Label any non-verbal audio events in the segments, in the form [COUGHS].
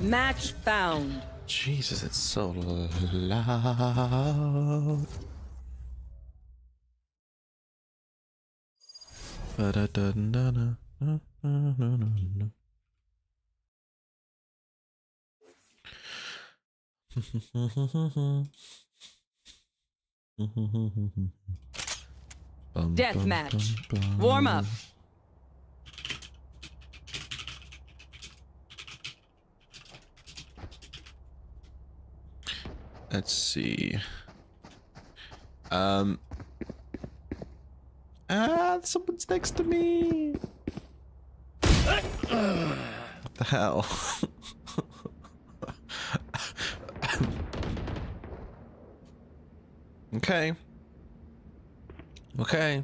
Match found. Jesus, it's so loud. Death match. Warm up. Let's see. Um. Ah, someone's next to me. what the hell? [LAUGHS] okay. Okay.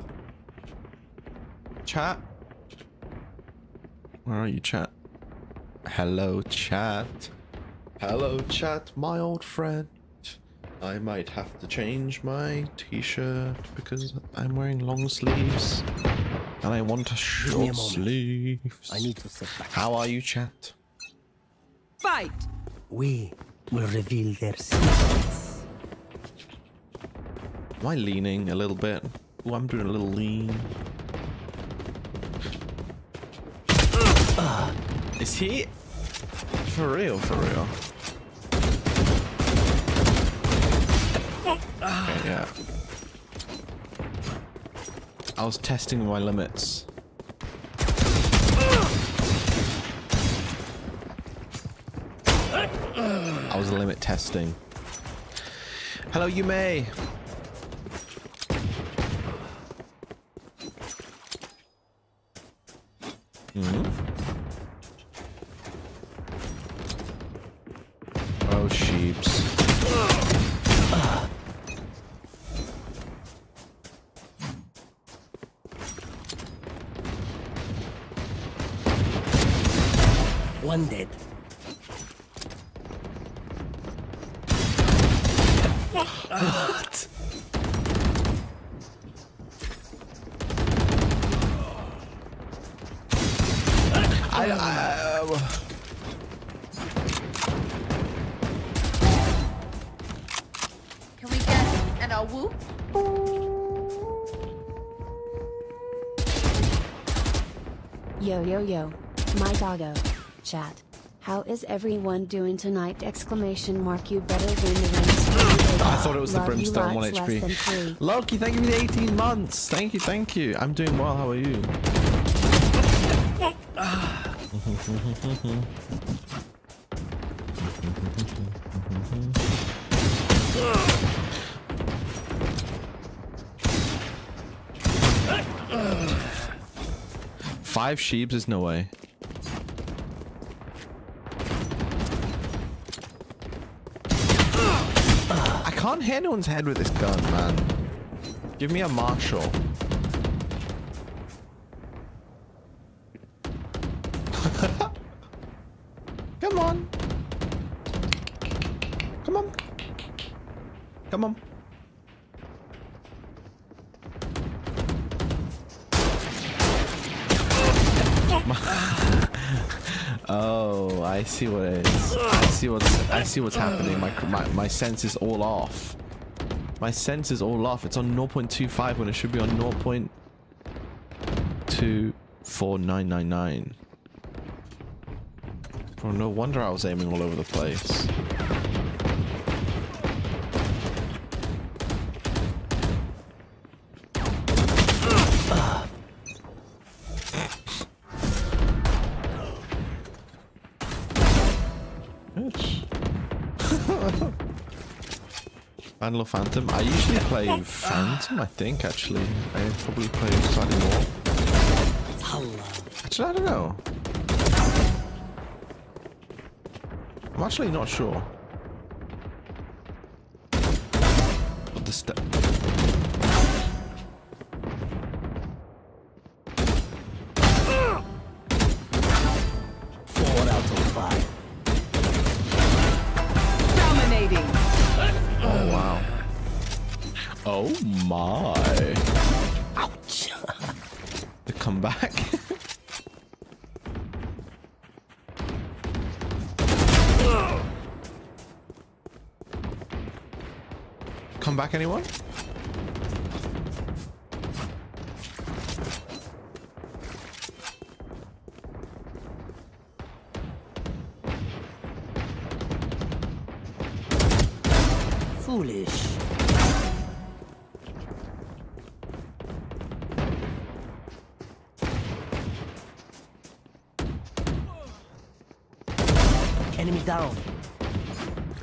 Chat. Where are you, chat? Hello, chat. Hello, chat, my old friend. I might have to change my t-shirt because I'm wearing long sleeves. And I want a short moment. sleeves. I need to sit back. How are you, chat? Fight. We will reveal their secrets. Am I leaning a little bit? Oh, I'm doing a little lean. Is he? For real, for real. Yeah. I was testing my limits. I was limit testing. Hello, you may. Yo yo yo, my doggo. Chat. How is everyone doing tonight? Exclamation mark you better than the rings. I thought it was the Love you brimstone 1 HP. Loki, thank you for the 18 months. Thank you, thank you. I'm doing well. How are you? [LAUGHS] Five sheeps is no way. I can't hit anyone's head with this gun, man. Give me a marshal. See what it is. I see what's I see what's happening. My my my sense is all off. My sense is all off. It's on 0.25 when it should be on 0.24999. Bro, no wonder I was aiming all over the place. Vandal Phantom. I usually play Phantom, I think, actually. I probably play slightly more. Actually, I don't know. I'm actually not sure. But the step. Oh my. Ouch. the comeback. [LAUGHS] Come back, anyone? Down.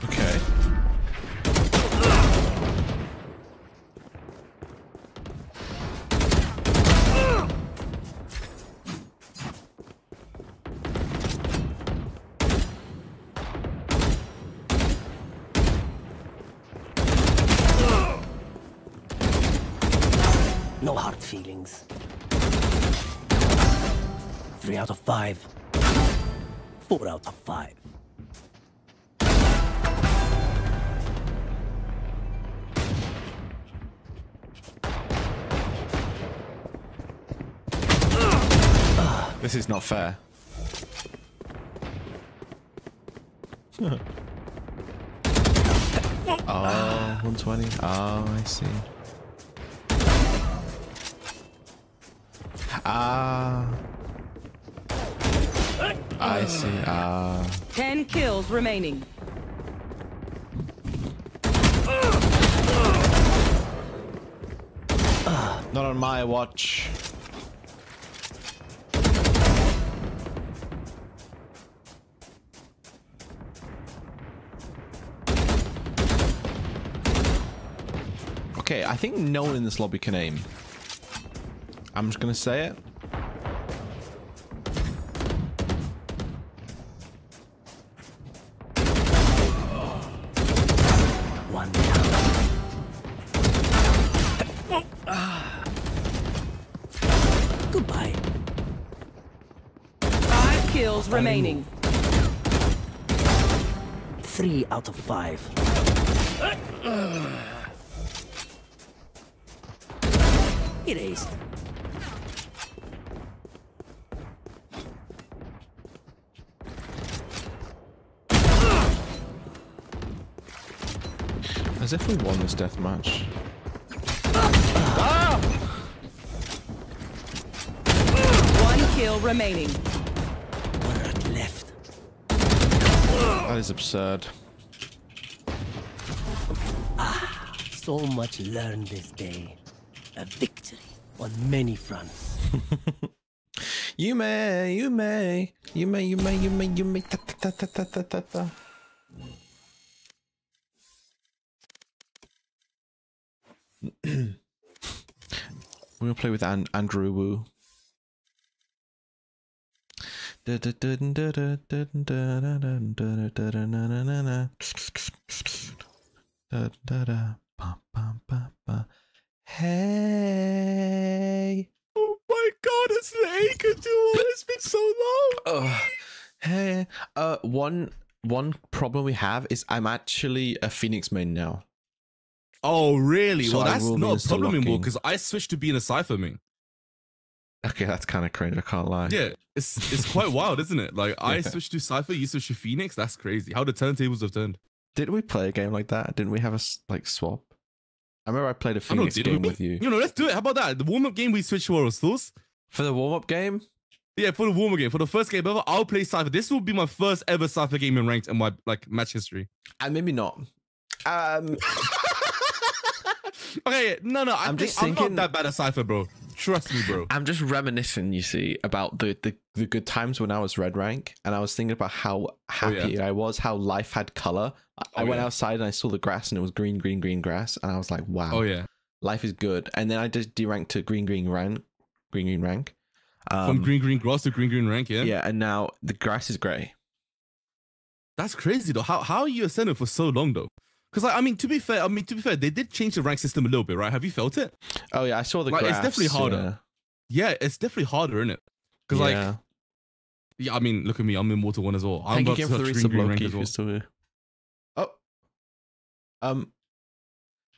Okay. No hard feelings. Three out of five. Four out of This is not fair. [LAUGHS] oh, 120. Oh, I see. Ah. I see. Ah. 10 kills remaining. Not on my watch. Think no one in this lobby can aim. I'm just gonna say it. Goodbye. Five kills remaining. Three out of five. As if we won this death match. One kill remaining. One left. That is absurd. Ah, so much learned this day. A victory on many fronts. [LAUGHS] You may, you may, you may, you may, you may, you may. Ta, ta, ta, ta, ta, ta, [CLEARS THROAT] ta. gonna play with An- Andrew Wu. Hey. Oh my god, it's the Acre duel. It's been so long. Ugh. Hey. Uh one one problem we have is I'm actually a Phoenix main now. Oh, really? So well, that's not a problem anymore because I switched to being a Cypher main. Okay, that's kind of cringe. I can't lie. Yeah, it's it's quite [LAUGHS] wild, isn't it? Like I switched to Cypher, you switched to Phoenix. That's crazy. How the turntables have turned. Did we play a game like that? Didn't we have a like swap? I remember I played a don't know, Phoenix game we? with you You know, let's do it. How about that? The warm up game we switched to stores. for the warm up game. Yeah, for the warm up game, for the first game ever, I'll play Cypher. This will be my first ever Cypher game in ranked in my like match history. And maybe not. Um, [LAUGHS] [LAUGHS] Okay, no, no, I I'm think just I'm thinking- not that bad at Cypher, bro. Trust me, bro. I'm just reminiscing, you see, about the, the the good times when I was red rank, and I was thinking about how happy I was, how life had color. I, I Oh, went yeah. outside and I saw the grass, and it was green, green, green grass, and I was like, wow, Oh yeah, life is good. And then I just deranked to green, green rank, green, green rank. Um, from green green grass to green green rank. Yeah, yeah, and now the grass is grey. That's crazy though. How how are you ascending for so long though? Because like, I mean, to be fair, I mean to be fair, they did change the rank system a little bit, right? Have you felt it? Oh yeah, I saw the Like, it's definitely harder. Yeah, it's definitely harder, isn't it? Because Yeah. like, yeah. yeah, I mean, look at me, I'm in Immortal One as well. I'm Thank you about to for the touch resub green green rank as if well. you're still here. Oh, um,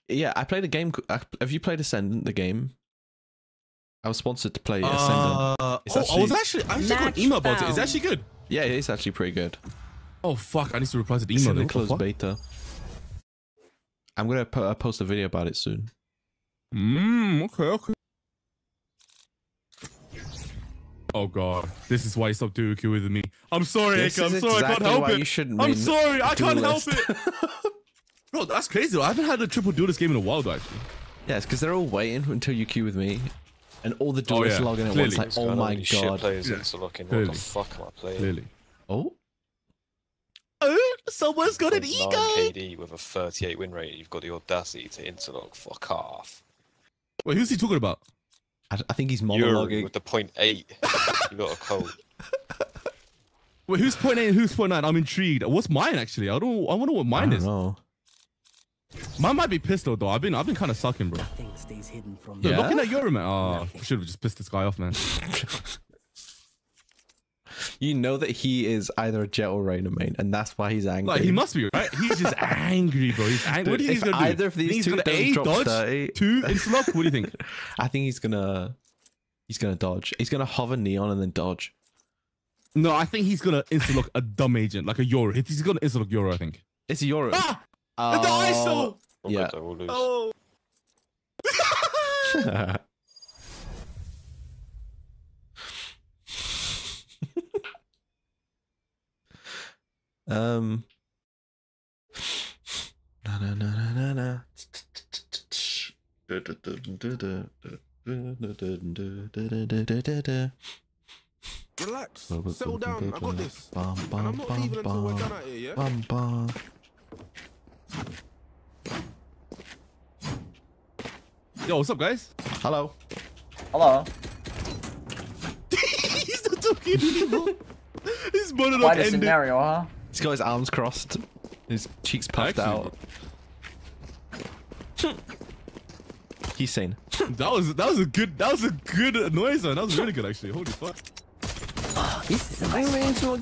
yeah, I played a game. uh, Have you played Ascendant? The game. I was sponsored to play Ascendant. Uh, It's oh, I was actually- actually I actually got Match an email about it. It's actually good. Yeah, it's actually pretty good. Oh fuck! I need to reply to the It's email. in the then. The closed beta. I'm gonna po- uh, post a video about it soon. Mmm, okay, okay. Oh god, this is why you stopped doing queue with me. I'm sorry, This Aka. I'm is sorry, I can't help why it. you shouldn't I'm sorry, I can't help it. [LAUGHS] Bro, that's crazy. though. I haven't had a triple duelist game in a while, though. Actually, Yeah, it's because they're all waiting until you queue with me, and all the duelists yeah, log in at clearly. once. Like, It's oh got all my these Shit god! players Yeah. into looking. What Clearly. the fuck am I playing? clearly. Oh, Oh, someone's got an ego. KD with a 38 win rate, you've got the audacity to instalock. Fuck off. Wait, who's he talking about? I, I think he's Yuri monologuing. with the point eight. you got a cold. [LAUGHS] Wait, who's point eight and who's point nine? I'm intrigued. What's mine actually? I don't. I wonder what I mine don't is. know. Mine might be pistol though. I've been. I've been kind of sucking, bro. Nothing stays hidden from Yo, me. Yeah? looking at your man. Oh, should have just pissed this guy off, man. [LAUGHS] You know that he is either a Jett or Reyna main, and that's why he's angry. Like he must be right. He's just [LAUGHS] angry, bro. He's angry. what do you think he's gonna do? either of these two gonna a drop dodge 30 two instalock. What do you think? [LAUGHS] I think he's gonna he's gonna dodge. He's gonna hover neon and then dodge. No, I think he's gonna instalock a dumb agent, like a Yoru. He's gonna interlock Yoru, I think. It's Yoru. Ah, Oh, the ISO. Yeah. good though, we'll lose. Oh. [LAUGHS] um. Na na na na na na. Relax. Settle down. I got this. Bum, And I'm not bum, leaving until we're done out here, yeah? Bum, bum. Yo, what's up, guys? Hello. Hello. [LAUGHS] he's not talking anymore. His Quite monologue a ended. scenario, huh? He's got his arms crossed, his cheeks puffed Actually- out. He's sane. That was that was a good that was a good noise, man. That was really good, actually. Holy fuck. This is a nice I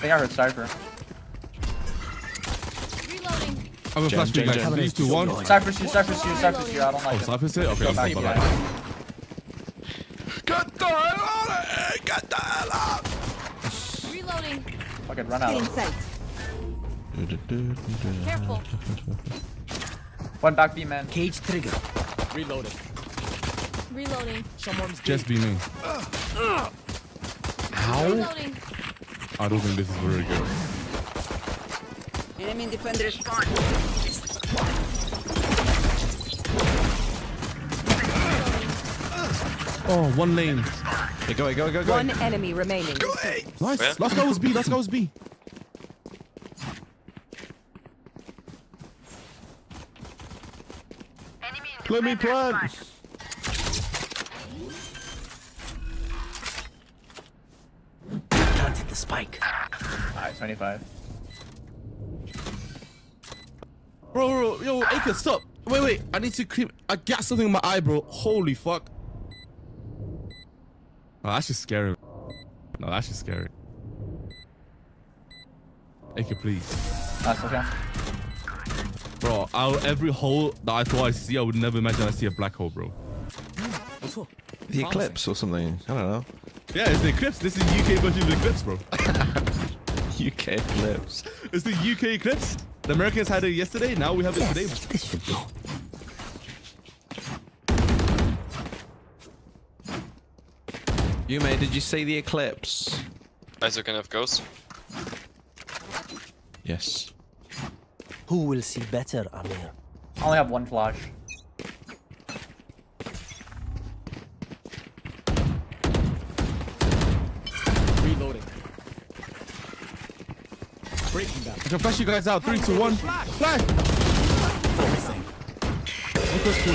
think I heard Cypher. Reloading. I'm gonna flash Jen, you Jen, guys. Jen. Three, two, one. Cypher's you, Cypher's you, Cypher's you. I don't Oh, like it. Cypher say? Okay, Go I'm back, yeah. Get the hell out of here! Get the hell out! Reloading. Fucking run out. Careful. [LAUGHS] One back B, man. cage trigger. Reloading. Reloading. Someone's Just be me. How? Reloading. I don't think this is very good. Enemy defender spawn. Oh, one lane. Hey, go away, go away, go away, go away. One enemy remaining. Nice. Where? Last guy was B. Last guy was B. Let me plant. planted the spike. Alright, 25. Bro, bro, bro, yo, Acre, stop. Wait, wait. I need to cream. I got something in my eye, bro. Holy fuck. Oh, that's just scary. No, that's just scary. Acre, please. Ah, that's okay. Bro, I'll, every hole that I thought I see, I would never imagine I see a black hole, bro. The eclipse or something. I don't know. Yeah, it's the Eclipse. This is UK version of the Eclipse, bro. [LAUGHS] UK eclipse. It's the UK Eclipse. The Americans had it yesterday. Now we have it today. Yes, this should do. Yume, did you see the eclipse? Isaac gonna have ghosts. Yes. Who will see better, Amir? I only have one flash. Reloading. Breaking down. I can flash you guys out. Three, two, one. Flash. Acre's two.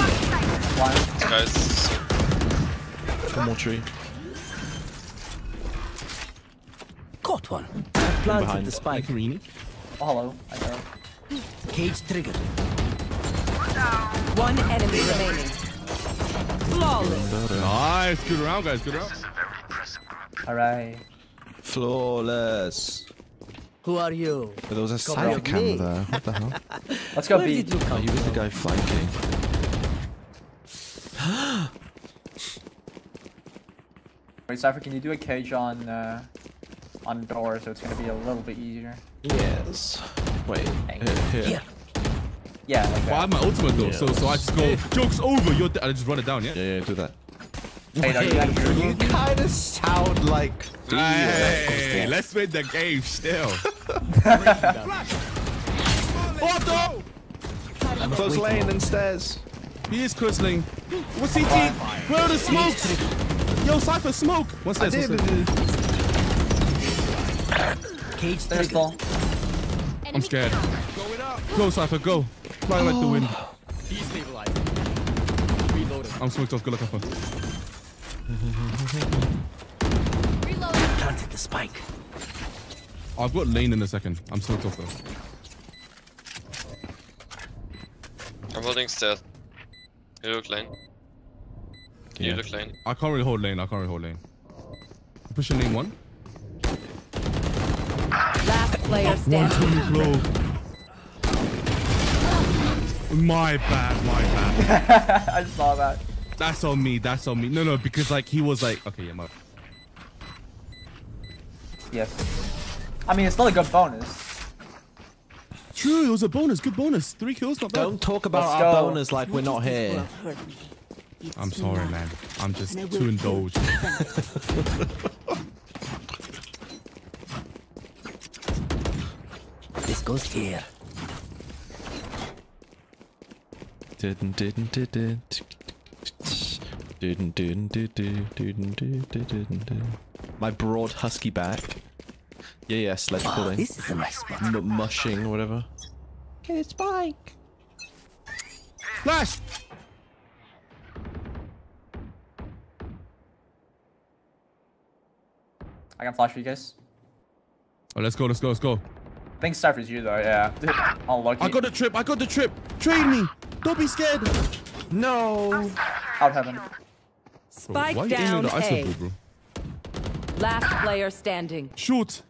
One. Guys, One more tree. Caught one. I planted behind. the spike. Rini. Oh, hello. I got Cage triggered. One enemy remaining. Flawless. Nice. Good round, guys. Good round. Alright. Flawless. Who are you? There was a Cover cypher of cam there. What the hell? [LAUGHS] Let's go Where B. did you Oh, come you was the guy flanking. [GASPS] Wait, Cypher, can you do a cage on uh, on door so it's gonna be a little bit easier? Yes. Wait. Thank Here, here. Here. Yeah, like Well, I have my ultimate though, so so I just go, joke's over, you're dead. I just run it down, yeah? Yeah, yeah, do that. Wait, are you? You kind of sound like. Hey, let's win the game still. What the? Close lane and stairs. He is close lane. What's CT? Where are the smokes? Yo, Cypher, smoke. What's I this? did. What's this? Cage There's trigger. still. I'm scared. Go, Cypher, go. Fly like the wind. Destabilized. Reloading. I'm smoked off. Good luck, Alpha. Reloading. Planted the spike. I've got lane in a second. I'm smoked off though. I'm holding stairs. You look lane. You Yeah. look lane. I can't really hold lane. I can't really hold lane. I'm pushing lane one. Last player standing. Bro. My bad, my bad. [LAUGHS] I just saw that. That's on me. That's on me. No, no, because like he was like, okay, yeah, my. Yes. I mean, it's still a good bonus. True, it was a bonus. Good bonus. Three kills, not bad. Don't talk about Let's our go. bonus like we're not here. I'm sorry, man. I'm just too indulged. [LAUGHS] this goes here. Didn't, didn't, didn't. Didn't, didn't, didn't, didn't, didn't, didn't. My broad husky back. Yeah, yeah, sledge Oh, pulling. this is a nice spot. M- mushing or whatever. Okay, spike. Flash. I can flash for you guys. Oh, let's go. Let's go. Let's go. I think Cypher's you though, yeah. [LAUGHS] Unlucky. I got the trip. I got the trip. Trade me. Don't be scared. No. Out heaven. Bro, Spike why are you aiming down the iso A. ball, bro? Last player standing. Shoot.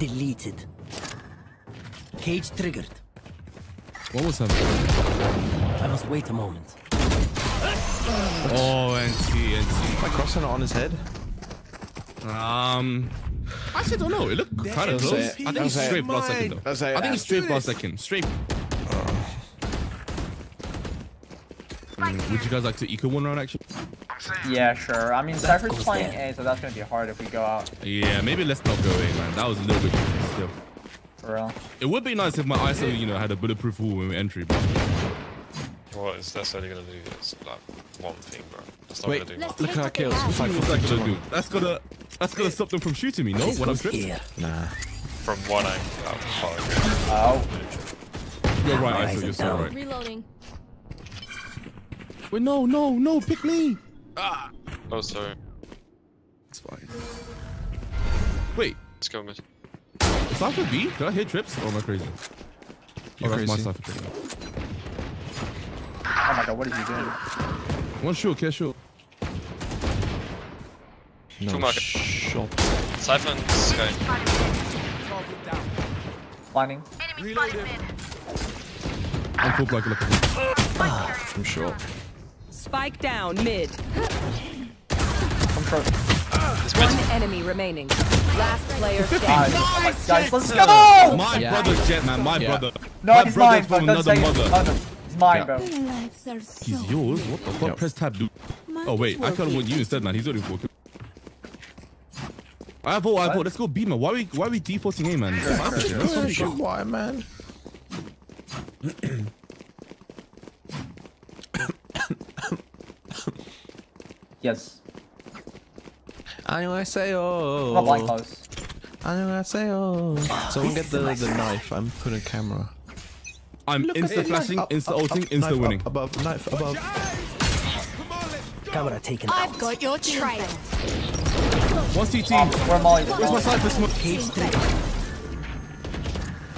Deleted. Cage triggered. What was happening? I must wait a moment. Oh, NT, Am I crossing it on his head? NT. Um, I actually don't know. It looked kind of close. I think it's he's it. straight last second though. I think it's straight last second. Straight. Mm, would you guys like to eco one round actually? Yeah, sure. I mean, Cypher's goes playing. A, so that's gonna be hard if we go out. Yeah, maybe let's not go in, man. That was a little bit tricky still. For real. It would be nice if my ISO, you know, had a bulletproof wall when we entry, but What is that's only gonna do is like one thing, bro. That's not Wait, gonna do much. Look at our kills. Let's Five, what's four, that gonna do? That's gonna that's gonna stop them from shooting me, no? This When I'm goes tripped? here. Nah. From one angle out. Oh. You're right, Eyes ISO, you're so right. Reloading. Wait, no, no, no, pick me! Ah! Oh, sorry. It's fine. Wait, Let's go mid. is Cypher B? Did I hear trips? Or am I crazy? You're oh, that's my crazy. Oh my god, what is he doing? One short, care short. No Two market. shot. Cypher and Skye. Blinding. I'm full black, look at him. From short. Spike down mid. I'm sure. One enemy remaining. Last player standing. Guys, oh my- guys, let's go! My Yeah. brother's jet, man, my Yeah. brother. No, my he's brother's mine, from don't another mother. it. Mother. He's mine, Yeah. bro. He's yours? What the fuck? Yep. Press tab, dude. Oh, wait, I kinda want you instead, man. He's already four kills. I vote, I What? vote. Let's go B, man. Why we, why we defaulting A, man? Why, man? [CLEARS THROAT] [COUGHS] Yes. I know I say I'm not blind oh. close. I know I say oh. Someone get the, the knife. I'm putting a camera. I'm insta flashing, Up, insta up, up, ulting, insta knife winning. Up, above, knife above. Camera taken I've out. got your trail. One CT. Where am I? Where's my Cypher smoke? Cage triggered.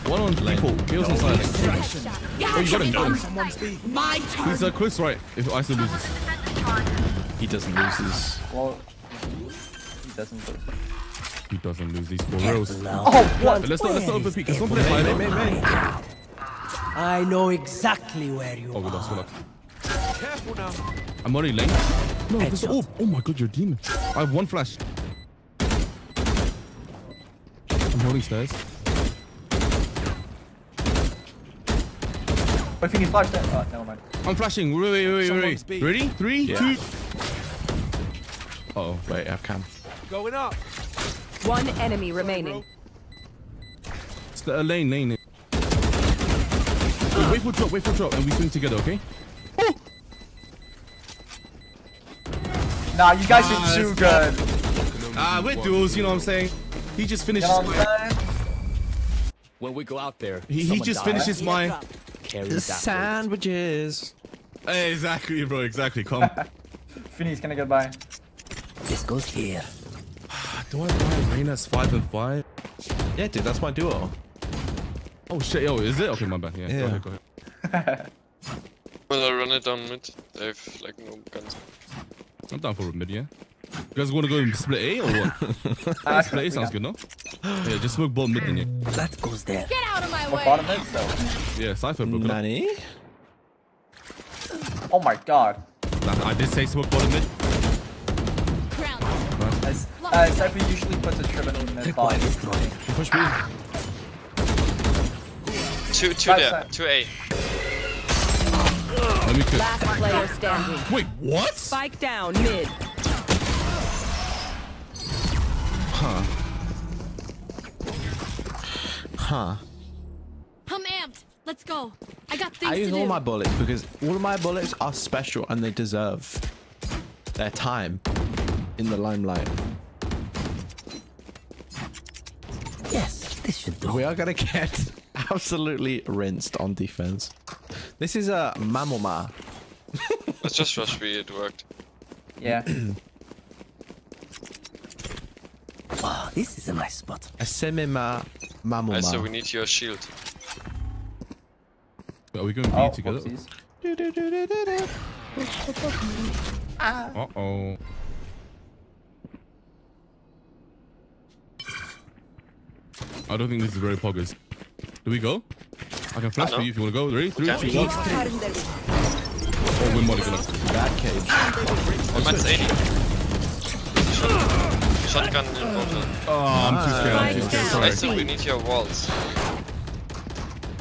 One on default. Kills on silent. Oh, you got him. Got him. He's uh, close right. If ISO loses. He doesn't lose his. Well, he doesn't lose. he doesn't lose these four rows. Oh, what? Let's not let's not overpeak. Let's not play high. though. I know exactly where you Oh, we lost. We lost. Careful now. I'm already lane. No, this Headshot. orb. Oh my god, you're a demon. I have one flash. I'm holding stairs. What if you can flash that? Oh, never mind. I'm flashing. Wait, wait, wait, wait, Someone's wait. B. Ready? Three, Yeah. two. Uh oh. Wait, I can. Going up. One enemy remaining. It's the uh, lane, lane. lane. Wait, wait for drop, wait for drop, and we swing together, okay? Nah, you guys Ah, are too good. Ah, we're duels, you know what I'm saying? He just You finishes know my. When we go out there, He, he just dies. finishes my. Carry that weight. Sandwiches. Exactly, bro. Exactly. Come. [LAUGHS] Finny's gonna get by. This goes here. [SIGHS] Do I buy Reyna's five and five? Yeah, dude, that's my duo. Oh shit, yo, is it? Okay, my bad. Yeah. Go Yeah. ahead, go ahead. [LAUGHS] Will I run it down mid? They have like no guns. I'm down for a mid, yeah. You guys want to go and split A or what? [LAUGHS] Ah, split A sounds good, no? Yeah, just smoke ball mid then, yeah. That goes there. Get out of my way. bottom is though? Yeah, Cypher, bro. good luck. Nanny? Oh my god. Nah, I did say smoke ball mid. Ground. As, uh, Cypher usually puts a triple in the Tripwire bottom. Push me. Two, two there. side. Two A. Let me cook. Last player standing. Wait, what? Spike down mid. Huh. Huh. I'm amped. Let's go. I got I things to use do. all my bullets because all of my bullets are special and they deserve their time in the limelight. Yes, this should do. We are gonna get [LAUGHS] absolutely rinsed on defense. This is a mamoma. Let's just rush B. It worked. [CLEARS THROAT] Yeah. Wow, this is a nice spot. A semima I so we need your shield. Are we going B Oh, together? whoopsies. [LAUGHS] Uh oh. I don't think this is very poggers. Do we go? I can flash No. for you if you want to go. Ready? Three, Okay. two, one. Oh, win molly. Good luck. Bad cage. Oh, mine's 80. Shot- Shotgun in bottom. Oh, I'm too scared. I'm too scared. Sorry. I said we need your walls.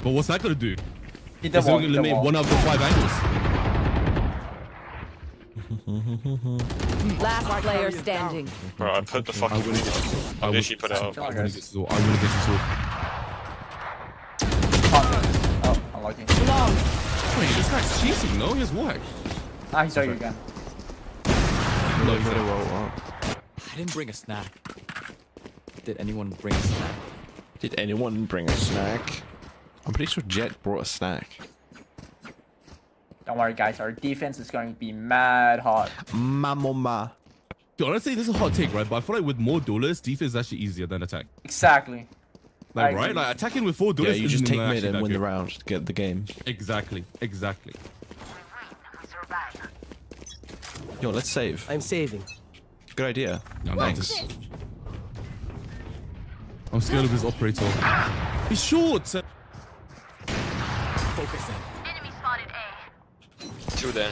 But what's that gonna do? He did It's wall, only he did eliminate one out of the five angles. [LAUGHS] Last player standing. Bro, I put the fucking. I will. I will. literally put it up. Chill out, I will guys. get this all. I'm gonna get this all. Oh, unlucky. Wait, this guy's cheating, no? He has what? Ah, he saw you again. No, he's Better not. roll up. I didn't bring a snack. Did anyone bring a snack? Did anyone bring a snack? I'm pretty sure Jett brought a snack. Don't worry, guys. Our defense is going to be mad hot. Mamoma. Dude, honestly, this is a hot take, right? But I feel like with more duelers, defense is actually easier than attack. Exactly. Like, I right? agree. Like, attacking with four Yeah, you just take even mid and that win the round to get the game. Exactly. Exactly. Yo, let's save. I'm saving. Good idea. No, Thanks. thanks. I'm scared of this operator. He's short. sir. Focusing. Two there.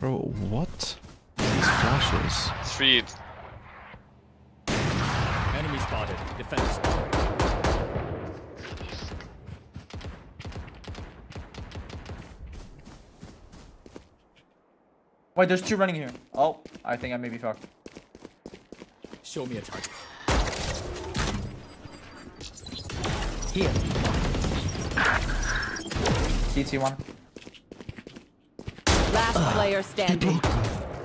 Bro, what? These flashes. Three. Enemy spotted. Defender spotted. Wait, there's two running here. Oh, I think I may be fucked. Show me a target. Here. CT one. Last player standing.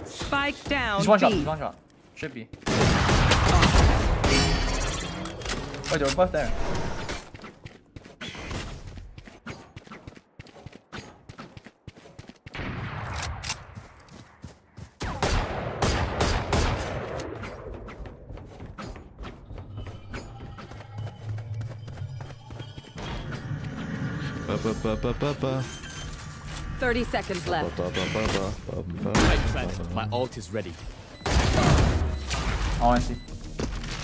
Spike down He's one shot. B. He's one shot. Should be. Wait, they were both there. Ba, ba, ba, ba, ba, ba. 30 seconds left. ba, ba, ba. My ult is ready. Oh, I see.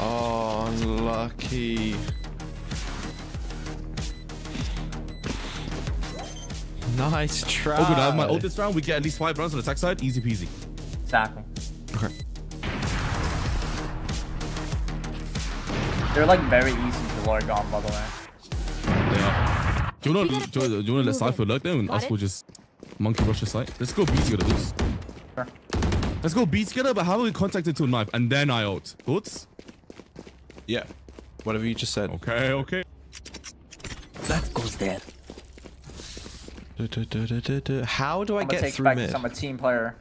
Oh, unlucky. Nice try. Oh, good. I have my ult this round. We get at least five rounds on the attack side. Easy peasy. Exactly. Okay. They're like very easy to lurk on, by the way. Yeah. Do you want to do, you- want to let Cypher lurk there and us will just monkey rush the site? Let's go B together, dudes. Sure. Let's go B together, but how about we contact it to knife and then I out? Thoughts? Yeah. Whatever you just said. Okay, okay. That goes there. Du- du- du- du- du- du. How do I I'm gonna get take through back mid? I'm a team player.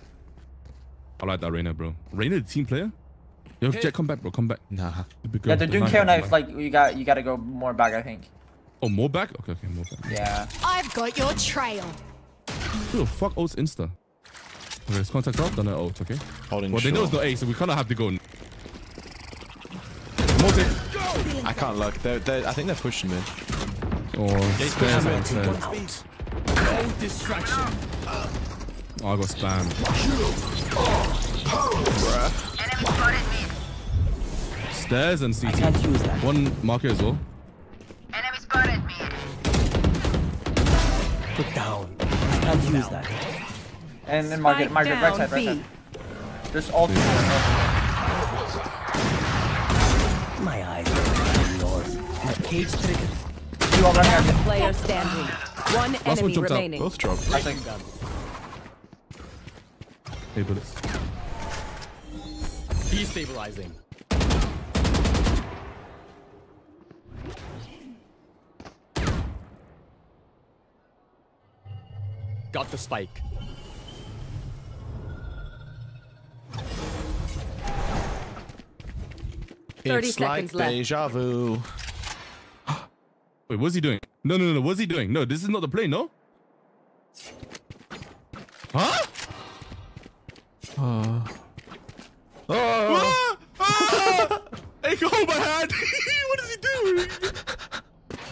I like that Reyna, bro. Reyna, the team player? Yo, Jett, come back, bro. Come back. Nah. Yeah, they're doing knife, KO knife. Like you got you got to go more back. I think. Oh, more back? Okay, okay, more back. Yeah. I've got your trail. Who the fuck ults Insta? Okay, let's contact up, then I ult, okay? Holding Well, they know short. it's not A, so we kind of have to go. n- Multi. I can't look. They're, they're, I think they're pushing mid. Or stairs and stairs. Out. No distraction. Oh, I got spam. Stairs and I CT. can't use that. One marker as well. Put down. I can't use that. And then market, Spike market, right side, right B. side. There's all two. My eyes are yours. My cage trigger. Two on running. Last player standing. One one enemy jumped out. remaining. Both drop. I think. Hey, bullets. Destabilizing. Got the spike. Thirty It's like seconds left. deja vu. [GASPS] Wait, what's he doing? No, no, no, no. What's he doing? No, this is not the play, no? Huh? [LAUGHS] Oh. Ah! Ah! Hey, go hold my hand. [LAUGHS] what is he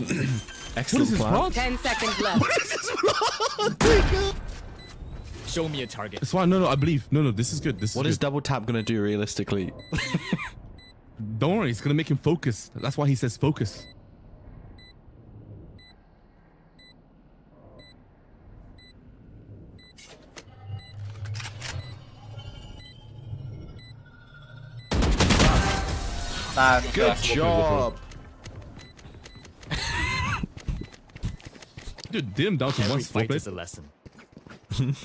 doing? [CLEARS THROAT] What Excellent is his plan. plot? Ten seconds left. What is his plot? [LAUGHS] Show me a target. It's fine. No, no, I believe. No, no, this is good. This What is is good. double tap gonna do realistically? [LAUGHS] Don't worry, it's gonna make him focus. That's why he says focus. Nah, Good yeah. job. Dude, did him down to Every one fight spot. is a lesson. [LAUGHS]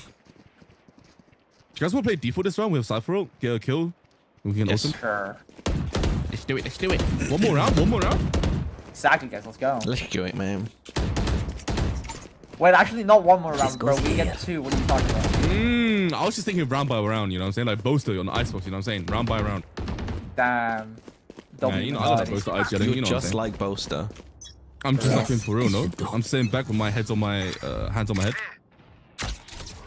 You guys want to play default this round? We have Cypher ult, get a kill. We can Yes. awesome. Sure. Let's do it. Let's do it. One more round. One more round. Exactly, guys. Let's go. Let's do it, man. Wait, actually, not one more round, bro. We get two. What are you talking about? Mm, I was just thinking round by round. You know what I'm saying? Like Boaster on the Icebox. You know what I'm saying? Round by round. Damn. Yeah, Don't you know, be I love naughty. Boaster Ice. You know, You're know what I'm just like Boaster. I'm just like him for real, no? I'm sitting back with my heads on my uh, hands on my head.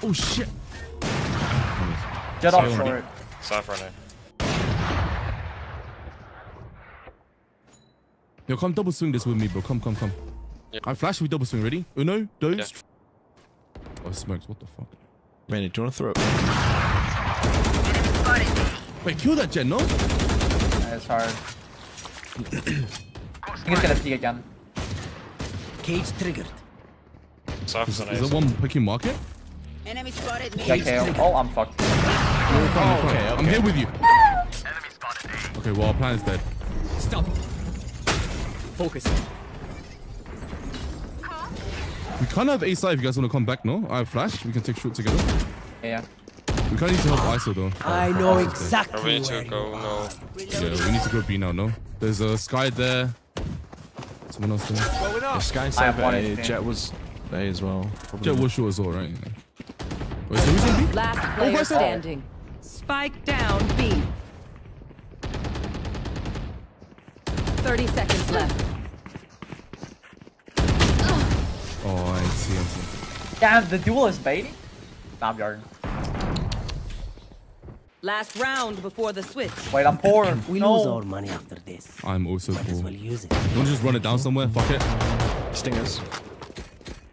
Oh shit! Get off Sorry, short. Cypher on A. Yo, come double swing this with me, bro. Come, come, come. Yep. I flash. We double swing. Ready? Uno, dos. Oh, smokes. What the fuck? Manny, do you want to throw it? Wait, kill that gen, no? It's hard. [CLEARS THROAT] He's gonna peek again. Cage triggered. Cypher's on Is there one picking market? Enemy spotted me. Got KO. Oh, I'm fucked. Oh, okay, I'm here with you. Okay, well, our plan is dead. Stop. Focus. We can't have A side if you guys want to come back, no? I have flash. We can take shoot together. Yeah. We kind of need to help ISO though. I know Are we exactly need where to you go? are. No. Yeah, we need to go B now, no? There's a Skye there. Someone else there. The Skye I have A. Jett was A as well. Probably. Jett was short as well, right? Wait, so who's in B? Last oh, player I said- standing. Spike down B. 30 seconds left. Oh, I see, I see. Damn, the duel is baiting? Nah, I'm yarding. Last round before the switch. Wait, I'm poor. We no. lose our money after this. I'm also Might as cool. well use it. You want to just run it down somewhere? Fuck it. Stingers.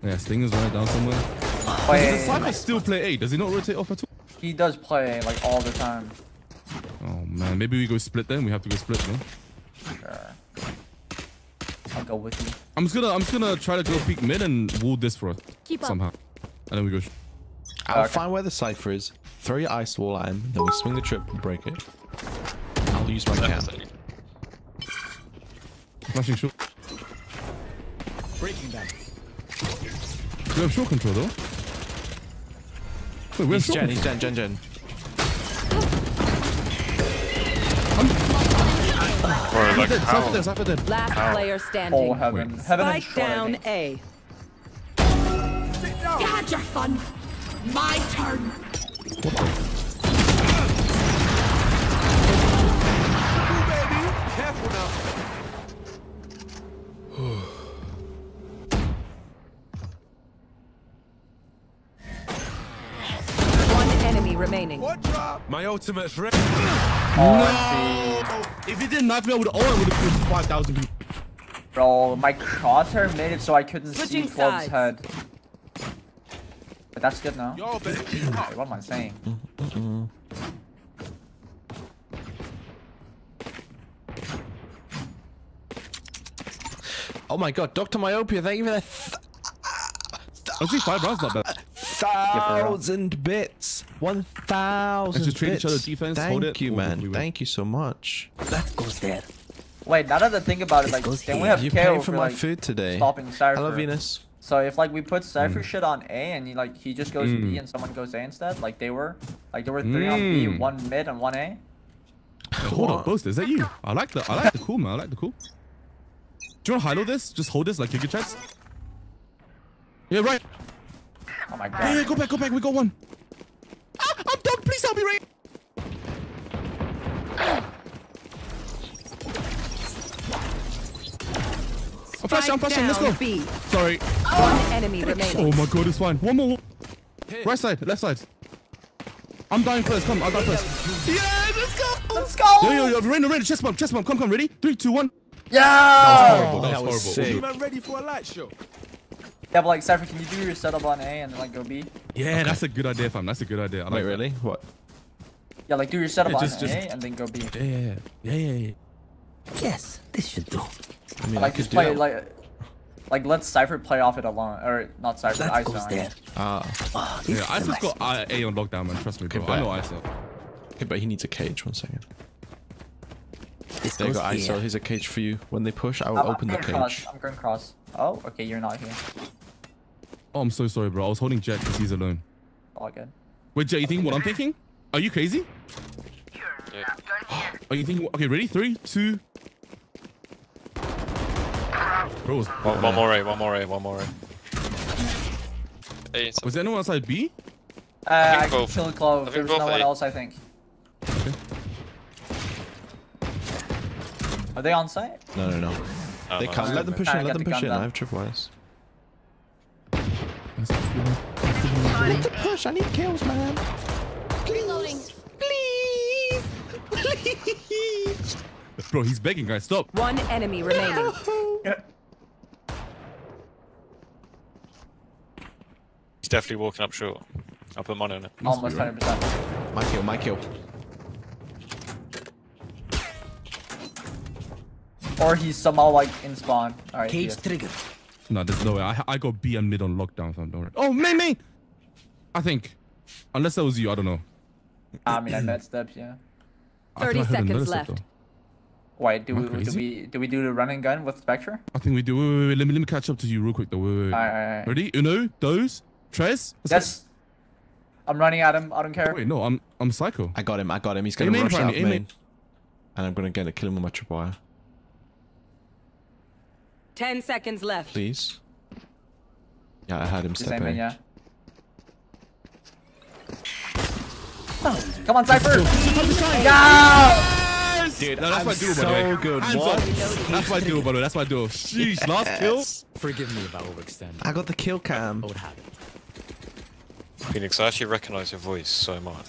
Yeah, Stingers run it down somewhere. Does Wait, Cypher still play A? Does he not rotate off at all? he does play like all the time. Oh man, maybe we go split then. We have to go split, no? go with you. I'm just gonna I'm just gonna try to go peek mid and wall this for us Keep up. somehow, and then we go. I'll Okay. find where the Cypher is, throw your ice wall at him, then we swing the trip and break it. I'll use my cam. Flashing short. Breaking them. We have short control though. Wait, we have He's short Jen, control. he's Jen, Jen, Jen. Bro, like Dead, how? Cypher dead, Cypher dead. Last player standing. Oh heaven, heaven and Spike short. I down think. A. You had your fun. My turn. Remaining. My ultimate's ready. Oh, I see. If he didn't knock me, I would have. Oh, I would killed five thousand people. Bro, my crosshair made it so I couldn't Switching see Club's sides. head. But that's good now. Y'all better. Wait, what am I saying? Oh my god, Dr. Myopia, thank you for the Actually, oh, five rounds not bad. thousand bits. One thousand Let's just trade each bits. other defense, Thank hold it, you, man. we. Thank you so much. That goes there. Wait, now that I think about it, like, then we here. have You KO paid for, for my like, food today. stopping Cypher. Hello, Venus. So if like we put Cypher Mm. shit on A and he like he just goes B Mm. and someone goes A instead, like they were, like there were three on B, Mm. one mid and one A. Hold up, Boast, is that you? I like the I like the cool man. I like the cool. Do you want to hilo this? Just hold this like kick your chest. Yeah, right. Oh my god. Yeah, yeah, god. go back, go back. We got one. Ah, I'm done. Please help me, Ray. I'm flashing, I'm flashing. Let's go. B. Sorry. One enemy remaining. Oh my god, it's fine. One more. Right side, left side. I'm dying first. Come, I'll die first. Yeah, let's go. Let's go. Yo, yo, yo, Rain, Rain, chest bump, chest bump. Come, come, ready? Three, two, one. Yeah. Horrible. That, that was, was horrible. sick. You man ready for a light show? Yeah, but like Cypher, can you do your setup on A and then like go B? Yeah, that's a good idea, fam. That's a good idea. I like Wait, that. really? What? Yeah, like do your setup Yeah, on just- just- A and then go B. Yeah, yeah, yeah, yeah, yeah, yeah. Yes, this should do. I mean, Like could just play that. like, like let Cypher play off it alone, or not Cypher, That goes ISO. there. Ah, this Yeah, is a ISO's got uh, A on lockdown, man. Trust me, bro. Okay, I know bet. ISO. okay, but he needs a cage. One second. This There you go, ISO. here. Here's a cage for you. When they push, I will I'm, open I'm the going cross. cage. I'm going cross. Oh, okay, you're not here. Oh, I'm so sorry, bro. I was holding Jett because he's alone. All good. Wait, Jett, you think what I'm thinking? Are you crazy? Yeah. [GASPS] Are you thinking? Okay, ready? Three, two. Bro, One, one more A, one more A, one more A. A, was there anyone outside B? Uh, I, think can both. kill Clove. I think There's both no one A. else, I think. Are they on site? No, no, no. Oh, They no, can't. Let them push in. Let them push gun in. I done. have triple S. Let them push. I need kills, man. Reloading. Please. [LAUGHS] Please. Bro, he's begging, guys. Stop. One enemy remaining. He's definitely walking up short. I'll put money on it. Almost 100%. My kill. My kill. Or he's somehow like in spawn. Alright. Cage yeah. trigger. No, there's no way. I, I got B and mid on lockdown, fam. Don't worry. Oh, main, main. I think. Unless that was you, I don't know. I mean, I met steps, yeah. 30 I heard another seconds left. though. Wait, do we, do we do we do the running gun with Spectre? I think we do. Wait, wait, wait. Let me let me catch up to you real quick though. Wait, wait, wait. Alright, alright, alright. Ready? Uno, dos, tres. Let's go. I'm running at him. I don't care. Wait, no, I'm I'm psycho. I got him. I got him. He's gonna main, rush out apparently, A main. main. And I'm gonna get a kill him with my triple wire. 10 seconds left. Please. Yeah, I had him step same in. in, yeah. Come on, Cypher! Yeah! Dude, No, that's my duo, by the way. good. Hands What? up. That's my duo, by the way. That's my duo. Sheesh, last kill. Forgive me if I overextend. I got the kill cam. Old habit. Phoenix, I actually recognize your voice so much.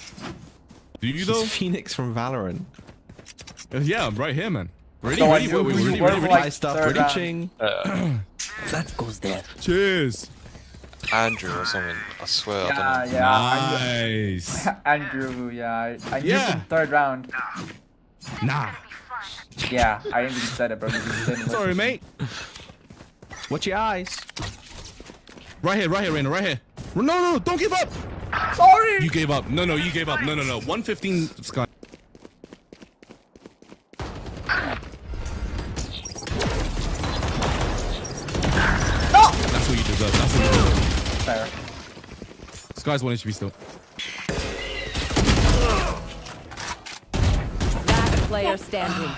Do you He's though? Phoenix from Valorant. Uh, Yeah, I'm right here, man. Ready, So, ready, like, wait, who- wait, who ready, you ready, ready. like, I stop third reaching. Uh, That goes there. Cheers. Andrew or something. I swear, Yeah, I don't know. yeah. Nice. [LAUGHS] Andrew, yeah. I, I knew Yeah. from third round. Nah. Yeah, I didn't even said it, bro. You just didn't Sorry, mate. Watch your eyes. Right here, right here, Reyna, right here. No, no, no, don't give up. Sorry. You gave up. No, no, you gave up. No, no, no. 115 Skye. That's what you deserve. That's what you deserve. Fair. Skye's one HP still. Player standing.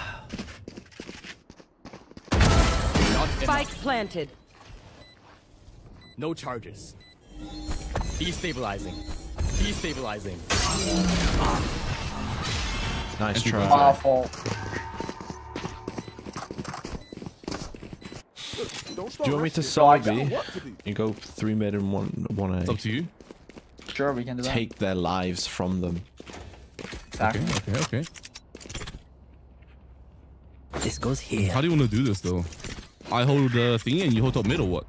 Spike planted. No charges. Destabilizing. Destabilizing. Nice try. Awful. Do you want me to side B? You go three mid and one one It's A. up to you. Sure, we can do that. Take their lives from them. exactly. Okay, okay, okay. This goes here. How do you want to do this though? I hold the thingy and you hold top mid or what?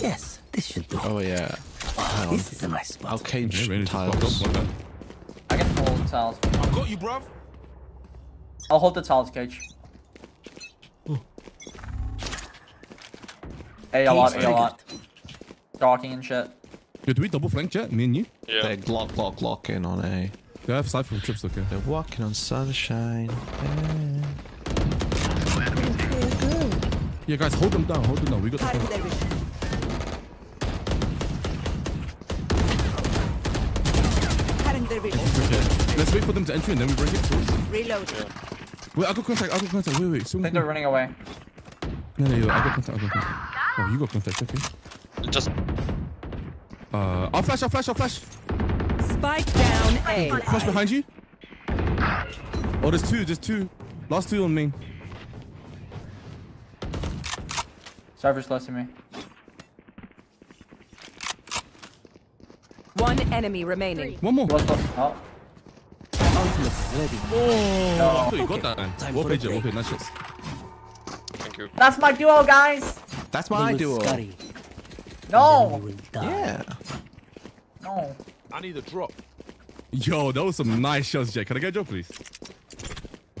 Yes, this should do. Oh yeah. Hang on. This is a nice spot. I'll cage Okay, Reyna's just fucked tiles. up. I can hold the tiles. I got you, bruv. I'll hold the tiles, Cage. A a lot, A a lot. Talking and shit. Yo, do we double flank Jett? Me and you? Yeah. They're glock glock glock in on A. Do I have side from trips? Okay. They're walking on sunshine. Yeah, guys, hold them down. Hold them down. We got the flank. Okay. Let's wait for them to enter and then we break it. Reload. Wait, I got contact. I got contact. Wait, wait. So I think they're running away. No, no, yo, I got contact. I got contact. Oh, you got contact. Okay. Just Uh, I'll flash. I'll flash. I'll flash. Spike down A. Flash behind you. Oh, there's two. There's two. Last two on main. Server's close to me. One enemy remaining. One more. What's close? Oh. Oh, I thought you got that, man. Time Well for a played, Jett. Well break. played. Nice shots. thank you. That's my duo, guys! That's my duo. scurry, No! then we will die. Yeah. No. I need a drop. Yo, that was some nice shots, Jett. Can I get a job, please?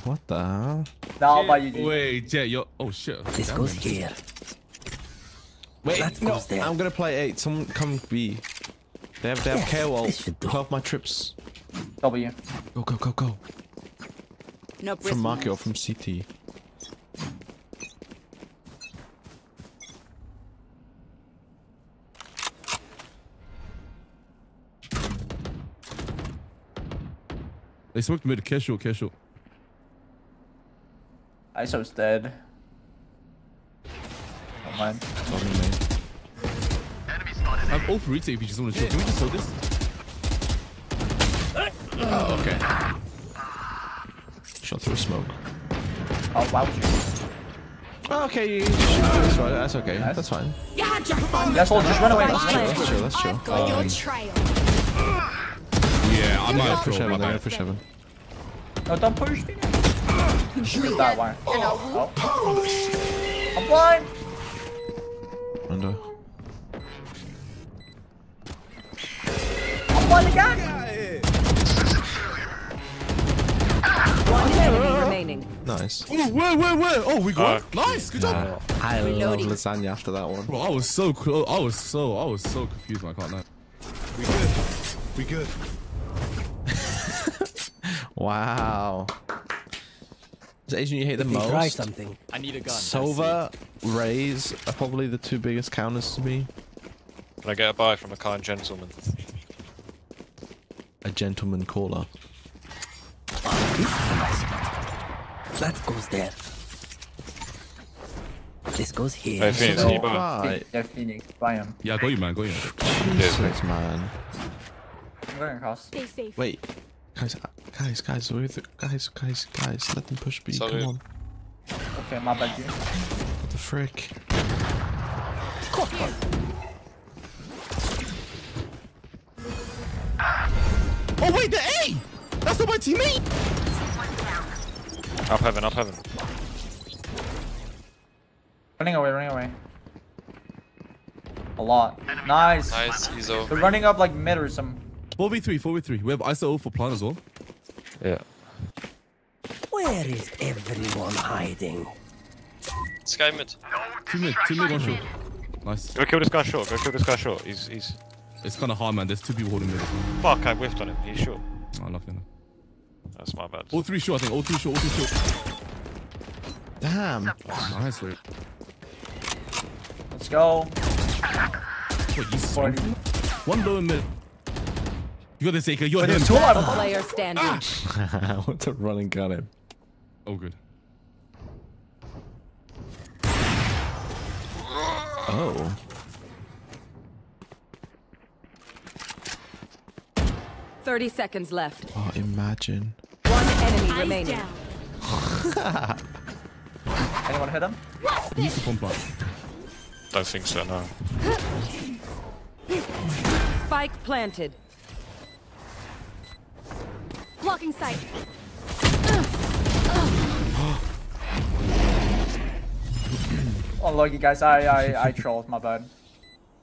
What the hell? Now I'll buy you, G. Wait, Jett, yo. Oh, shit. This Damn, goes man. here. Wait, That no. there. I'm gonna play eight. Someone come B. They have they have Yes, care wall. this. Cut off my trips. W. Go go go go. No From Marky or from CT. They smoked mid. Care short, care short. ISO's dead. Don't mind. All for retake if you just want to shoot. Can we just hold this? Oh, okay. Shot through smoke. Oh, why would you? Oh, okay, you shoot this one. That's okay. Nice. That's fine. You had your fun. Yes, hold, just run away. That's chill. That's chill. That's chill. I've got your um, trail. Yeah, I might have Push thrown. heaven. My They're push heaven. No, don't push me. Shoot that one. Oh. I'm blind. Under. I'm blind again. One enemy remaining. Nice. Oh, where, where, where? Oh, we got. Uh, nice. Good job. Uh, I love lasagna after that one. Bro, I was so close. I was so, I was so confused. Man, I can't lie. We good. We good. [LAUGHS] Wow. Is the agent you hate the If they try most? something, I need a gun. Sova, Rays are probably the two biggest counters to me. Can I get a buy from a kind gentleman? A gentleman caller. this is a nice spot. That goes there. This goes here. Hey, Phoenix, can you? Right. Yeah, Phoenix. Buy him. Yeah, I got you, man. I got you. Jesus, man. I'm going across. Stay safe. Wait. Guys, uh, guys, guys, wait, the- guys, guys, guys, let them push B. Sorry. Come on. Okay, my bad, G. What the frick? Oh wait, the A. That's not my teammate. Up heaven, up heaven. Running away, running away. A lot. Nice. Nice, Iso. They're running up like mid or some. Four v three, four v three. We have ISO for plan as well. Yeah. Where is everyone hiding? Skye mid. Two mid, two mid, one short. Nice. Go kill this guy short. Go kill this guy short. He's he's. It's kind of hard, man. There's two people holding mid. Fuck! I whiffed on him. He's short. Oh, lucky enough. That's my bad. All three short, I think. All three short, all three short. Damn. Oh, nice, wait. Let's go. Wait, you swung? One low and mid. You got this, Aker. You're But him. there's two of them. Player standing. what to run and gun him. Oh, good. Oh. Thirty seconds left. Oh, imagine. One enemy Eyes remaining. down. [LAUGHS] Anyone hit him? He needs to pump. Don't think so. No. Spike planted. Blocking sight. oh, Unlucky guys, I I I trolled. My bad.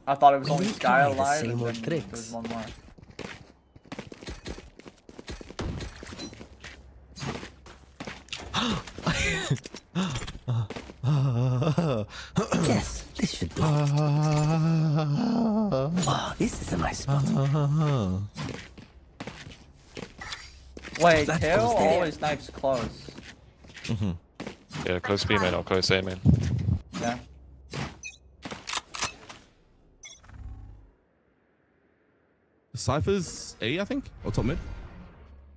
I thought it was only Skye try the alive. and then tricks. There's one more. Yes, this should do. Oh, this is a nice spot. Wait, That kill goes always snipes close. Mm-hmm. Yeah, close B main or close A main. Yeah. Cypher's A, I think? Or top mid?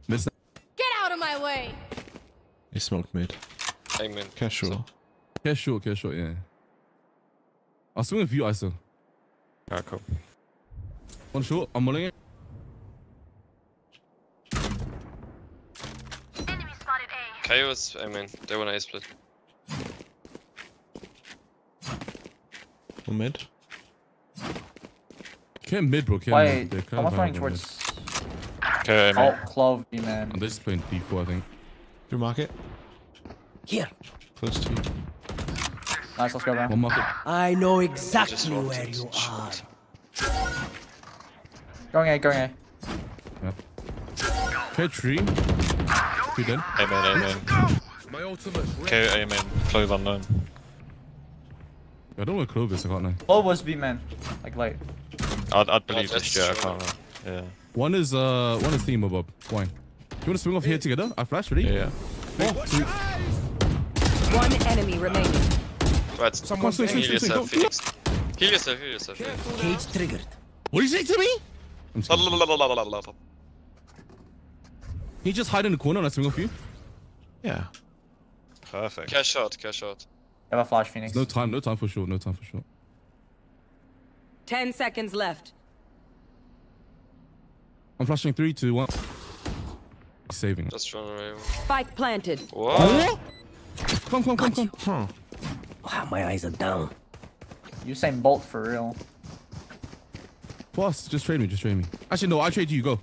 Mid snap. Get out of my way. He smoked mid. A main. Casual. Okay, short, yeah. I'll swing with you, ISO. Alright, cool. One short, I'm mulling it. KO was A main. They want A split. One mid. Okay, mid, bro. Okay, Wait, mid. They're kind someone's of running high on mid. towards. KO A main. Oh, Clove B man. And they're just playing D4, I think. Do market. Here, Close to you. Nice, let's go, man. One market. I know exactly rolled where you are. Short. Going A, going A. Okay, tree. Tree dead. A main. A main. My ultimate. KO A main. Clove unknown. I don't know where Clove is, I can't know. Clove was B man. Like late. I'd, I'd believe that's this. Yeah, I can't. remember. Yeah. One is, uh, one is Thema Bob. Wine. Do you want to swing off here together? I flash, ready? Yeah, yeah. Four, two. One enemy remaining. Right. Someone swing, swing, Heal swing, swing. yourself, Go. Phoenix. Heal yourself. Heal yourself. Cage triggered. What did you say to me? I'm sorry. Can you just hide in the corner and I swing off you? Yeah. Perfect. Cash out. Cash out. Have a flash, Phoenix. No time, no time for sure, no time for sure. Ten seconds left. I'm flashing three, two, one. Saving. Just run away. Spike planted. What? Come, come, come, come. Huh. Wow, my eyes are down. Usain Bolt for real. Fast, just trade me, just trade me. Actually, no, I trade you, go.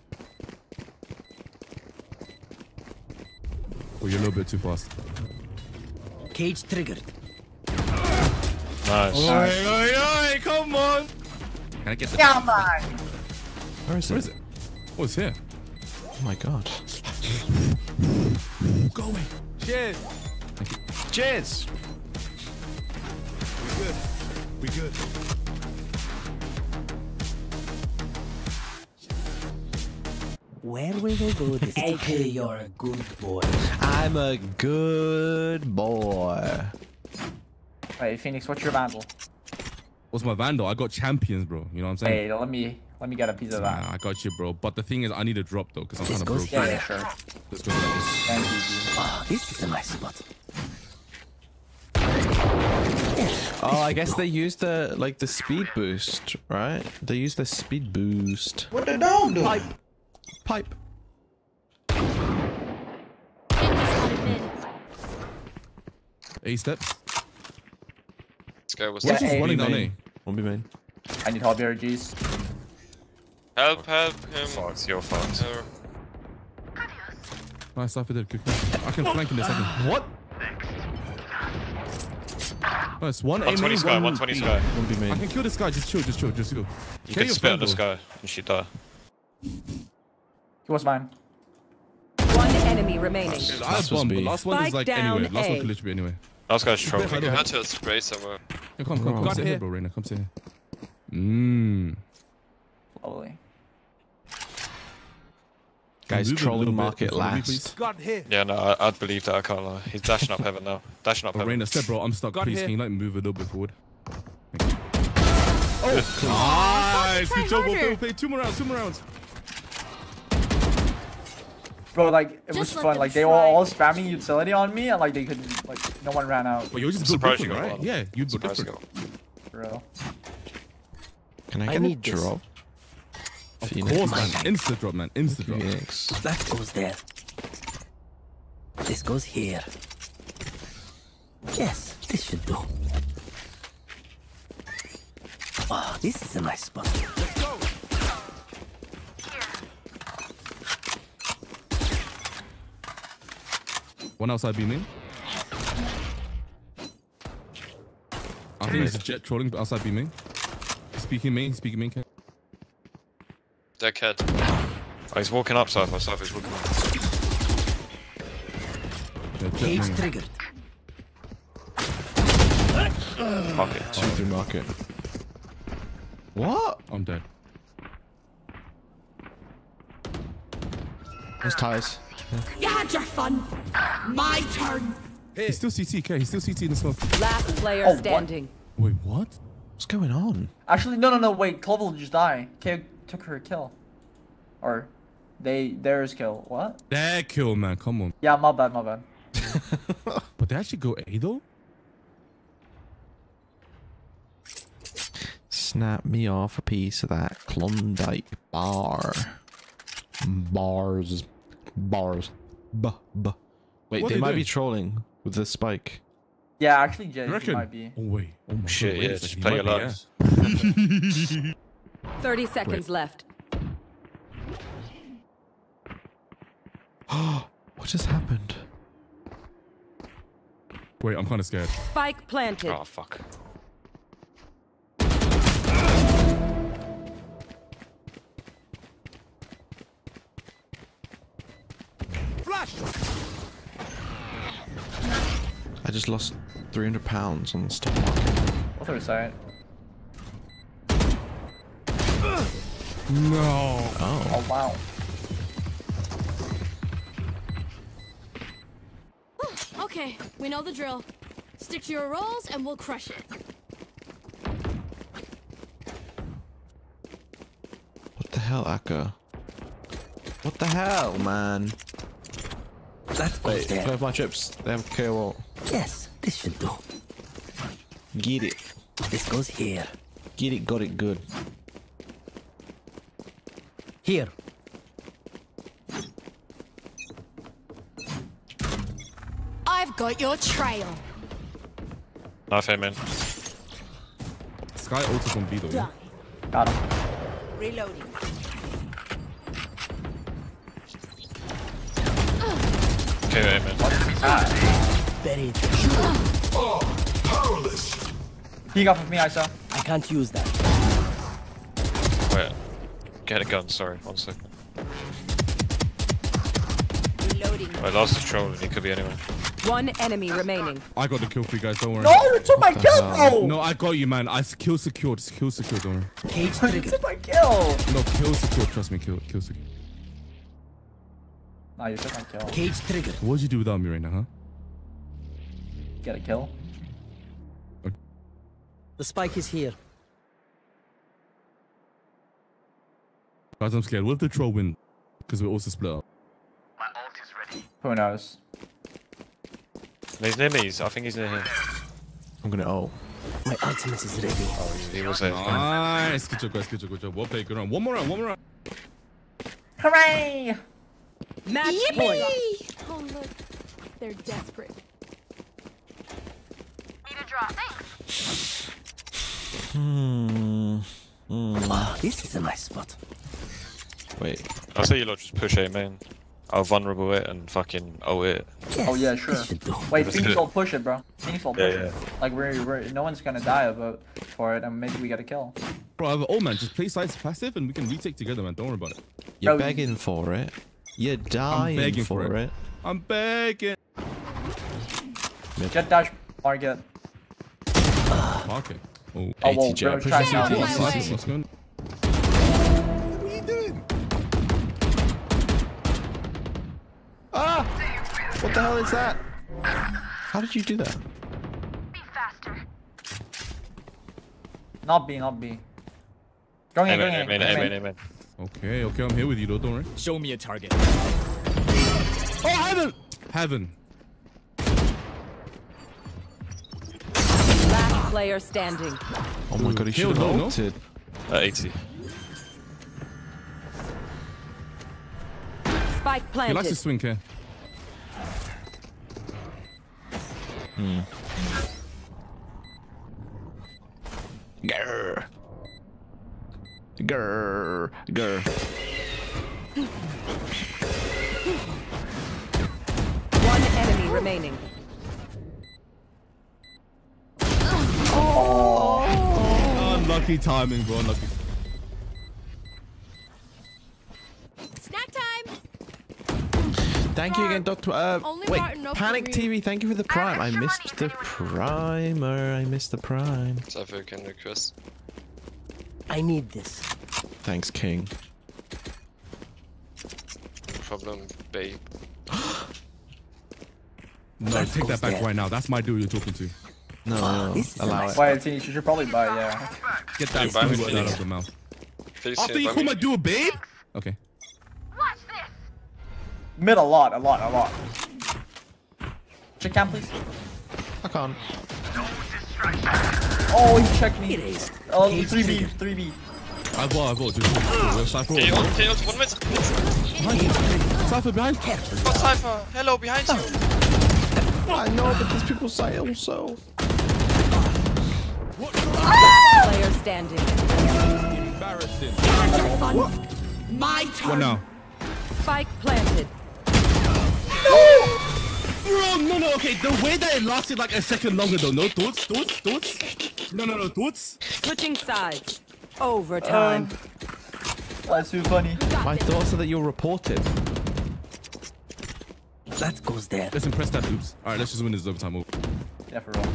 Oh, you're a little bit too fast. Cage triggered. Nice. Oi, oi, oi, come on! Can I get the... Yeah, man. Where is it? Where is it? Oh, it's here. Oh my god. Go away. Cheers. Cheers! We good. We good. Where will they go this [LAUGHS] AK, you're a good boy. I'm a good boy. Wait, Phoenix, what's your vandal? What's my Vandal? I got champions, bro. You know what I'm saying? Hey, let me let me get a piece of that. Nah, I got you, bro. But the thing is, I need a drop, though, because I'm kind of goes broke. Yeah, yeah, sure. Let's go. Let's Thank you, dude. Oh, this is a nice spot. Oh, I guess they use the like the speed boost, right? They use the speed boost. What the dog do? Pipe. Pipe. Enemy. A steps. This guy was. Yeah, What's just A, running B down A? main. One B main. I need help here, G's. Help! Help him! Fuck, it's your fault. Nice, Cypher did. Good. good. I can flank in a second. [LAUGHS] What? Oh, nice. One A 120 main, Skye, one 120 B. Skye. One B I main. I can kill this guy. Just chill, just chill, just chill. You Get can your spit on this guy and she die. He was mine. One enemy remaining. I Last have was bomb, but B. last one is like down anywhere. Last one A. could literally be anywhere. Last guy's trolling. Hide, You hide. had to spray somewhere. Yeah, come, come, come God sit here. here, bro, Reyna. Come sit here. Mmm. Slowly. Guys, Move it a trolling market in me, last. please. God. Yeah, no, I, I'd believe that. I can't lie. He's dashing up heaven now. Dashing up Oh, heaven. Reyna, step, bro. I'm stuck. God please, here. can you like move a little bit forward? Oh, Nice. Good job. We'll harder. play, play two more rounds. Two more rounds. Bro, like it Just was let fun. them Like they were try. all spamming utility on me, and like they couldn't. Like no one ran out. Well, you just I'm built surprised you different, got right? one. Yeah, you built Surprised you different. got one. Can I I get a need this. drop? Of Phoenix. course, man. Insta drop, man. Insta drop. Phoenix. That goes there. This goes here. Yes, this should do. Oh, this is a nice spot. One outside B main. I think it's a Jett trolling but outside B main. Speaking main, speaking main. Ken. Deck head. Oh, he's walking up, Cypher. Cypher's walking up. Yeah, Jett Cage main. triggered. Fuck it. Two through market. What? I'm dead. There's ties. You had your fun. My turn. He's still CT, K. He's still CT in the smoke. Last player Oh, what? standing. Wait, what? What's going on? Actually, no, no, no. Wait, Clovel just died. K took her kill. Or, they theirs kill. What? That kill, man. Come on. Yeah, my bad, my bad. [LAUGHS] But they actually go A though? Snap me off a piece of that Klondike bar. Bars. Bars. Buh, buh. Wait, What they they might doing? be trolling with the spike. Yeah, actually, Jay might be. Oh wait. Oh my Shit, god. wait yeah, just second, play he your be, lives. [LAUGHS] 30 seconds left. [GASPS] What just happened? Wait, I'm kind of scared. Spike planted. Oh, fuck. I just lost 300 pounds on the stock market. Other side. No. Oh, oh wow. Okay, we know the drill. Stick to your roles and we'll crush it. What the hell, Akka? What the hell, man? That goes Wait, there. play with my chips. They have KO. Yes, this should do. Get it. This goes here. Get it, got it good. Here. I've got your trail. Knife him in. Skye ulti on B though. yeah? Got him. Reloading. KO him in. Buried. Peek off of me, Isa. I can't use that. Wait. Get a gun, sorry. One second. Reloading. lost the is trolling. He could be anyone. One enemy remaining. I got the kill for you guys. Don't worry. No, you took my kill, bro. No, I got you, man. I kill secured. Kill secured. Don't worry. Cage took my kill. No, kill secured. Trust me. Kill, kill secured. Nah, you took my kill. Cage triggered. What'd you do without me right now, huh? Get a kill. The spike is here. Guys, I'm scared. What if the troll win? Because we're also split up. My ult is ready. Who knows? He's near me. He's, I think he's near here. I'm gonna oh. My ultimate is ready. Oh, he, he was there. Nice. Good job, guys. Good job. Good job. Well played. Good round. One more round. One more round. Hooray! Match point. Oh, look. They're desperate. Need a drop. Thanks. Hmm. Wow, this is a nice spot. Wait. I'll say you lot just push A main. I'll vulnerable it and fucking oh it. Yes, Oh yeah, sure. This should do. Wait, Let's Phoenix do it. will push it, bro. Phoenix will push yeah. it. Like we're, we're no one's gonna die about for it, and maybe we get a kill. Bro, oh man, just play sides passive and we can retake together, man. Don't worry about it. You're Bro, begging for it. You're dying I'm begging for, for it. it. I'm begging. Jett dash Market. Market. Oh. Oh, whoa, ATJ, bro, push try this now. into my the way. city. What's going What are you doing? Ah! What the hell is that? How did you do that? Not B, not B. Going in, going Amen, in. amen, going amen, in. amen. Okay, okay, I'm here with you though, don't worry. Show me a target. Oh, heaven! Heaven. Last player standing. Oh my god, he should have Killed, no? ulted. Uh, 80. Spike planted. He likes to planted. swing here. Grr. Grr. Grr. One enemy remaining. Oh! Unlucky timing, bro. Unlucky. Snack time. Thank you again, Doctor. Uh, Only wait, Martin up Panic for me. TV. Thank you for the prime. I missed the primer. I missed the prime. Cypher can request. I need this. Thanks, King. No problem, babe. [GASPS] No, That take that back there. right now. That's my dude you're talking to. No, Ah, no, this is a allow nice it. Wait, Tini, you should probably buy, yeah. Get that Dude, buy me out of the mouth. Please, After you buy call me- my dude babe? Okay. Mid a lot, a lot, a lot. Check cam, please. I can't. Oh, he checked me. It is. Oh, Cage 3B, 3B. I vote, I vote. Just Where's Cypher? Can you ult, can you ult? One minute. Behind you. Cypher behind. Oh, Cypher. Hello, behind you. I know, but these people say also. Player standing. Embarrassing. What now? Spike planted. Bro, no, no, okay. The way that it lasted like a second longer though. No thoughts, thoughts, thoughts. No, no, no, thoughts. Switching sides. Overtime. Um, that's too funny. My thoughts are that you're reported. That goes there. Let's impress that oops. All right, let's just win this overtime. Over. Yeah, for real.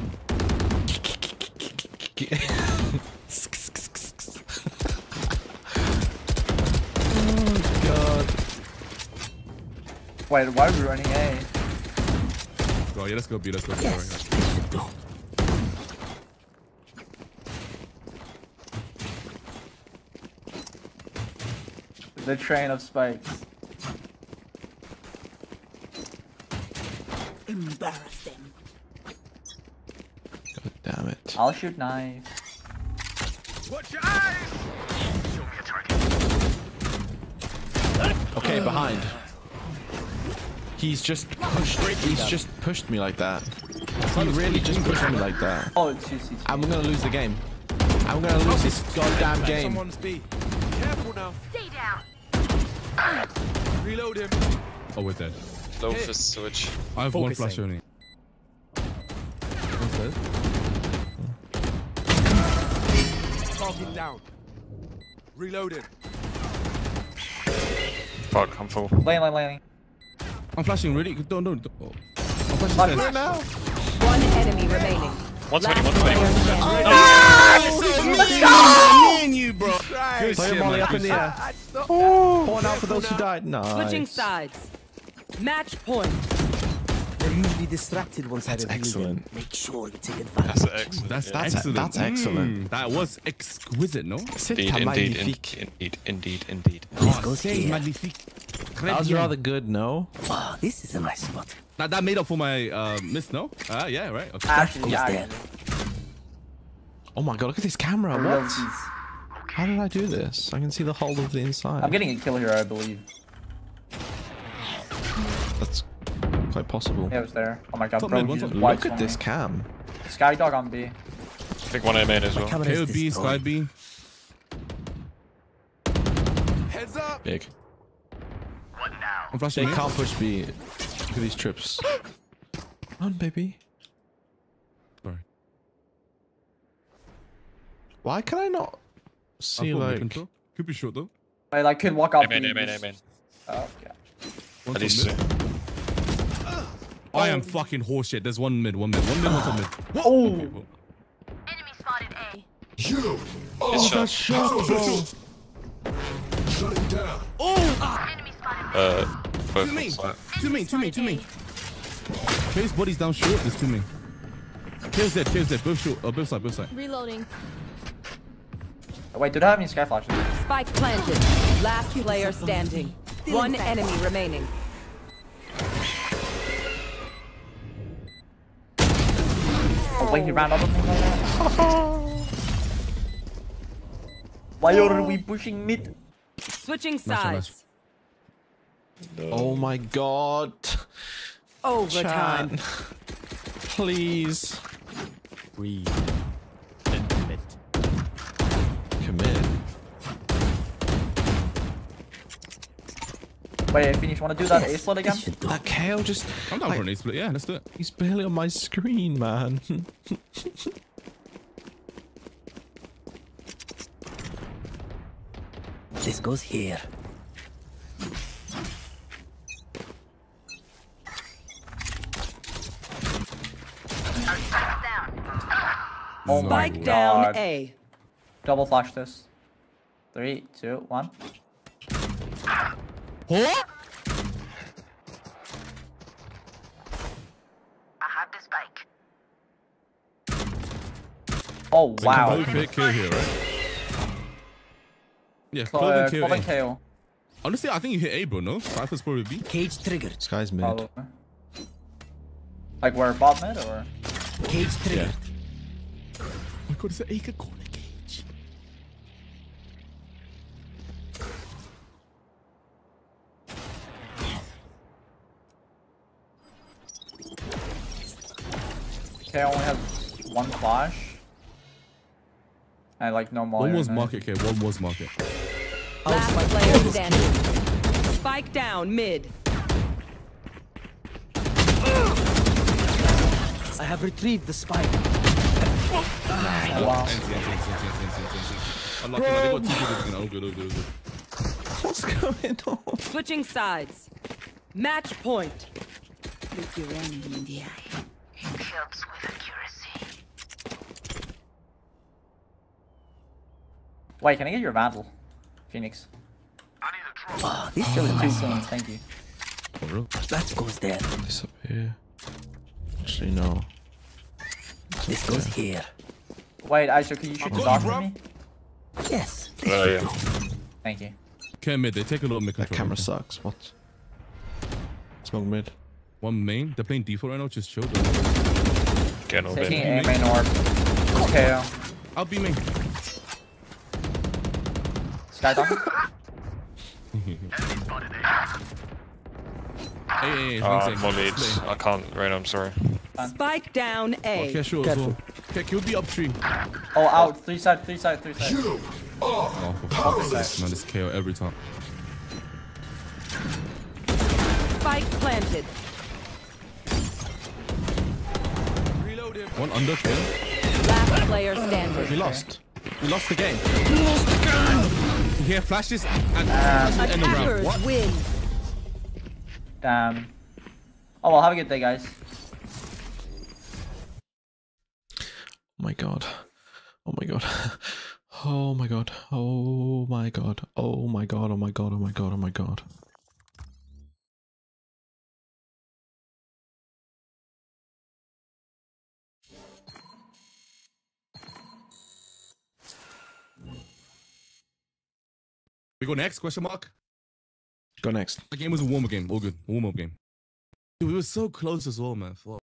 God. [LAUGHS] Wait, why are we running A? Bro, yeah, let's go B. Let's go B. Yes, All right. this should do. The train of spikes. Embarrass them. God damn it. I'll shoot knife. Watch your eyes. Okay, behind. He's just pushed. He's just pushed me like that. He really just pushed me like that. Oh, it's two CT. I'm gonna lose the game. I'm gonna lose this goddamn game. Careful now. Stay down. Reload him. Oh, we're dead. Low fist switch. I have one flash only. Target down. Reloading. Fuck, I'm full. Lane, lane, lane. I'm flashing. Really? Don't, don't. don't. I'm flashing. Fuck stairs. it now. One enemy remaining. 120, Last 120. player standing. Oh, Me and you, bro. Good Throw your shit, molly up in the shit. air. Pouring out for those who died. No. Switching sides. Match point. They're usually distracted once That's I reveal excellent. them. Make sure you take advantage. That's excellent. That's, yeah. That's- excellent. that's excellent. Mm, that was exquisite, no? C'est Indeed, indeed, magnifique. indeed, indeed, indeed. This goes C'est here. magnifique. Très That was bien. rather good, no? Oh, this is a nice spot. That, that made up for my uh, miss, no? Ah, yeah, right. Okay. Actually, Goes yeah. there. Oh my god, look at this camera. For What? realsies. How did I do this? I can see the whole of the inside. I'm getting a kill here, I believe. That's quite possible. Yeah, it was there. Oh my god, bro, mid, you one just top- wiped Look at this me. cam. Skye dog on B. I think one A main as well. Camera KO B, destroyed. Skye B. Heads up. Big. I'm flashing. They can't push B. Look at these trips. Come on, baby. Sorry. Why can I not see thought mid like? control. Could be short though. Wait, like, could walk up A main, B. A main, A main. Oh, okay. One At least mid. two. I am fucking horseshit. There's one mid, one mid, one mid, one top mid. [GASPS] Oh. Okay, cool. Enemy spotted A. You It's that shot. shot, bro. shutting down. Enemy spotted Uh, to me. to me, to me, to me, main, two main. Body's down short. There's two main. Kale's dead, Kale's dead. Both short, uh, both side, both side. A. Reloading. Wait, do they have any Skye flashes? Spike planted. Last player standing. One enemy remaining. Oh wait, he ran up on me like that. Why are we pushing mid? Switching Nice one, sides. Oh my god. Overtime. Chat. [LAUGHS] Please. Breathe. Wait, Phoenix, wanna do that A slot again? That Kale just. I'm down like, for an ace split. Yeah, let's do it. He's barely on my screen, man. [LAUGHS] This goes here. Oh Spike down. A. Double flash this. Three, two, one. Huh? I have the spike. Oh it's wow. Like kill here, right? Yeah, clothing kill. Clothing kill. Honestly, I think you hit A, bro, no? Cypher's probably B. Cage triggered. Skye's mid. Like where? Bot mid or? Cage triggered. Yeah. Oh my god, is that Aka corner? KO only has one flash. And like no more. One was market, K. One was market. Last player standing. Spike down mid. I have retrieved the spike. What's going on? Switching sides. Match point. Look your enemy in the eye. It helps with accuracy. Wait, can I get your mantle, Phoenix? Oh, this Kill is it my two spike. clean, thank you. For real. That goes there. This up here. Actually, no. This goes here. Wait, Aisha, can you shoot the dog for me? Yes. Oh, yeah. Thank you. K mid. They take a little mid That control. camera okay? sucks. What? Smoke mid. One main. They're playing default right now. Just chill. Getting all Taking in. A main orb. KO. I'll be main. Skye talking? [LAUGHS] Hey, hey, hey. Uh, more leads. I can't right now, I'm sorry. Spike down A. K short as well. K, kill the upstream. Oh, out. Three side, three side, three side. You are Oh, for fuck's. Man, this KO every time. Spike planted. One under kill. Last player standing. We lost. We lost the game. Here, flashes and flashes end the round. What? win. Damn. Oh well, have a good day, guys. Oh my god. Oh my god. [LAUGHS] Oh my god. Oh my god. Oh my god. Oh my god. Oh my god. Oh my god. We go next? Question mark. Go next. The game was a warm-up game. All good. Warm-up game. Dude, we were so close as well, man. Fuck.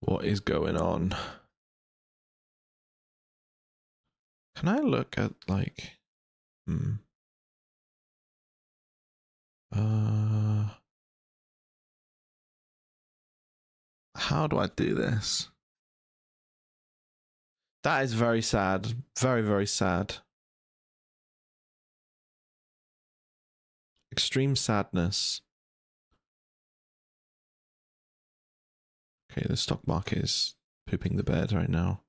What is going on? Can I look at like hmm. Uh How do I do this? That is very sad. Very, very sad. Extreme sadness. Okay, the stock market is pooping the bed right now.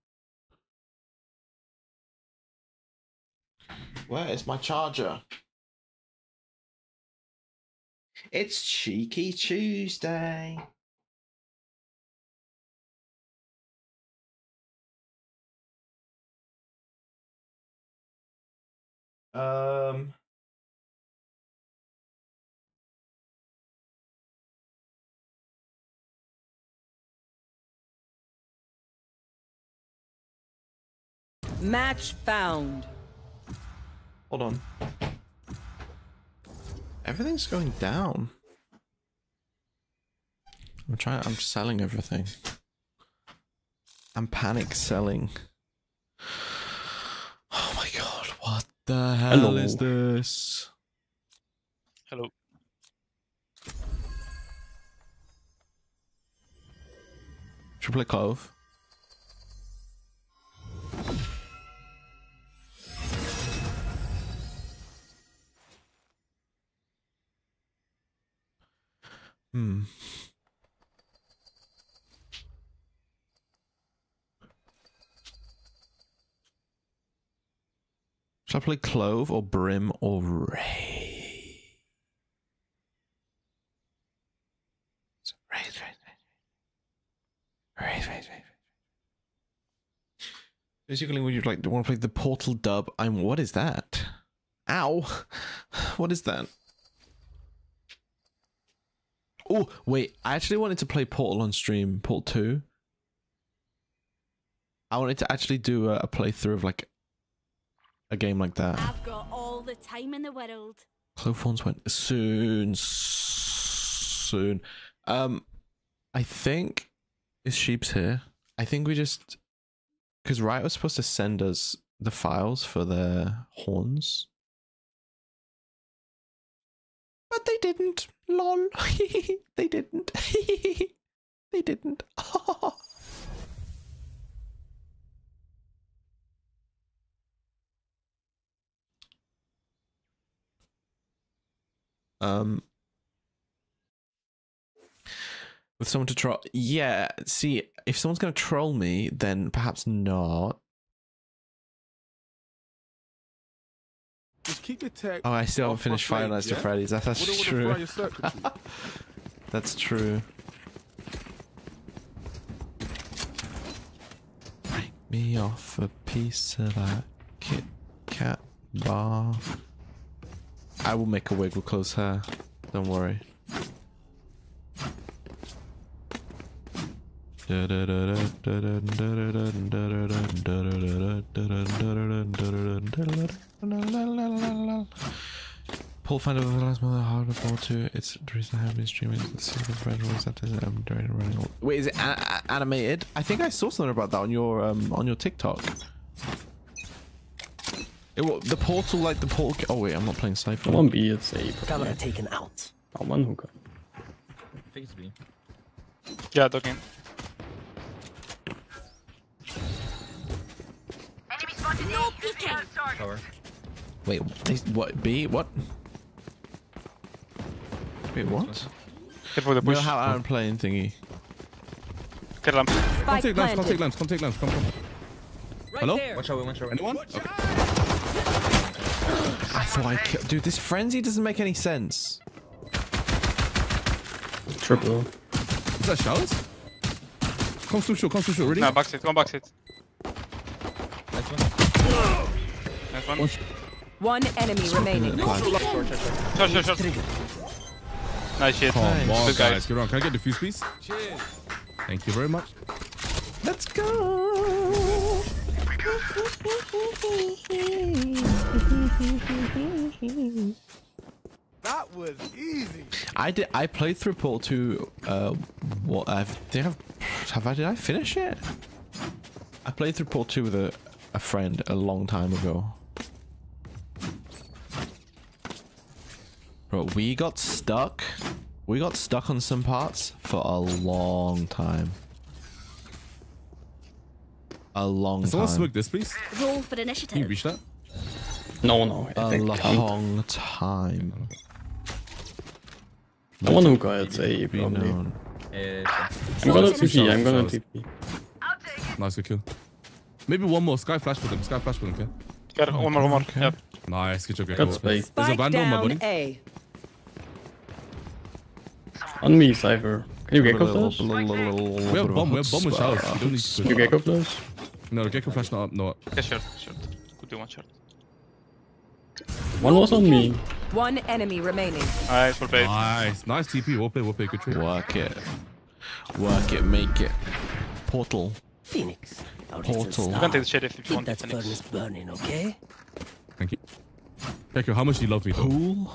Where is my charger? It's Cheeky Tuesday. Um. Match found. Hold on. Everything's going down. I'm trying. I'm selling everything. I'm panic selling. Oh my god! What the hell Hello. is this? Hello. Triple clove. Clove or Brim or Ray? Ray, Ray, Ray. Ray, Ray, Ray, Ray. Basically, would you like want to play the Portal dub? I'm. What is that? Ow! [LAUGHS] What is that? Oh wait, I actually wanted to play Portal on stream, Portal Two. I wanted to actually do a, a playthrough of like a game like that. I've got all the time in the world. Clophones went soon, soon. Um, I think is Sheep's here. I think we just because Riot was supposed to send us the files for their horns, but they didn't. Lol, [LAUGHS] they didn't. [LAUGHS] they didn't. [LAUGHS] um with someone to troll yeah see if someone's going to troll me then perhaps not Just keep your tech. oh i still haven't finished Five plate, Nights at yeah? Freddy's that's, that's true fry your circuitry. [LAUGHS] that's true break me off a piece of that Kit Kat bar I will make a wig with close hair don't worry Paul find over the last month hard to fall to. It's the reason I have been streaming. The secret friend was that I'm running. Wait, is it animated? I think I saw something about that on your um on your TikTok. It, wa- the portal, like the portal. Oh wait, I'm not playing Cypher. Come on, B, it's A. Camera taken out. Ja, man hugger. Face B. Yeah, ducking. No peeking. Tower. Wait, they, what? B? What? Wait, what? Hit for the You know how I'm playing thingy. Get lamp. Come Spike take lamps, come take planted. lamps, come take lamps, come, come. Right Hello? there. One shower, one shower. Anyone? Okay. I thought I killed. Dude, this frenzy doesn't make any sense. Triple. Is that showers? Come through short, come through short, ready? No, back seat. Go back seat. Nice one. Nice one. One One enemy remaining. Shot, shot, shot. Nice shit. Come on, Good guys. guys. Get on. Can I get the fuse, please? Thank you very much. Let's go. [LAUGHS] That was easy. I did. I played through Portal 2. Uh, what? I think I've. Have I? Did I finish it? I played through Portal 2 with a, a friend a long time ago. Bro, we got stuck. We got stuck on some parts for a long time. A long Can someone time. smoke this, please? Roll for Can you initiative. reach that? No, no, I A think can't. long time. I want to go at A, Be probably. known. I'm gonna Showers, TP, I'm gonna showers. TP. Nice, good kill. Maybe one more. Skye flash for them. Skye flash for them, okay? Get one more, one more. Okay. Yep. Nice, good job, good job. There's a Spike vandal on my body. A. On me, Cypher. Can you Gekko flash? We have bomb, we have bomb with showers. We don't need to Can you Gekko flash? No, the Gekko flash not up, no. Okay, short, short. Could do one short. One was on me. One enemy remaining. Nice, well played. Nice, nice TP, well played, well played, good trade. Work it. Work it, make it. Portal. Phoenix. Portal. little You star. can take the shit if you Keep want, that Phoenix. furnace burning, okay? Thank you. Gekko, how much do you love me though? Pool.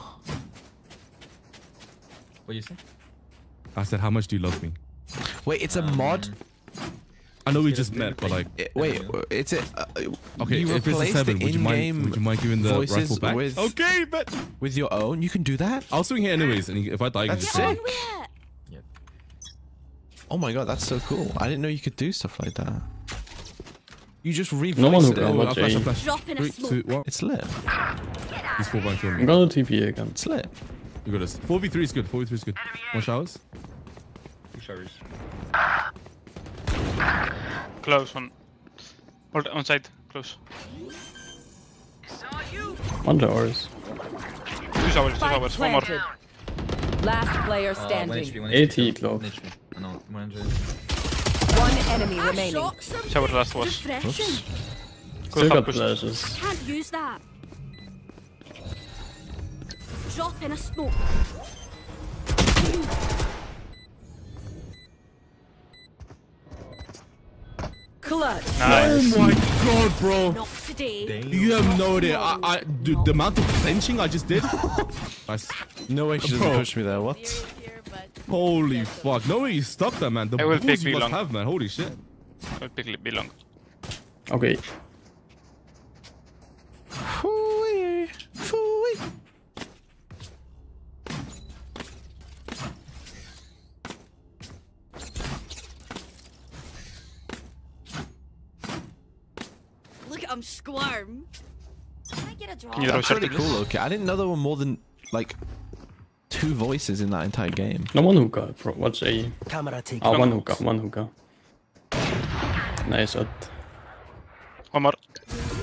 What you say? I said, how much do you love me? Wait, it's a mod. I know we just met, but like, It- wait, it's a. Uh, okay, you if it's a seven, the would you mind? Would you mind giving the rifle back? with- Okay, but with your own. You can do that. I'll swing here anyways, and if I die, you can just sick. Yeah. Oh my god, that's so cool. I didn't know you could do stuff like that. You just revoice No one who it. can Oh, watch I'll flash, flash. Drop in a Three, smoke. two, one. It's lit. He's full blind killing I'm me. gonna TP again. It's lit. You got this. 4v3 is good, 4v3 is good. One showers? Two showers. Close one. Hold on side, close. One doors. Two showers, two Spike one more. Last player Uh, one standing. HP, one AT HP. close. One HP. Oh, no, 100. One enemy remaining. shocks. Shower last was. Refreshing. Still got flashes. Can't use that. Drop in a smoke. Clutch. Nice. Oh my god, bro. Not today. You have no idea. I, I, the, the amount of clenching I just did. [LAUGHS] nice. No way she doesn't Bro. push me there. What? Holy fuck. No way you stopped that, man. The I will balls pick you B must long. have, man. Holy shit. I'll pick B long. Okay. Phooey. Phooey. Look squirm. Can I get a draw? Can you That's pretty cool. Okay, I didn't know there were more than like two voices in that entire game. No one hookah. Bro. Watch A. Camera take. Ah, one hookah. One hookah. Nice shot. One more.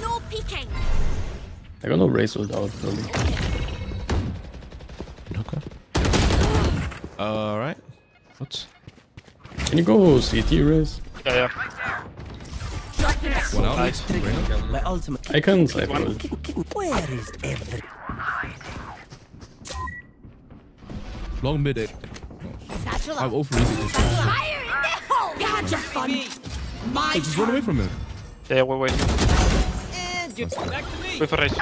No peeking. They're gonna race without really. Okay. All right. What? Can you go CT race? Yeah, yeah. Drop in a One out. My ultimate. I can cypher. One. ult. Where is every? Long mid. satchel I'm up. over easy. Just, Fire in. You had your fun. My Hey, just run away from him. Yeah, yeah, wait, wait. Wait for race.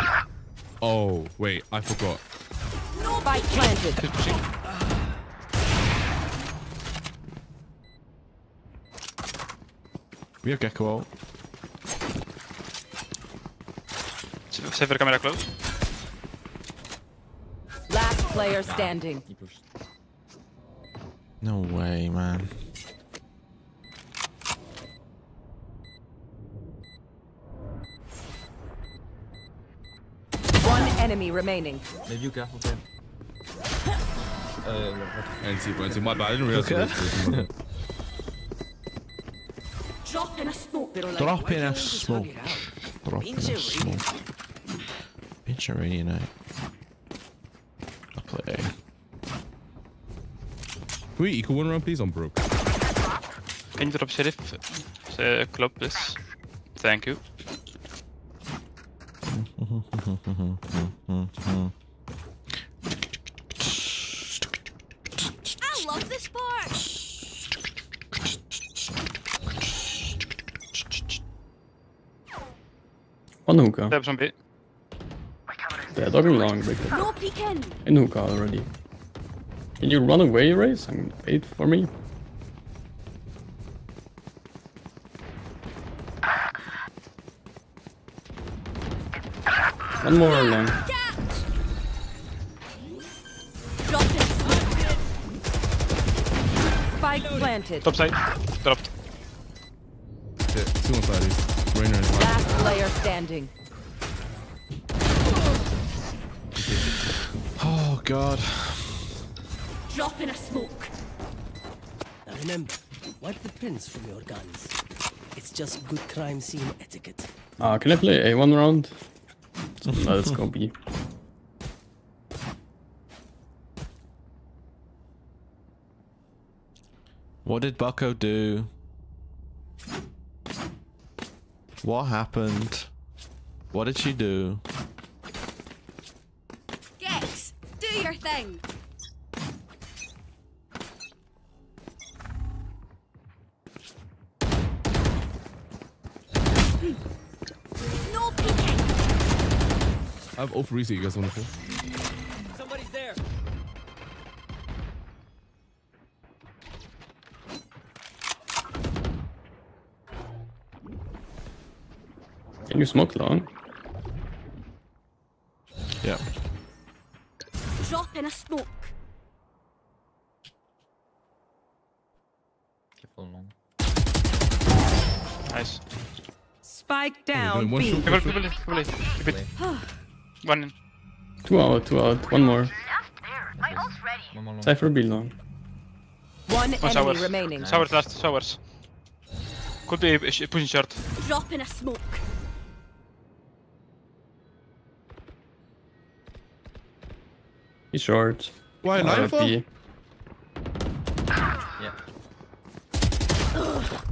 Oh, wait. I forgot. Spike planted. We have Gekko ult. Safer camera close. Last player standing. No way, man. One enemy remaining. Maybe you careful there. Uh, what? NT, bro. NT, my bad. I didn't realize [LAUGHS] Okay. Drop in a smoke. Drop in a smoke. Drop in a smoke. Pinch a radio night. I'll play A. Can we equal one round, please? I'm broke. Can you drop sheriff? Uh, club, please. Thank you. I love this part. One hookah. Stab some B. They're talking long, break it. No peeking. In hookah already. Can you run away, Raze, and wait for me? One more long. Drop in a smoke. Spike planted. Top side. Dropped. Yeah, two on side. Player standing. Oh god. Drop in a smoke. Now remember, wipe the prints from your guns. It's just good crime scene etiquette. Uh, can I play A one round? let's go B. What did Bucko do? What happened? What did she do? Gex, do your thing. No peeking. I have 0 for you guys want to Somebody's you smoke long? Yeah. Drop in a smoke. Careful long. Nice. Spike down. one B. shot. Keep it, keep. One in. Two out, two out, one more. One more long. Cypher B long. One One enemy remaining. Showers last, showers. Could be sh- pushing short. Drop in a smoke. He's short. Why, Uh, nine for? Yeah.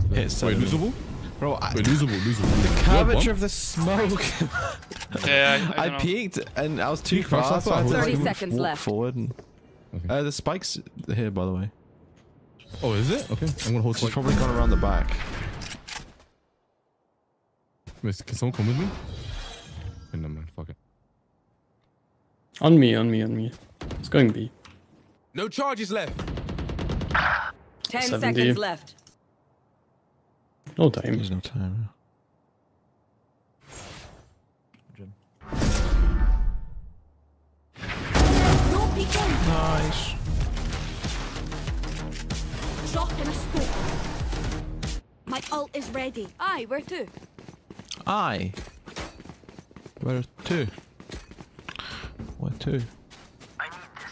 Hit Wait, seven. losable? Bro, I, Wait, losable, losable. the You curvature of the smoke. [LAUGHS] Yeah, I, I, I don't peeked and I was too Peek fast, fast. So I had to 30 like, seconds walk left. forward. And, Okay. uh, the spikes here, by the way. Oh, is it? Okay, I'm gonna hold She's spike. probably gone around the back. Wait, can someone come with me? Okay, never mind, fuck it. On me, on me, on me. It's going B. No charges left. Ten 70. seconds left. No time. There's no time. No. Nice. Drop in a smoke. My ult is ready. Aye, where to? I. Where to? Where to?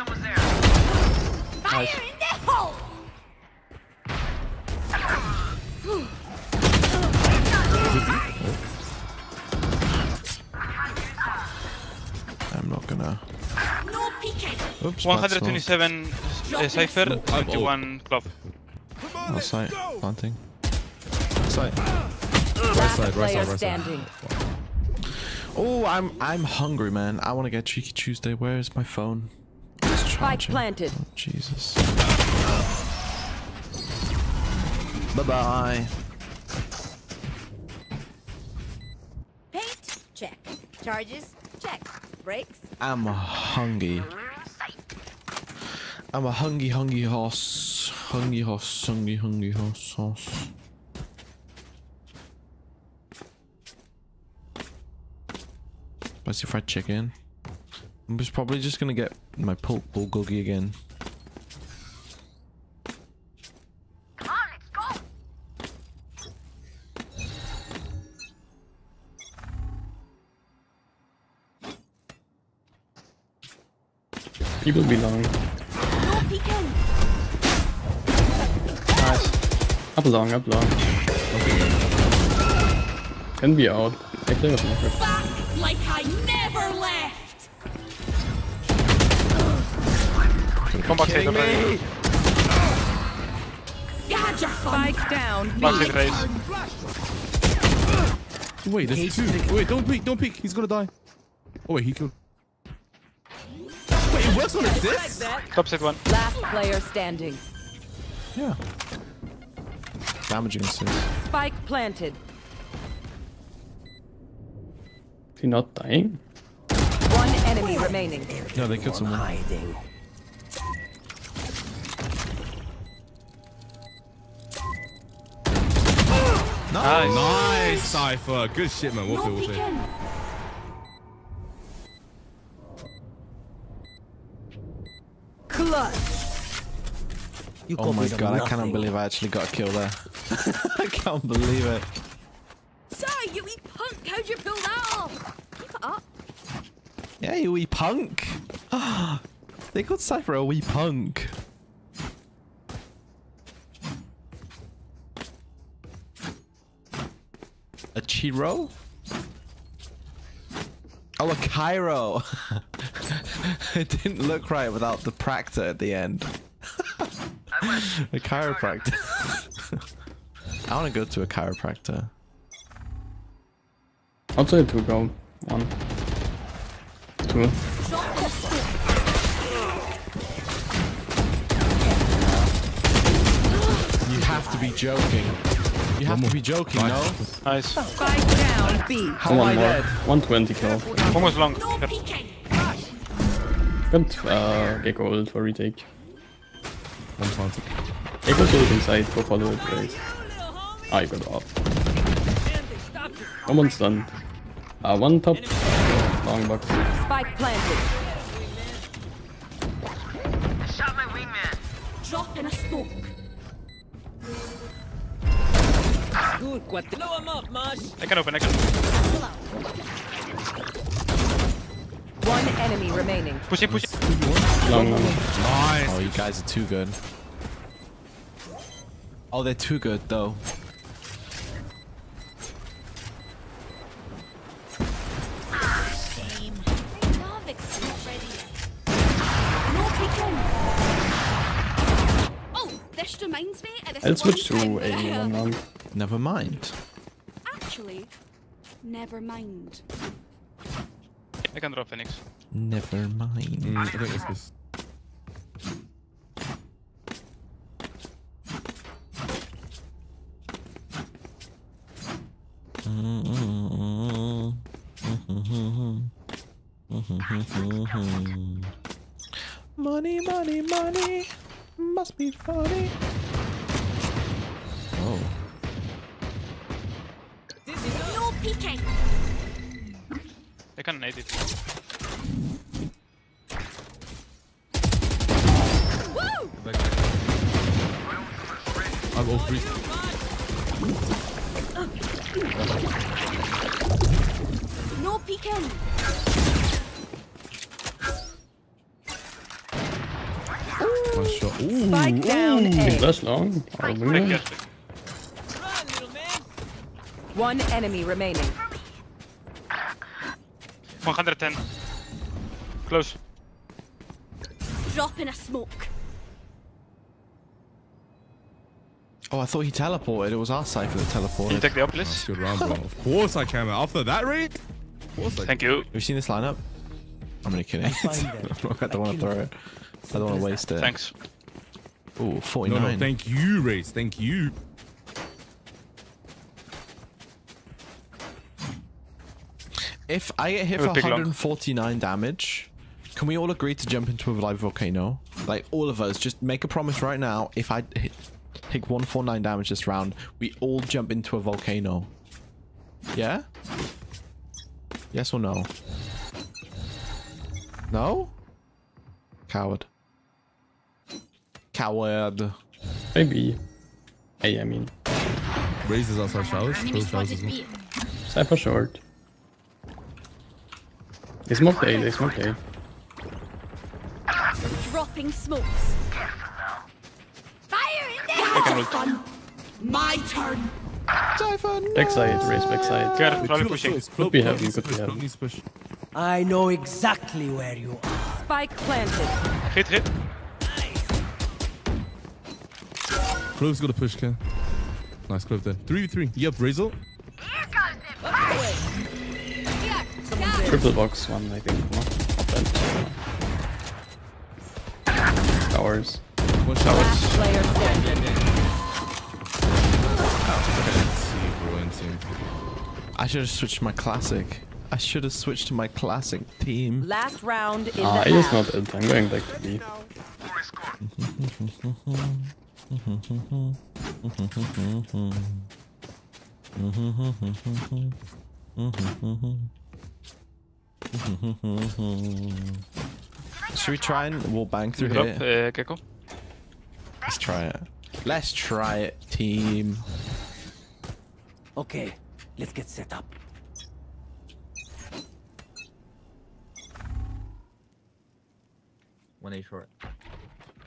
Fire in the hole! [SIGHS] I'm not gonna. No. Oops. 127 uh, Cypher, I'm 21 Clove. Outside. Planting. Outside. Last side, right side, right side. Oh, I'm I'm hungry, man. I want to get Cheeky Tuesday. Where is my phone? It's Spike planted. Oh, Jesus. Bye bye. Paint? Check. Charges? Check. Brakes? I'm a hungry. I'm a hungry, hungry horse. Hungry horse, hungry, hungry horse, horse. Spicy fried chicken. I'm just probably just gonna get my pork bulgogi again. People be long. No peeking. Nice. Up long, up long. Can be out. I play with Margaret. Come back later, ready. Gotcha. Spike down. Back B. later, raise. Wait, there's two. Wait, don't peek, don't peek. He's gonna die. Oh wait, he killed. Wait, it works on assist? Top side one. Last player standing. Yeah. Damaging assist. Spike planted. Is he not dying? One enemy remaining. No, they killed someone. Hiding. Nice. Nice, Cypher. Good shit, man. What we'll no Clutch. You oh my god, nothing. I cannot believe I actually got a kill there. [LAUGHS] I can't believe it. So, you wee punk, how'd you pull that off? Keep it up. Yeah, you wee punk. [GASPS] they called Cypher a wee punk. A Chiro? Oh, a Cairo. [LAUGHS] it didn't look right without the practor at the end. [LAUGHS] a chiropractor. [LAUGHS] I want to go to a chiropractor. I'll say two go. One. Two. You have to be joking. You have to be joking, no? Nice. Spike down B. How am One I more. dead? 120 kill. Almost long. Good uh, Gekko ult for retake. One planted. Gekko's ult inside for follow it, guys. Ah, you got off. Someone's stunned. Uh, one top. Long box. Spike planted. Good, what? Blow him up, Mosh. I can open, I can. One enemy remaining. Push it, push it. Long, long. Nice. Oh, you guys are too good. Oh, they're too good, though. Narvik's not ready yet. No peeking. Oh, this reminds me of this I'll switch to one a time- one long. [LAUGHS] Never mind. Actually, never mind. I can drop Phoenix. Never mind. Mm, I think it's this. Money, money, money. Must be funny. I can nade it. Woo! I'll go free. No peeking. Nice shot. Ooh. Spike down Is A. that long? I'll bring Take it. care. One enemy remaining. 110. Close. Drop in a smoke. Oh, I thought he teleported. It was our Cypher that Can you take the up, That's please? good round, bro. Of course I can. After that rate? Of course I Thank you. Have you seen this lineup? I'm only kidding. I don't want to throw it. I don't want to waste it. Thanks. Ooh, No, 49. no, thank you, Raze. Thank you. If I get hit for a big lump. 149 damage, can we all agree to jump into a live volcano? Like all of us, just make a promise right now. If I hit, hit 149 damage this round, we all jump into a volcano. Yeah? Yes or no? No? Coward. Coward. Maybe. Hey, I mean. Raze is outside showers. Enemy Close showers spotted as well. B. Cypher short. They smoked A, they smoked A. Dropping smokes. Fire in there! I can ult. Fun. My turn. Backside, Raze backside. Care, Wait, probably close, pushing. Could be close, heavy, could be push, heavy. needs to push. I know exactly where you are. Spike planted. Hit, hit. Clove's got to push, Ken. Nice, Clove then. 3v3. Yep, Razor. Triple box one, I think. No? Offense. Towers. One shot. Last player standing. I should have switched my classic. I should have switched to my classic team. Last round in Ah, the it is not ult. I'm going back to B. Should [LAUGHS] Should we try and wall bang through Drop, here? uh, Gekko. Let's try it. Let's try it, team. Okay, let's get set up. One A short.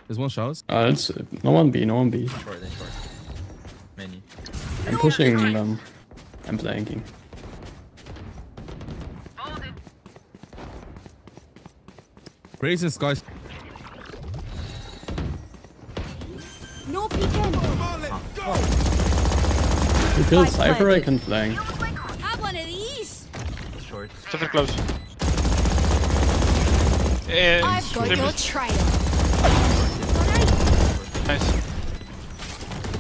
There's one showers. Uh, it's no one B, no one B. Short, then short. Many. I'm pushing them. I'm flanking. Raising skies. No peeking. You kill Cypher, I can flank. Have one of these. Short. Shutter close. I've got your trail. Nice.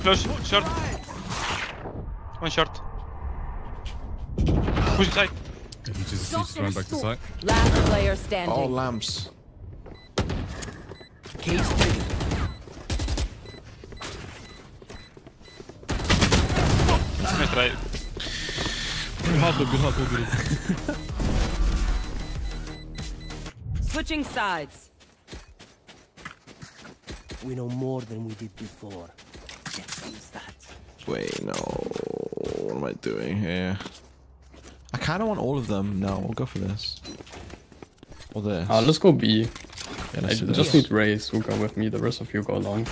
Close, short. One short. Push inside. He just, he just ran back to site. Last player standing. All lamps. Case ready. Nice try. Good hard, good hard, good. Switching sides. We know more than we did before. Let's use that. Wait, no. What am I doing here? I kind of want all of them. No, we'll go for this. Or this. Uh, let's go B. Yeah, I let's do just need Raze who go with me, the rest of you go along.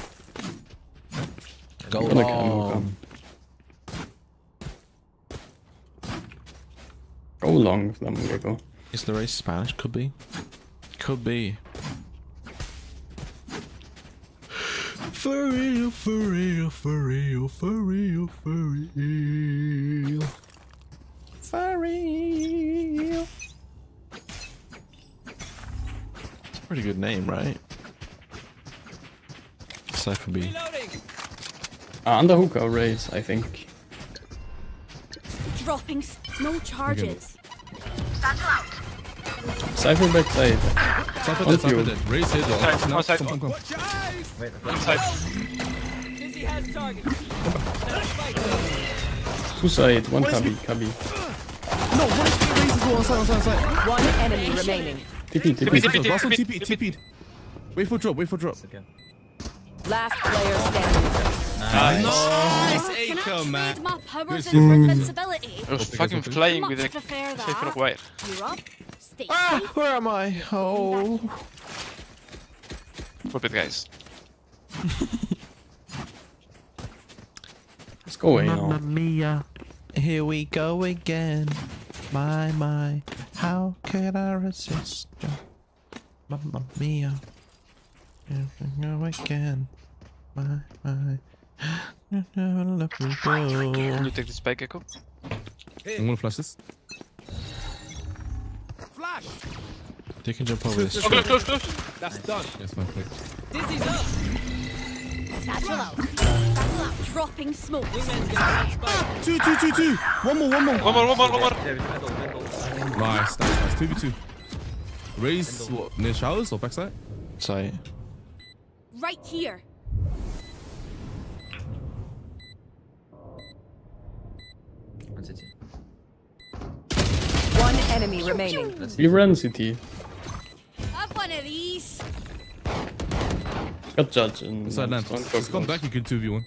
Go Gonna can hook long. Go along with them, Gekko. Is the race Spanish? Could be. Could be. For real, for real, for real, for real, for real. For real. Pretty good name, right? Cypher B. Uh, under hookah Raze, I think. Dropping s- no charges. Cypher backside. Cypher Both dead, Cypher you. dead. Raze hit. Outside, Come, outside. come, come, come. Wait, Inside. Two side, one cubby, cubby. No, what is the Raze as well? Outside, outside, outside. One enemy remaining. TP, TP, TP. TP. Last one TP, TP. Wait for drop, wait for drop. Last player standing. Nice. Nice, Can I Aiko, man. trade my powers Good and invincibility? I was fucking okay. flying with a prefer safer that. wire. You're up. Stay Ah, where am I? Oh. Flip it, guys. Let's go away Mamma mia, here we go again. My, my, how could I resist you? Mamma mia, here we go again. My, my, never let me Can go. you take this back, Gekko? I'm gonna flash this. Flash. They can jump over this. Oh, close, close, close. That's done. Yes, man. quick. Satchel out. Satchel out. Dropping smoke. Two, two, two, two. One more, one more. One more, one more, one more. Yeah, it's middle, middle. Nice, nice, nice. Two v two. Raze what? Near showers or backside? Sight. Right here. One enemy remaining. Let's We ran CT. Have one of these. Got judge and Inside land. one It's gone back, you can 2v1.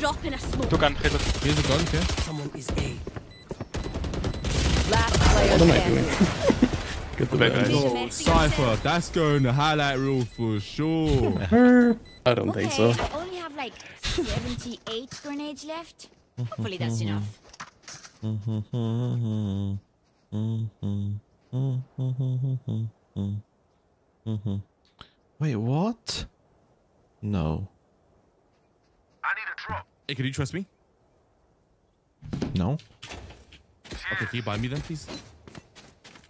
Dropping a smoke. Two gun, hit. Here's a gun, okay? Someone is A. Last player What am I doing? [LAUGHS] Get the Bye, bad. guys. Oh, Cypher, that's going to highlight rule for sure. [LAUGHS] I don't think so. I only have like 78 grenades left. Hopefully that's enough. [LAUGHS] Wait, what? No. I need a drop. Hey, can you trust me? No? Okay, can you buy me then, please?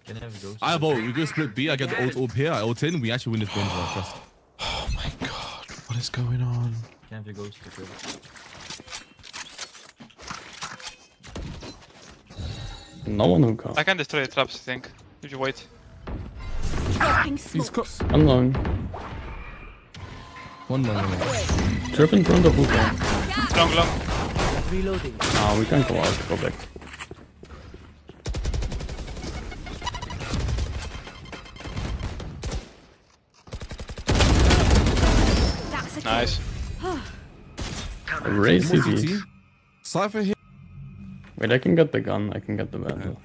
Can I have ghost? I vote. We go split B. I get the ult up here. I ult in. We actually win this game as well. Trust. Oh my god, what is going on? Can I have your ghost? Okay. No one hookah. I can destroy the traps, I think. If you wait. He's close. I'm long. One long. Drop in front of hook. Long, long. Reloading. Ah, we can go out. Go back. Nice. Ray CT. Cypher here. Wait, I can get the gun, I can get the vandal.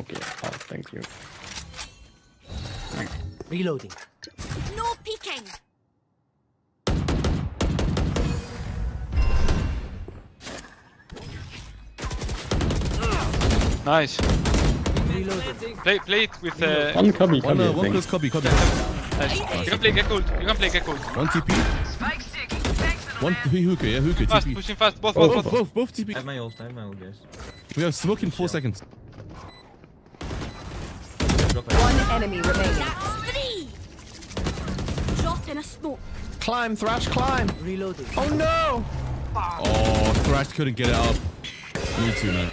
Okay, oh, thank you. Reloading. No peeking. Nice. Play, play it with. Uh, One cubby, One, cubby, uh, one think. close copy, copy. nice. You can play get gold. You can play get gold. One TP. One three hookah, yeah, hookah, Fast, TP. pushing fast. Both, Oh, both, Both, both. both, both TP. I have my ult, I have my ult, guys. We have smoke in four yeah. seconds. One enemy remaining. That's three. Drop in a smoke. Climb, Thrash, climb. Reloading. Oh no! Oh, Thrash couldn't get it up. Me too, man.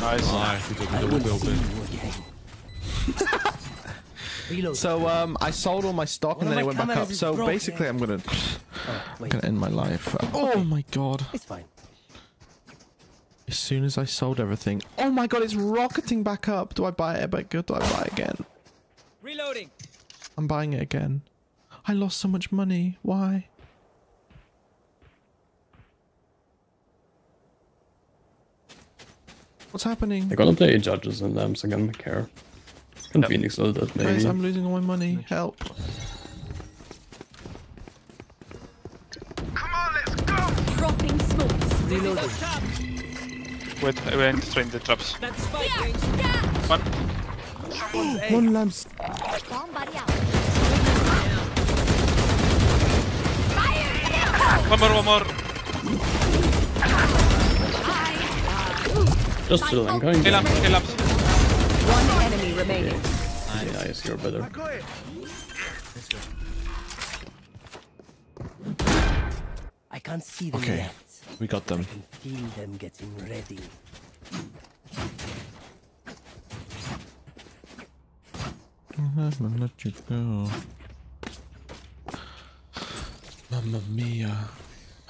Nice. Nice. Good job, I good will job, see good you job. again. Reload. So um, I sold all my stock One and then it went back up. So broken. basically, I'm gonna, Oh, I'm gonna end my life. Oh my god! It's fine. As soon as I sold everything, oh my god, it's rocketing back up. Do I buy it back? Do I buy it again? Reloading. I'm buying it again. I lost so much money. Why? What's happening? They're gonna play judges and lamps again. Care. Can Phoenix ult that Guys, maybe? I'm losing all my money. Help. Come on, let's go! Dropping smokes. Reloading. Wait, we're entering the traps. That's spike Here. Yeah. One. One lamps. Bomb buddy out. One more, one more. Just chill. I'm going. Kill lamps, kill lamps. One enemy remaining. Yeah, yes, you're better. I can't see them Okay. yet. We got them. I can feel them getting ready. I'm let you go. Mamma mia.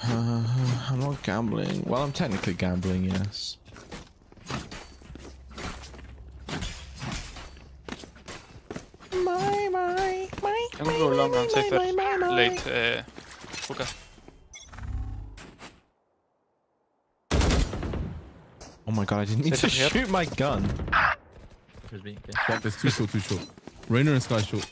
Uh, [SIGHS] I'm not gambling. Well, I'm technically gambling, yes. My, my, my, I'm gonna go long and safer. Late, uh, hookah. Oh my god, I didn't need to Set it here. shoot my gun. Frisbee, okay. Fuck, that's too short, too short. Reyna and Skye short.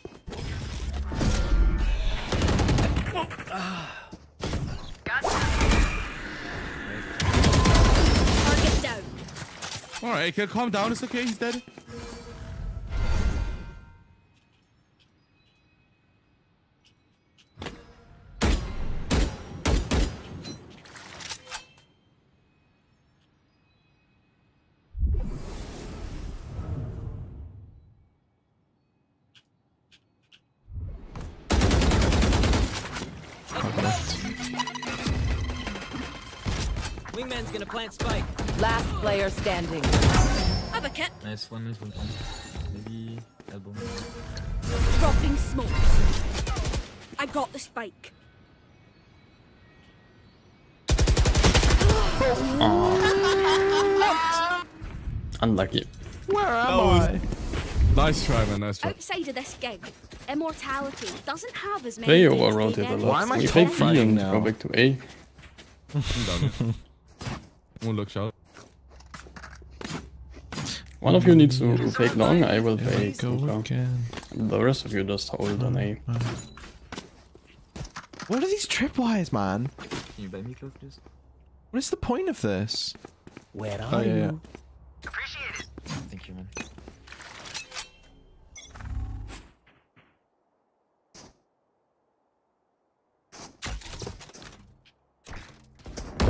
Alright, okay, calm down. It's okay. He's dead. Wingman's spike. Last player standing. Have a kit. Nice, one nice one. Maybe elbow. Dropping smokes. I got the spike. Unlucky. Where am was- I? Nice try, man. Nice try. Outside of this gig, immortality doesn't have as many. They days over to rotate a begin. lot. Why am I we top take B fighting now? go back to A. I'm. One look shot. One of you needs to take long, I will Here we take go again. The rest of you just hold on A. What are these tripwires, man? Can you buy me close, please? What is the point of this? Where oh, are Oh, yeah, you? yeah. Thank you, man.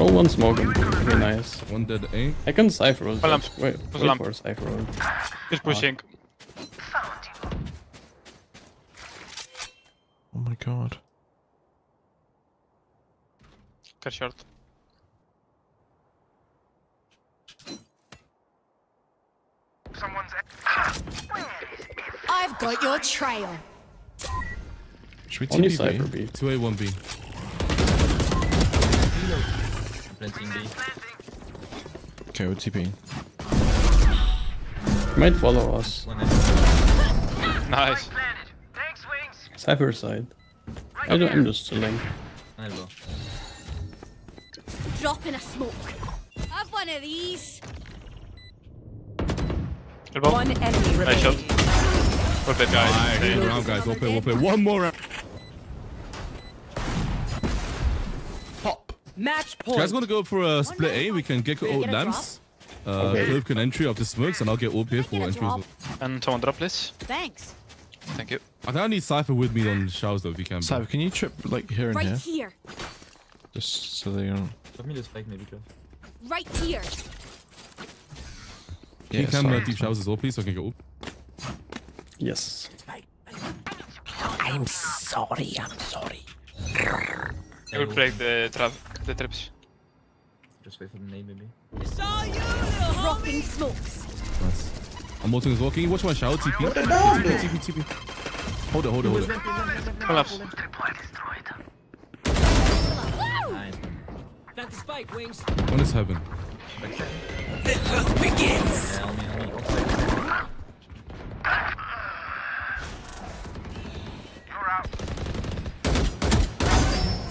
Roll one smoke and be nice. One dead A. I can Cypher roll. One Wait, wait lamp. for Cypher roll. He's pushing. Oh my god. Cut short. I've got your trail. Should we Only TP Cypher B? B. 2A, 1B. I'm planting B. Okay, we're TP. Might follow us. Nice. Cypher side. I don't, I'm just chilling. Elbow. Drop in a smoke. Have one of these. Elbow. One enemy Nice shot. remaining. Well played, guys. Alright, good round, guys. We'll play, we'll one more round. Match You guys point. gonna go for a split A? We can get out lamps. Uh, Okay. Clove can entry of the smokes, and I'll get OP for entry as well. And someone drop, please. Thanks. Thank you. I think I need Cypher with me on the showers though, if you can. bro. Cypher, can you trip like here and Right here? here. Just so they don't. Drop me the spike maybe, Clove. Right here. Can you Yeah, can uh, deep showers as well, please, so I can get OP. Yes. I'm sorry, I'm sorry. I will break the trap, the traps. Just wait for the name maybe. Dropping smokes. Nice. I'm ulting as well. Can you watch my shower TP? What the dog TP, do? TP, TP. Hold it, hold it, hold it. Collapse. Nice. Plant the spike, wings. One is heaven. Begins. Yeah, on me, on me. Outside. Tidy. Close one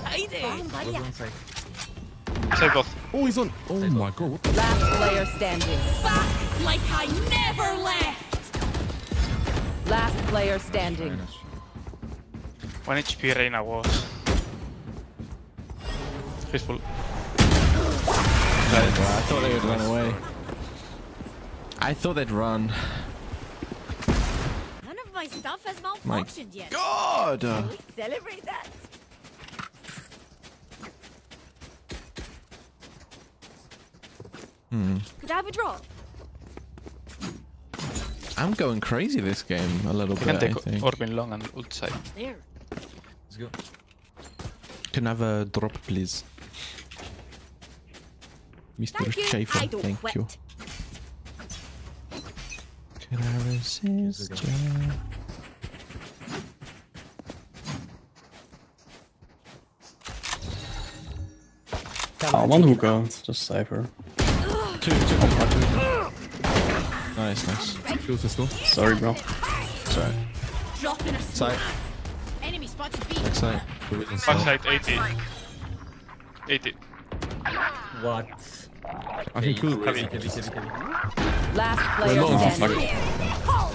side. Save both. Oh, he's on. Oh my god. Last player standing. Back like I never left. Last player standing. Nice. 1 HP Reyna was. Peaceful. I thought they would run away. I thought they'd run. None of my stuff has My malfunctioned yet. God! Can we celebrate that? Hmm. Could I have a draw? I'm going crazy this game a little You bit. can I take think. Orbin long and ult side. There. Let's go. Can I have a drop, please? Mr. Thank you. Schaefer, I don't thank quit. you. Can I resist okay. you? Oh, one hookah. Just Cypher. Two, two. Nice, nice. Kill pistol. Sorry, bro. Sorry. Drop in a smoke. Side. Enemy spotted B. Next side. Backside 80. 80. What? I can kill. Heavy, heavy, heavy, heavy. Last player Wait, no, standing. fuck.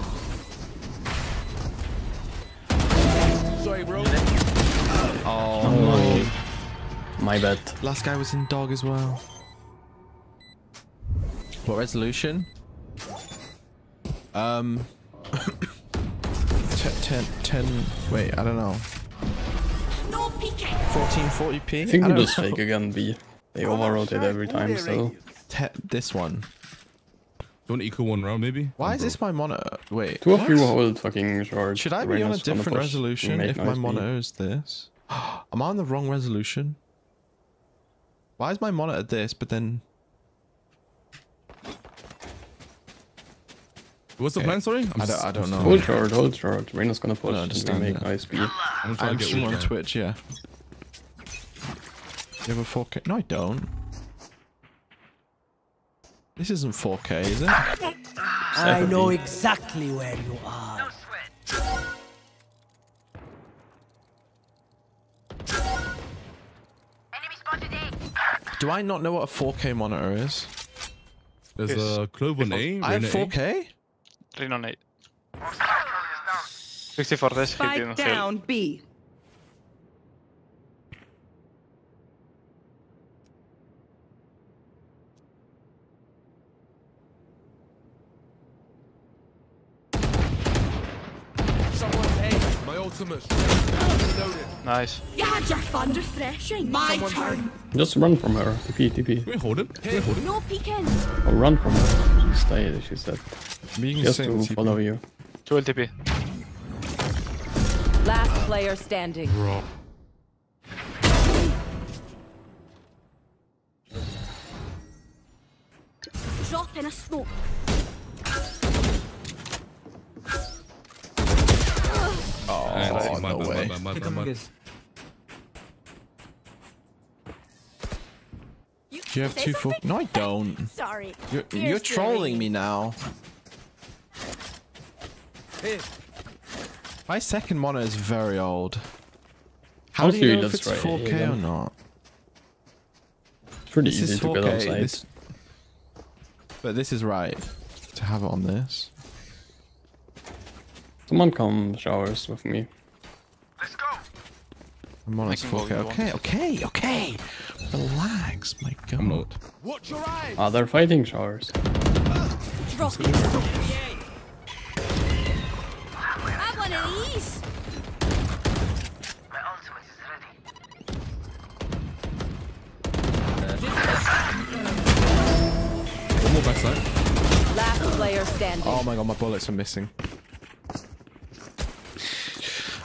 Oh, My bad. last guy was in dog as well. What resolution? Um, [COUGHS] t- 10, 10, wait, I don't know. 1440p? I think I we don't just know. fake again B. They over it every time, so. Te- this one. Don't equal one round, maybe. Why Oh, is bro. this my monitor? Wait. Two of you what? hold fucking short. Should I be on a different resolution if my nice B. monitor is this? [GASPS] Am I on the wrong resolution? Why is my monitor this, but then... What's the Okay. plan? Sorry. I'm I don't, s- I don't know. Hold short, hold short. Reyna's gonna push. I and we understand make that. nice B. I'm I'm streaming on. Twitch, yeah. You have a 4K? No, I don't. This isn't 4K, is it? I know exactly where you are. Do I not know what a 4K monitor is? There's Yes. a Clove on A. I have 4K? Reyna on 8. 64 days, he Spike didn't fail. down B. My ultimate. Nice. You had your fun refreshing. Eh? My turn. Just run from her. TP, TP. Wait, hold it. Wait, hold it. No peeking. Oh, run from her. She stayed, she said. Being Just insane to TP. follow you. 2 LTP. Last player standing. Bro. Drop in a smoke. Oh, my no bad, way. my bad, my bad, my on, bad. guys. You, Do you have two full? No, I don't. [LAUGHS] Sorry. You're, you're trolling me now. Here. My second monitor is very old. How do you know if it's right, 4K yeah. or not? It's pretty This easy to get 4K, outside. this- But this is right to have it on this. Someone come showers with me. Let's on I it's can go 4K. if you Okay, okay, okay. Relax, my god. Watch your eyes. Ah, they're fighting showers. Drop it. Have one of these. One more backside. Last player standing. Oh my god, my bullets are missing.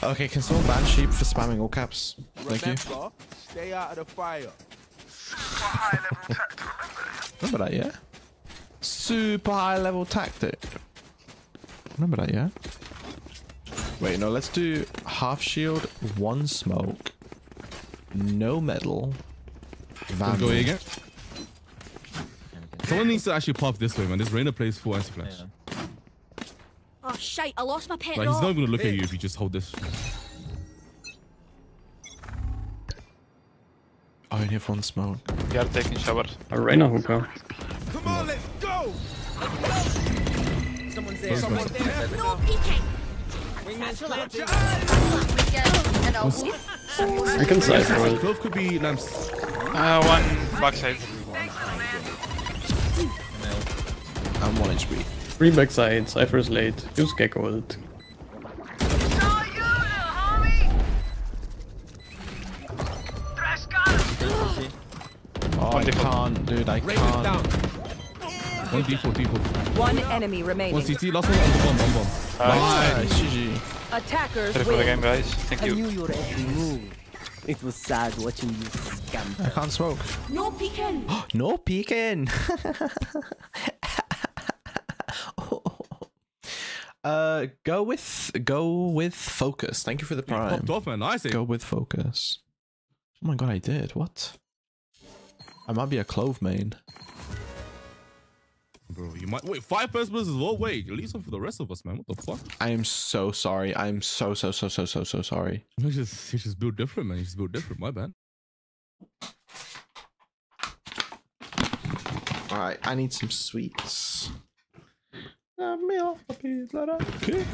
Okay, can someone ban sheep for spamming all caps? Thank you. Remember, stay out of the fire. Remember that, yeah? Super high level tactic. Remember that, yeah? Wait, no, let's do half shield, one smoke, no metal. Let's go again. Someone needs to actually puff this way, man. This Reyna plays full anti-flash. Oh shite! I lost my pet Like, he's not even gonna look at you if you just hold this. I only have one smoke. We are taking shower. A Reyna hookah. Come on, let's go. Someone's there. Someone's Someone's there. No peeking. Wingman's planted. I can side for it. Clove could be lamps. Uh, one backside. I'm 1 HP. Three backside, Cypher's late. Use Gekko ult. Oh, I can't, dude, I can't. One default, default. One enemy remaining. One CT, last one on the bomb, bomb, bomb. Nice, GG. Attackers Ready for the game, guys. Thank I you. knew your every move. It was sad watching you scamper. I can't smoke. No peeking. [GASPS] no peeking. [LAUGHS] uh, go with go with focus. Thank you for the prime. Popped off, man. Nice. eh? Go with focus. Oh my god, I did. What? I might be a clove main. Bro, you might wait five first blows as well. Wait, leave some for the rest of us, man. What the fuck? I am so sorry. I am so so so so so so sorry. You just you just built different, man. You just built different. My bad. All right, I need some sweets. Let me off a piece, let her kick.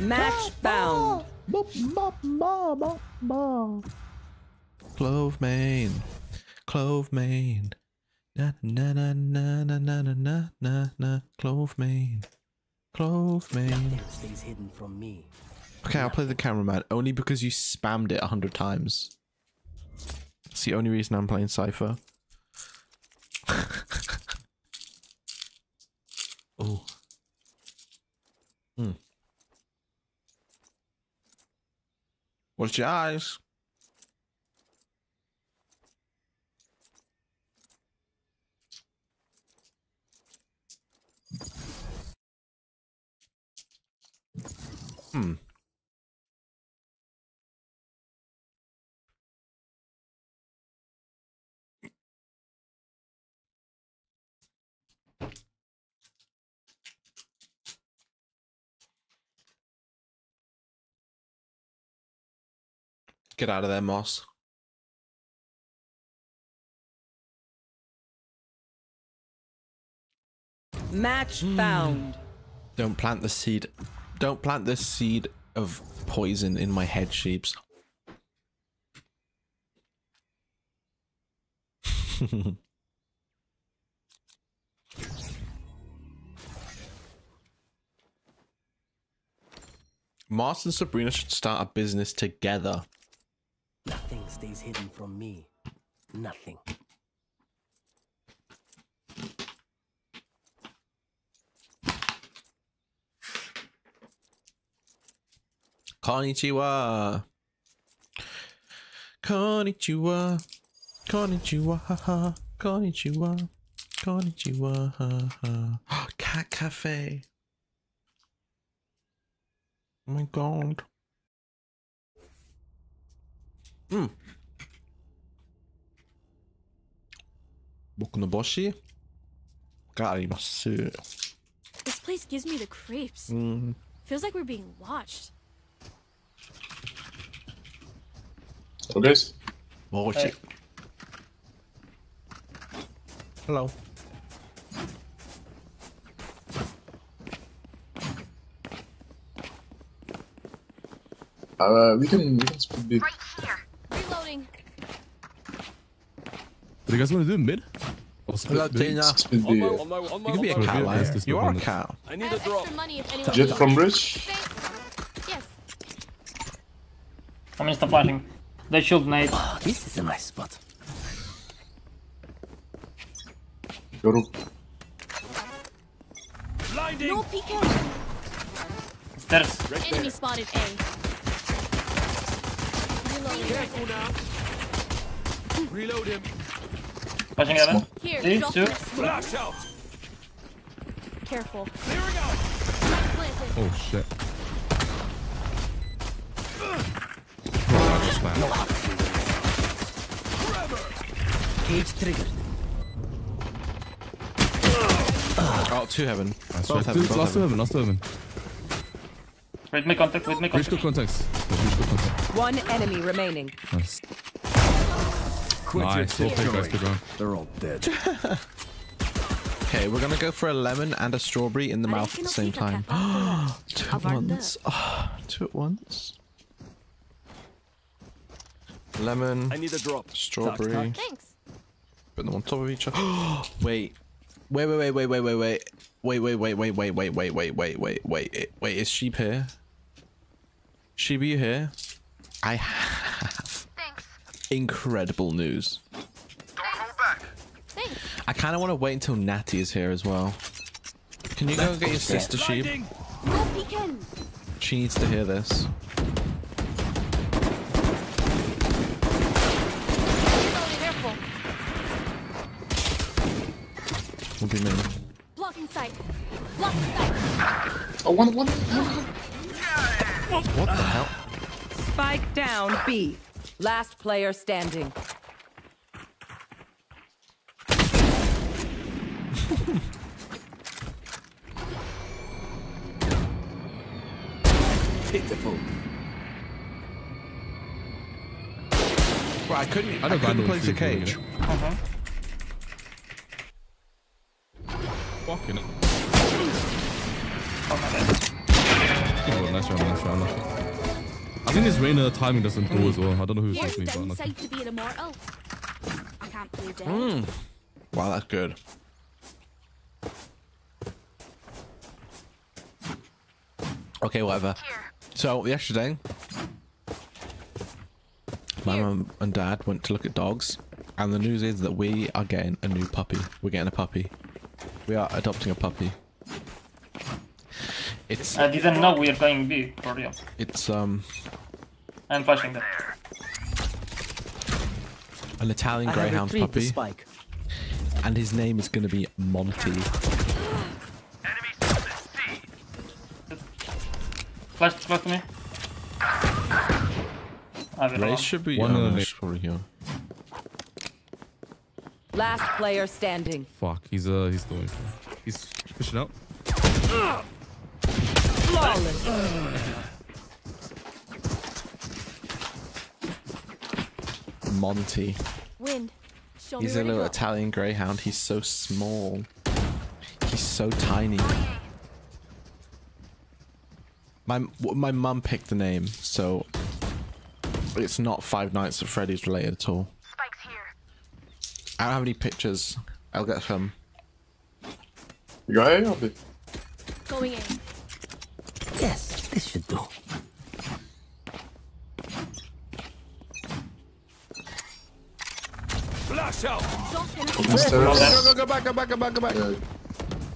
Match found. Bop, bop, bop, bop, bop. Clove main, clove main. Na na na na na na na na na na. Clove main, clove main. Stays hidden from me. Okay, I'll play the cameraman only because you spammed it a hundred times. It's the only reason I'm playing Cypher. [LAUGHS] Hmm. Watch your eyes. Hmm. Get out of there, Moss. Match hmm. found. Don't plant the seed. Don't plant the seed of poison in my head, sheeps. [LAUGHS] Mars and Sabrina should start a business together. Nothing stays hidden from me. Nothing. Konnichiwa. Konnichiwa. Konnichiwa. Konnichiwa. Konnichiwa. [GASPS] Cat Cafe. Oh my god. Mm. Boku no This place gives me the creeps. Mm. Feels like we're being watched. Hello, guys. Hey. Hello. Uh, we can, we can speak. Right here. What do you guys want to do? Mid? Or split Hello, Split On B. my, on my, on my, You can be a cow. cat, yeah, just You move are on a cow. I I need a have drop. money Jett from it. bridge. Yes. I'm insta flashing. They should nade. Oh, this is a nice spot. Yoru. Blinding. No peeking. Stairs. Enemy spotted A. Reloading. Careful now. Reload him. Flashing heaven. Here, Three, two. Flash out. Careful. Clearing out. Planted. Oh shit. Oh, I just spammed. Cage triggered. Oh, two heaven. Nice Both try. heaven, Dude, both Last two heaven. heaven, last two heaven. With me contact, with me Reach contact. good context. Yeah, Reach good context. One enemy remaining. Nice. Quit Nice. your Well played, guys. Good round. They're all dead. Okay, we're gonna go for a lemon and a strawberry in the mouth at the same time. two at once. Oh, two at once. Lemon, I need a drop. strawberry. Thanks. Put them on top of each other. wait. Wait, wait, wait, wait, wait, wait, wait. Wait, wait, wait, wait, wait, wait, wait, wait, wait, wait, wait, wait, is Sheep here? Sheep, are you here? I have incredible news. Thanks. I kind of want to wait until Natty is here as well. Can you go and get your sister Sheep? Blinding. No peeking. She needs to hear this. Reloading. Careful. Will be me. Blocking sight. Blocking sight. Oh, one, one, one. What the hell? Spike down B. Last player standing. [LAUGHS] Pitiful. Well, I couldn't. I I, don't couldn't place a cage. Uh-huh. Fucking it. Oh. Oh, nice round, nice round, nice round. I think this Reyna timing doesn't go as well. I don't know who's Here's with the me, but downside to being immortal. I can't play dead. Mm. Wow, that's good. Okay, whatever. So yesterday, my mum and dad went to look at dogs, and the news is that we are getting a new puppy. We're getting a puppy. We are adopting a puppy. It's I didn't know we are going B, for real. it's um I'm flashing them. an Italian I Greyhound retrieved the puppy, spike. and his name is going to be Monty. Flash close to me. I will. Ray should be One of the- she's probably here. Last player standing. fuck, he's uh, he's doing. He's pushing out. Flawless. Monty. Wind. Show He's a little. Italian greyhound. He's so small. He's so tiny. My my mum picked the name, so it's not Five Nights at Freddy's related at all. Spike's here. I don't have any pictures. I'll get some. You go A or B? Going in. Yes, this should do. Go go go back go back go back go back.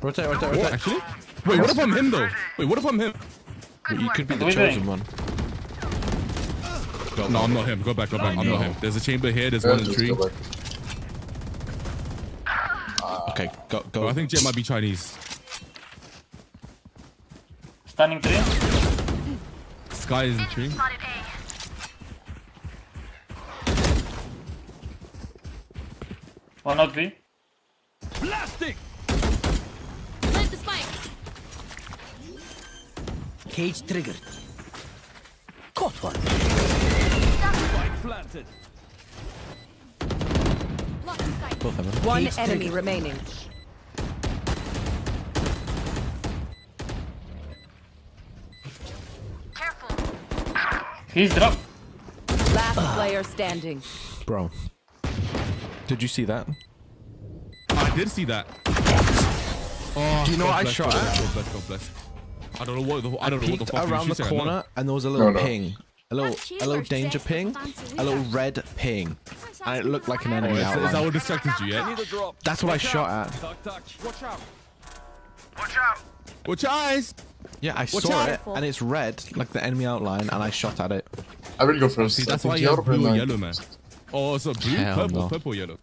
Rotate rotate What, rotate. actually? Wait, what if I'm him though? Wait, what if I'm him? You could be the What are we chosen one. No, I'm not him. Go back, go back. I'm not him. There's a chamber here. There's Yeah, one in the just tree. go back. Okay, go go. Oh, I think Jett might be Chinese. Standing three. Skye is in the tree. Spotted A. One not B. Plastic. Plant the spike. Cage triggered. Caught one. Spike planted. Both heaven. One Cage enemy taken. remaining. He's dropped. Last player standing. Bro. Did you see that? I did see that. Oh, Do you know God what I shot God at? bless, God bless, I don't know what the, I don't know what the Peeked fuck around the shooting at, corner and there was a little No, no. ping. A little, a little danger ping, a little red ping, and it looked like an Oh, enemy is, is that what distracted you, yeah? Need a drop. That's what I shot out. at. Duck, duck. Watch out. Watch your eyes! Yeah, I Watch saw out. it, and it's red, like the enemy outline, and I shot at it. I will go first. See, I that's why you have Europe blue and and yellow, man. Oh, it's a blue, Hell purple, no. purple, yellow.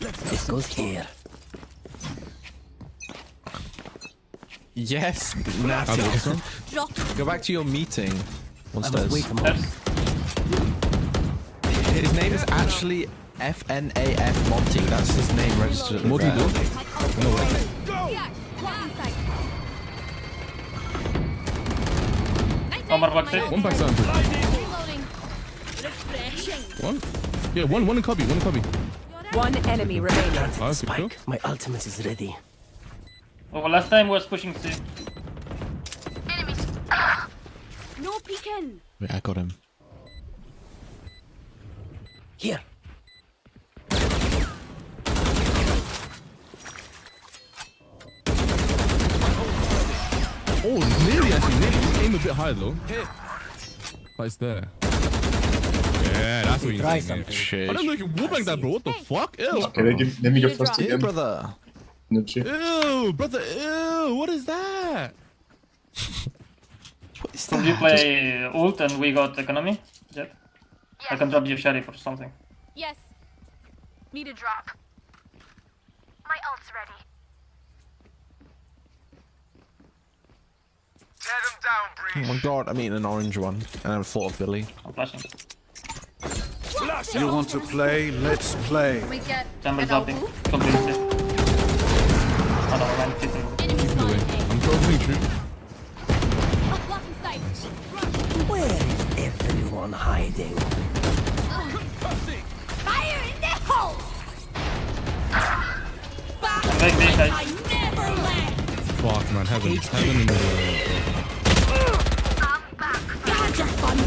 This goes here. Yes, I nasty. bought this one. Drop. Go back to your meeting. I must wait a. His name is actually FNAF Monty. That's his name registered. Monty No way. One more box it. One back down. bro. Reloading. Refreshing. One? Yeah, one, one in cubby, one in cubby. One enemy remaining. Cool. Spike, my ultimate is ready. Oh, last time was pushing C. No peeking. Wait, I got him. Here. Oh, nearly actually, nearly. Just aim a bit higher though. But it's there. Yeah, that's what you Try need. something. Shit. I don't know if you can whoop like that, bro. What the fuck? Ew. Okay, let, give, let me go first Hey, again. brother. Energy. Ew, brother. Ew. What is that? [LAUGHS] What is So you play ult and we got economy? Jett? I can drop you sheriff or something. Yes. Need a drop. My ult's ready. Oh my god, I'm eating an orange one, and I thought of Billy. I'm flashing. You want to play? Let's play. Can We get Jumble an zapping. Complete Oh no, I'm kissing. Enemy Either way, spotted. I'm totally true. A blocking. Where is everyone hiding? Fire in the hole. I'm Fuck, man. Heaven. Heaven in the. You had your fun.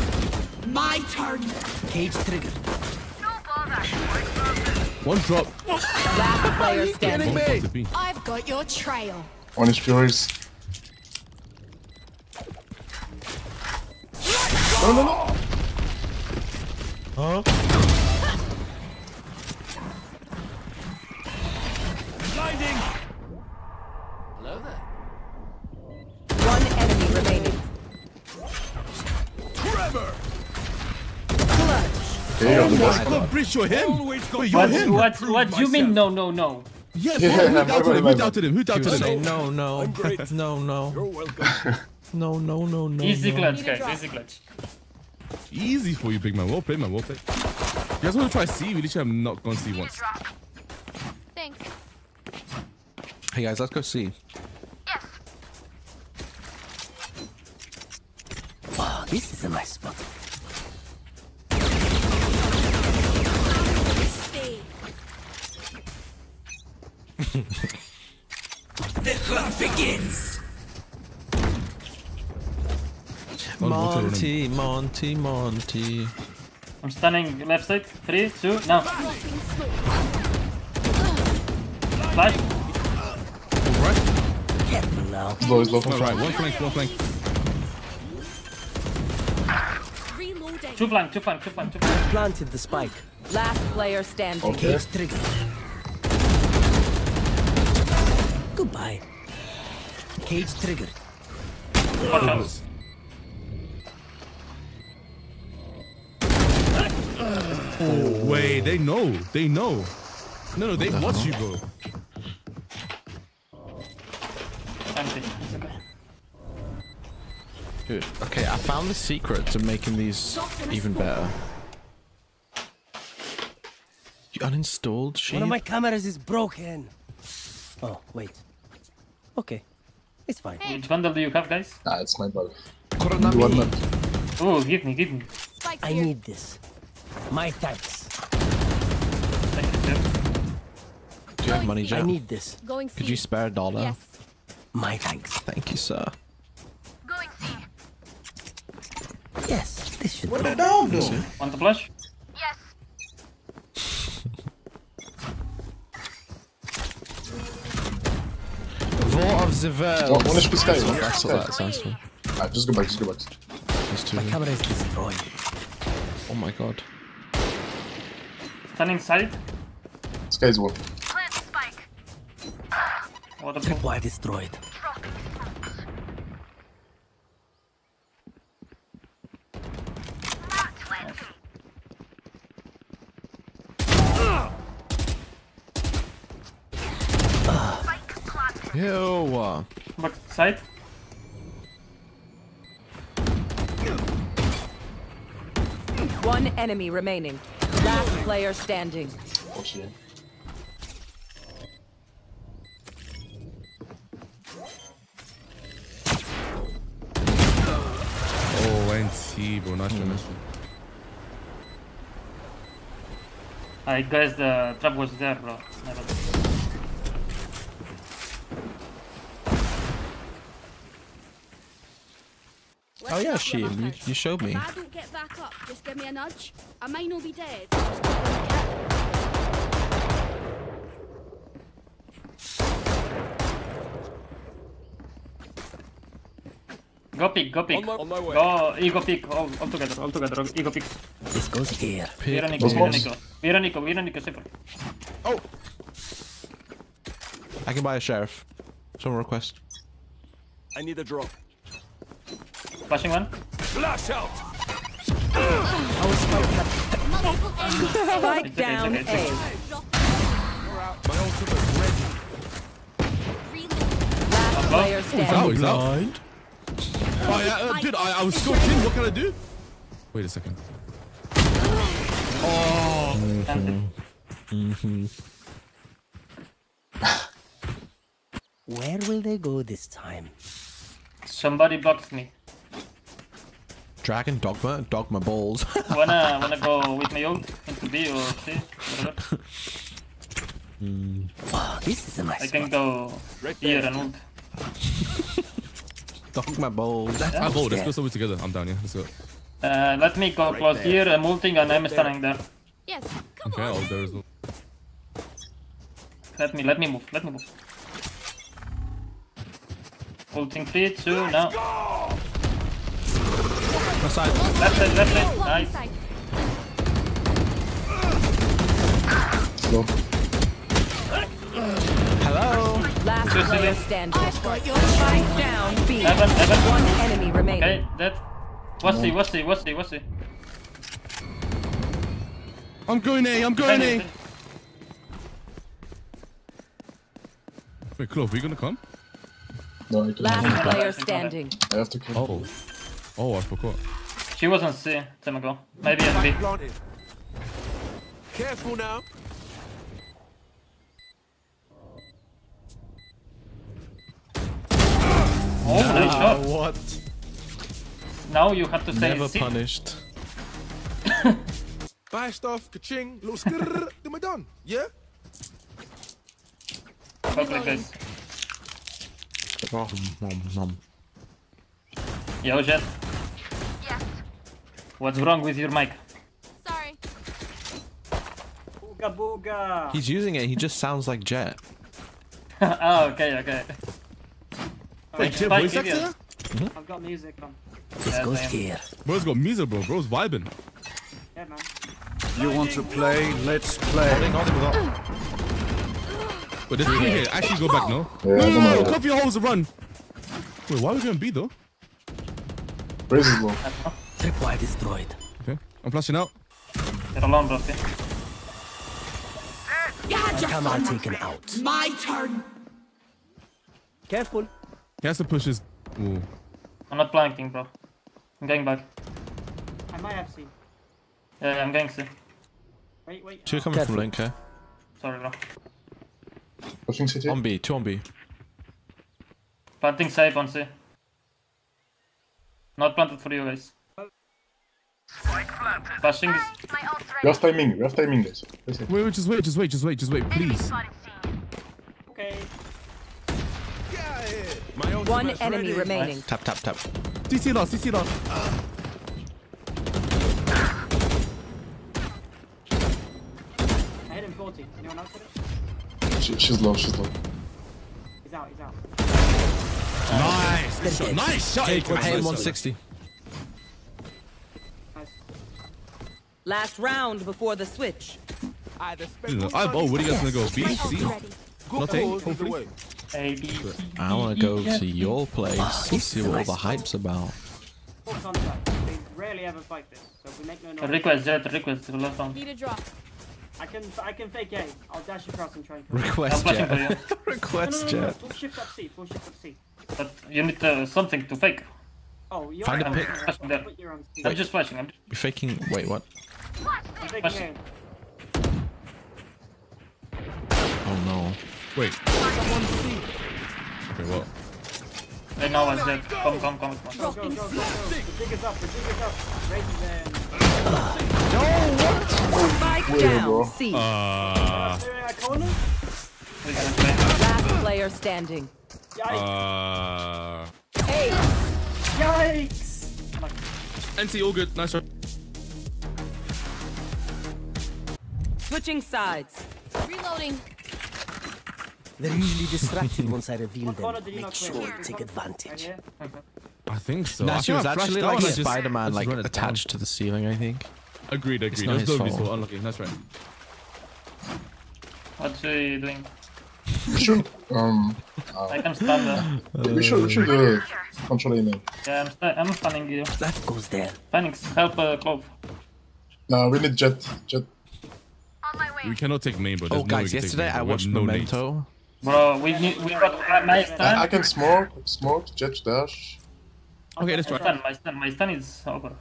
My turn. Cage trigger. One drop. Last player standing. One drop to B. I've got your trail. One is Furies. No, no, no. Blinding. One Okay, you're the best. Oh, Bridge, you're him. Wait, you're What, him. what, what do you mean no, no, no? Yeah, Yeah, bro. Who doubted him? Who doubted him? Who doubted was him? saying no, no, great. [LAUGHS] no, no, You're welcome. [LAUGHS] no, no, no, no. Easy no. clutch, guys. Easy clutch. Easy for you, big man. Well played, man. Well played. You guys want to try C? We literally have not gone C once. Thanks. Hey guys, let's go see. Oh, this is a nice spot. Stay. The hunt begins. Water running. Monty, Monty, Monty. I'm stunning left side. Three, two, now. Flash. Careful now. Low is low One right, one flank, one flank. Reloading. Two flank, two flank, two flank, two flank. Planted the spike. Last player standing. Okay. Cage trigger. Goodbye. Cage trigger. Watch out. Oh, wait, they know. They know. No, no, they watch you, bro. Empty. It's okay. Dude, okay, I found the secret to making these even better. You uninstalled One of my cameras is broken. Oh, wait. Okay. It's fine. Which bundle do you have, guys? Nah, it's my bad. One left. Oh, give me, give me. I need this. My thanks. Thank you, sir. Do you have money, I need this. Going Could you spare a dollar? Yes. My thanks. Thank you, sir. Going Yes, this should What do. the dog do? Want the flash? Of the World. One one HP Skye. One That's what that sounds for. Alright, just go back, just go back. There's two. My camera is destroyed. Oh my god. Standing side. Skye's one. Plant spike. What the Tripwire destroyed. Ew. Back side. One enemy remaining. Last player standing. Watch it. Oh, NT, bro. Nice one, nice one. I guess the trap was there, bro. Never. Oh yeah, she. You, you showed me. If I don't get back up, just give me a nudge. I might not be dead. Just give me a nudge. Go pick, go pick. On my way. Go, ego pick. All, all together, all together. Ego pick. This goes here. Vera Nico, Those Vera balls. Nico. Vera Nico, Vera Nico, safer. Oh. I can buy a sheriff. Someone request. I need a drop. Flashing one. Flash out. Multiple enemies. Spike It's down it's okay, it's A. My. Last player He's out, he's standing. Oh, yeah, uh, dude, I, I was scoped in. What can I do? Wait a second. [LAUGHS] Where will they go this time? Somebody boxed me. Dragon Dogma? Dogma balls. [LAUGHS] Wanna wanna go with my ult into B or C? Whatever. Wow, this is a nice I can one. go here and ult. [LAUGHS] Dogma balls. I'll go. Let's go somewhere together. I'm down, yeah. Let's go. Uh, let me go close here. I'm ulting and I'm standing there. Yes, come Okay, on. I'll there as well. Let me let me move. Let me move. Ulting three, two, now. Left side. Left side, left side. Block Nice. Go. Hello. Last Two player seconds. standing. Spike down B. Heaven, heaven. One enemy remaining. Okay, dead. What's he? What's he? What's he? What's he? I'm going A. I'm going A. Defend, Wait, Clove, are you gonna come? No, I can Last player standing. I have to kill. Oh. Oh, I forgot. She was on C, time ago. Maybe at B. Spike. Careful now. Oh, nice shot. What? Now you have to say Never C. punished. [LAUGHS] Buy stuff, ka-ching, little skrrr, then we're done. Yeah? Fuck like this. Oh, nom, nom. Yo, Jett. Yes. What's wrong with your mic? Sorry. Booga booga. He's using it. He just sounds like Jett. [LAUGHS] oh, okay, okay. Wait, Jett voice actor? Mm-hmm. I've got music on. This Yeah, goes same. here. Bro's got Misa, bro. Bro's vibing. Yeah, man. You want to play? Let's play. Holding, holding without. But there's three here. Actually, go back, no? Yeah, no, no, no, know. no. Cover your holes and run. Wait, why are we going B, though? Raze is low. Tripwire destroyed. Okay. I'm flashing out. You're alone, bro. okay? My camera taken out. My turn. Careful. He has to push his... Ooh. I'm not planking, bro. I'm going back. I might have C. Yeah, yeah, I'm going C. Wait, wait. Two coming from link here. Sorry, bro. Pushing city. On B. Two on B. Planting safe on C. Not planted for you guys. Flashing is. We have timing, we have timing, guys. Wait, wait, just wait, just wait, just wait, just wait, please. Okay. One enemy remaining. Tap, tap, tap. CC lost, CC lost. I hit him 40. Anyone else hit it? She, she's low, she's low. He's out, he's out. Nice, good shot, nice shot. I hit Nice shot. 160. Last round before the switch. I, oh, what are you guys gonna go? B, C? Not A, hopefully. A, B, C. I want to go to your place to see what all the hype's about. Full contact. We rarely ever fight this, so we make no noise. Request, Jett, request. Last round. Need a drop. I can I can fake A. I'll dash across and try and come. Request I'm flashing for you. jett. [LAUGHS] Request no, no, no, no. jett. Full shift up C. Full shift up C. But you need uh, something to fake. Oh, you're Find a on pick. C. There. Put your on C. I'm just flashing. I'm You're faking. Wait, what? I'm faking A. Oh no. Wait. Okay, what? Right now, I Jett. Come, come, come. come. Go, go, go, go, go. The dig is up. The dig is up. Raise them. Spike Wait, down. bro. C. Uh. Last player standing. Yikes. uh. Hey. Yikes. NC, all good. Nice shot. Switching sides. Reloading. They're usually distracted once I reveal them. corner did you Make sure Here, to take advantage. I think so. Nah, I she was actually like and Spider-Man, like ran it down. attached to the ceiling. I think. Agreed, It's agreed. not That's his nobody's fault. fault. Unlucky. That's right. What's he doing? We should, um, I can stand there. we should, we should, uh, control A main. Yeah, I'm, sta I'm stunning you. That goes there. Phoenix, help uh, Clove. Nah, we need jett, jett. We cannot take main, bro. There's Oh, no guys, we can take yesterday main. I watched no nades. Bro, we need, we got my stun. I, I can smoke, smoke, jett dash. Okay, let's My try. stun, my stun, my stun is over.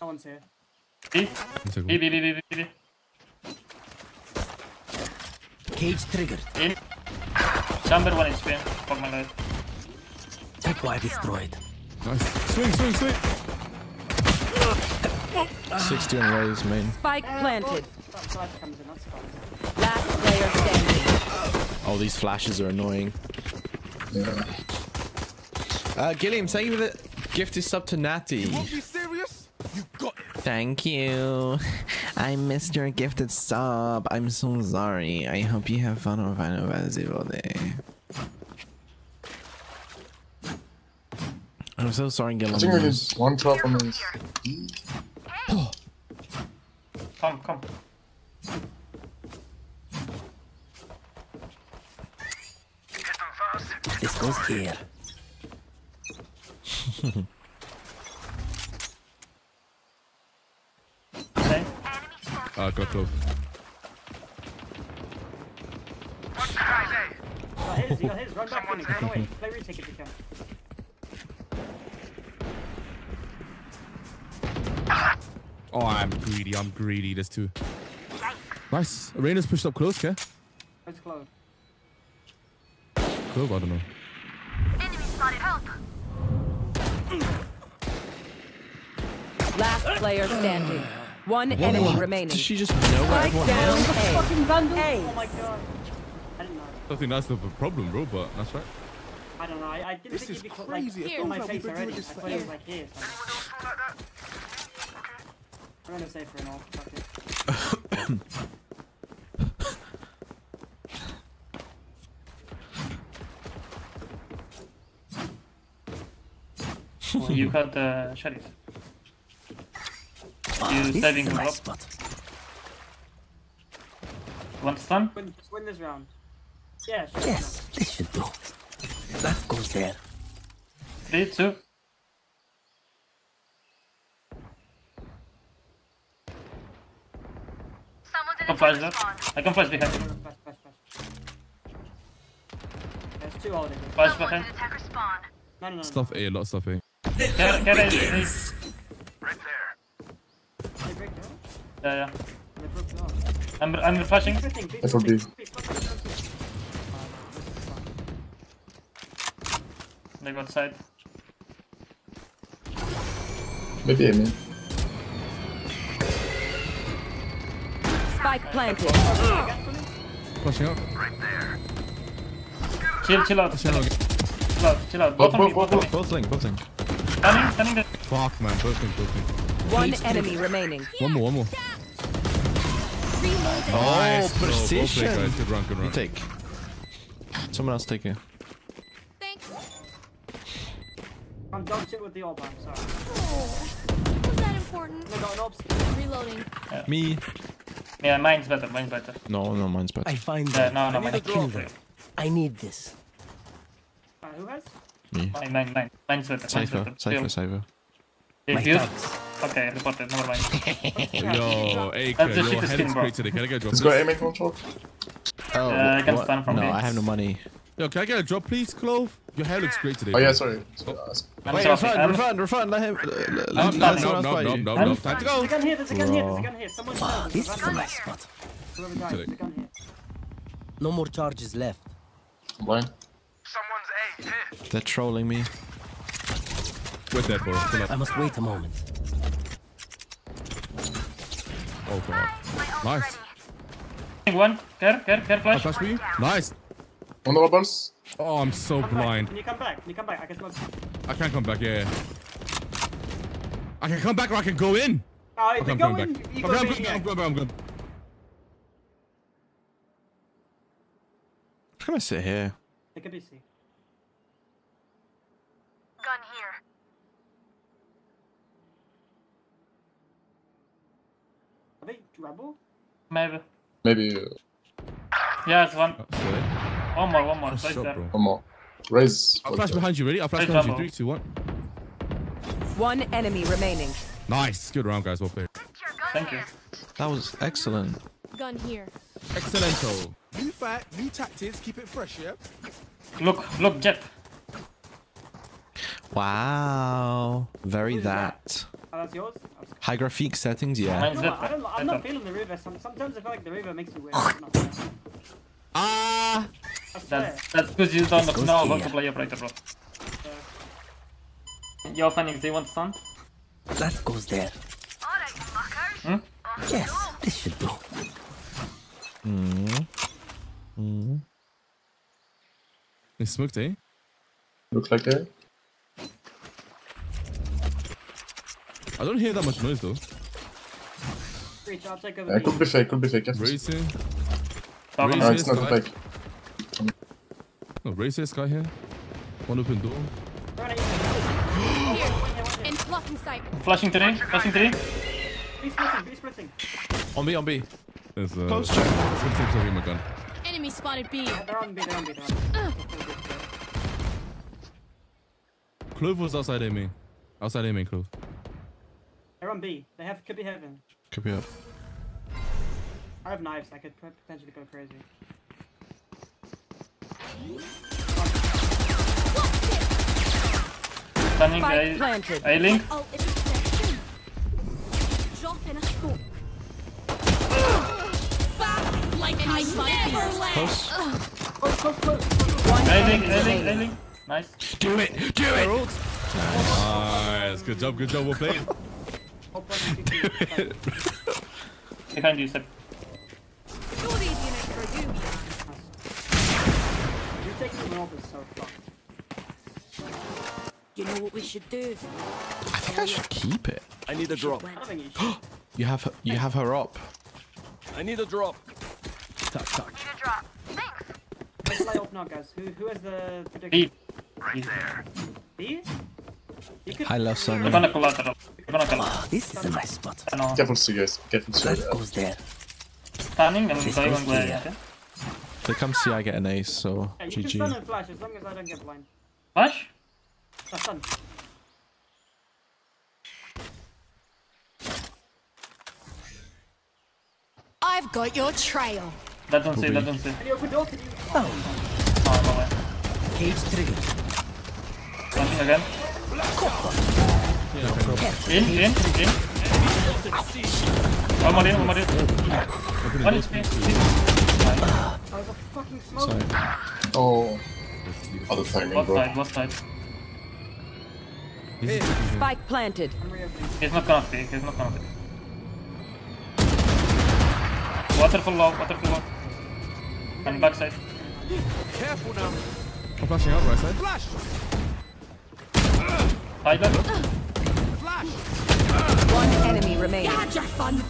No one's here. B, One second. B, B, B, B, B, B. Cage triggered. In. Chamber 1 HP. Fuck my life. Take wire destroyed. Nice. Swing, swing, swing. 60 on raise main. Spike planted. That flash comes in, that's fine. Last player standing. Oh, these flashes are annoying. Yeah. Uh, Gilliam, thank you for the gifted sub to Natty. Be serious? You got it. Thank you. [LAUGHS] I missed your gifted sub. I'm so sorry. I hope you have fun on Final Fantasy all day. I'm so sorry, I Gilliam. think we need one trap on this. [GASPS] Come, come. This goes here. Okay. Uh, got close. Got his, he got his. Run back, Phoenix. Run away. Play retake if you can. Oh, I'm greedy. I'm greedy. There's two. Nice. Arena's pushed up close, okay? Let's close. Clove? I don't know. Last player standing. One enemy remaining. Did she just know where Spike everyone down was? A. Fucking vandal. Hey. Oh my god. I didn't know. I don't think that's the problem, bro, but that's right. I don't know. I, I didn't This think is you'd be cl- crazy. like It in my feels like face we've been already. I thought it was like here. So. I'm gonna save for an all. Fuck it. Well, you got the sheriff. Ah, you This saving is a him nice up. spot. Want stun? Win, just win this round. Yeah, sure. Yes, this should do. That goes there. Three, two. can flash that. I come flash behind. There's two holding. Flash behind. No, no, no. Stuff A, lot stuff A. Can, can I, yes. Yeah, yeah. I'm, I'm flashing. That's what B. They got side. Maybe A, man. Spike planted. Pushing up. Chill, chill out. Chill out, chill out. Chill out. Both, Both on both, both both, both link, both link. Standing, standing there. Fuck, man. Both things, both things. One enemy remaining. One more, one more. Oh, Nice. Go, go play, precision. guys. Good run, good You take. Someone else take it. I'm dog shit with the orb, I'm sorry. Was that important? No, no, no, obs- Reloading. Me. Yeah, mine's better, mine's better. No, no, mine's better. I find Yeah, them. no, no, I mine. kill them. I need this. Uh, who has? Me. Mine, mine, mine. Mine's better. Mine's Cypher, better. Cypher, Still. Cypher. If you... Okay, reported, never mind. [LAUGHS] Yo, Acre, That's a your shitty head skin, is bro. great today. Can I get a drop? Let's go please? aim in one shot. Oh, Uh, I can what? stand from No, this. I have no money. Yo, can I get a drop, please, Clove? Your hair looks great today. Oh yeah, bro. sorry. Oh. Sorry, ask. I'm Wait, sorry, refund, I'm- refund, refund. Let him. Let, let, No, let no, someone no, else no, fight no, you. no, I'm no. Time to There's go. a gun here, there's a gun here, there's a Bro. gun here. Someone down. This is my spot. Whoever died, there's a gun here. No more charges left. I'm blind. They're trolling me. We're dead, bro. Chill I out. must wait a moment. Oh, God. Nice. One. Care, care, care, I flash. flash for you. Nice. On the bubbles. Oh, I'm so Come back. blind. Can you come back? Can you come back? I can smoke. I can't come back, yeah. I can come back or I can go in. Oh, if Okay, I'm go coming in, back. you I'm, I'm good. I'm good, I'm good. I'm gonna sit here. It could be C. Gun here. Are they rebel? Maybe. Maybe uh, Yeah, it's one. Oh, sorry. One more, one more. Nice Right shot, there. bro. one more. Raze. I'll flash behind you, ready? I'll flash Hey, behind you. Three, two, one. One enemy remaining. Nice. Good round, guys. Well played. Thank you. That was excellent. Gun here. Excellento. New fight, new tactics, keep it fresh, yeah? Look, look, Jett. Wow. Very Who's that. Oh, that's yours? That's High graphic settings, yeah. Mine's No, better. I don't, I'm not feeling the river. Sometimes I feel like the river makes me weird. [LAUGHS] I'm not feeling it. Ah. I. That's that's because you don't goes know how here. to play operator, bro. Yo, Phoenix, do you want stun? That goes there. Hmm? Yes, this should do. Mm. Mm. They smoked, eh? Look like it. I don't hear that much noise though. Reach, I'll take over Yeah, B. could be fake. Could be fake. Yes. Racing. Stop. No, it's not Sky. fake. No, Racing Sky here. One open door. Run at. In blocking sight. Flashing three, flashing three. Be splitting, be splitting. On B, on B. There's uh. Close check. Some things over my gun. Enemy spotted B. They're on B, they're on B, they're on B. Clove was outside A main. Outside A main, Clove. They're on B. They have could be heaven. Could be up. I have knives. I could potentially go crazy. Stunning Spike A, planted. A link. Oh, it's protection. Drop in a scope. Back like I never left. Close. Close, close, close. A link, A link, A link. Nice. Do it! Do it! Nice. Good job. Good job. Well played. Hope one and two, two. Behind you, Seb. You're easy enough for you. You take some orb is so fucked. You know what we should do? I think I should keep it. I need a drop. I [GASPS] you have her, you have her up. I need a drop. Touch, touch. Let's lay up now, guys. Who who has the prediction? B. B? You could. I love They're Sony. gonna collateral. They're gonna. Ah, this is a nice spot. I know. Careful, C guys. Careful, C. That goes there. Stunning and This going goes away. here. Okay. If they come see I get an ace, so Yeah, you can stun GG. and flash as long as I don't get blind. Flash? No. [LAUGHS] I've got your trail. That don't see, that don't see. Can you open oh. door? Can you? Oh, no way. Cage triggered. Flashing again. In, in, in. One more in, one more in. One HP. I was a fucking smoke. Sorry. Oh. Other timing, Both bro. side, both side. Spike planted. He's not gonna peek, he's not gonna peek. Waterfall low, waterfall low. And backside. Careful now. I'm flashing out right side. Flash. Tyler. One enemy remaining. Had your fun.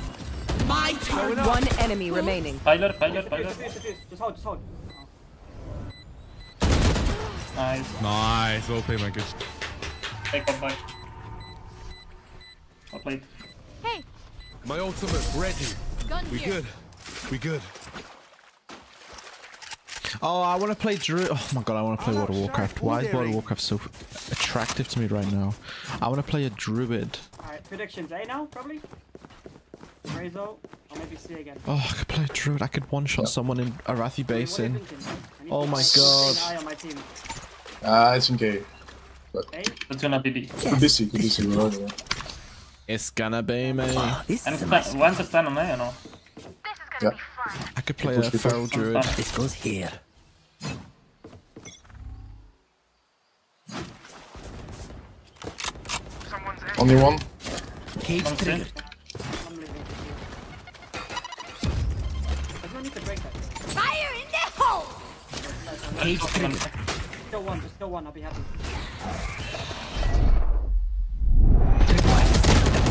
My turn. One enemy remaining. Tyler, Tyler, Tyler. Defuse, defuse. Just hold, just hold. Nice. Nice. Well played, my good. Take up back. Well played. Hey, My ultimate ready. gun We here. good. We good. Oh, I want to play Druid. Oh my god, I want to play World of Warcraft. Why is World of Warcraft so attractive to me right now? I want to play a Druid. Alright, predictions. A now, probably? Razo, or maybe C again. Oh, I could play a Druid. I could one-shot someone in Arathi What are you Basin. thinking? I need Oh my god. an on my team. Ah, it's okay. A? That's gonna be B. Could be C, could be C. we're over there. It's gonna be me. And sta- one to stand on A or no? Yeah. I could play a Push people. Feral Druid. This goes here. Only one. Cage One C. triggered. I'm leaving. There's no need to break that. Fire in the hole. Cage triggered. Kill one, just kill one, I'll be happy.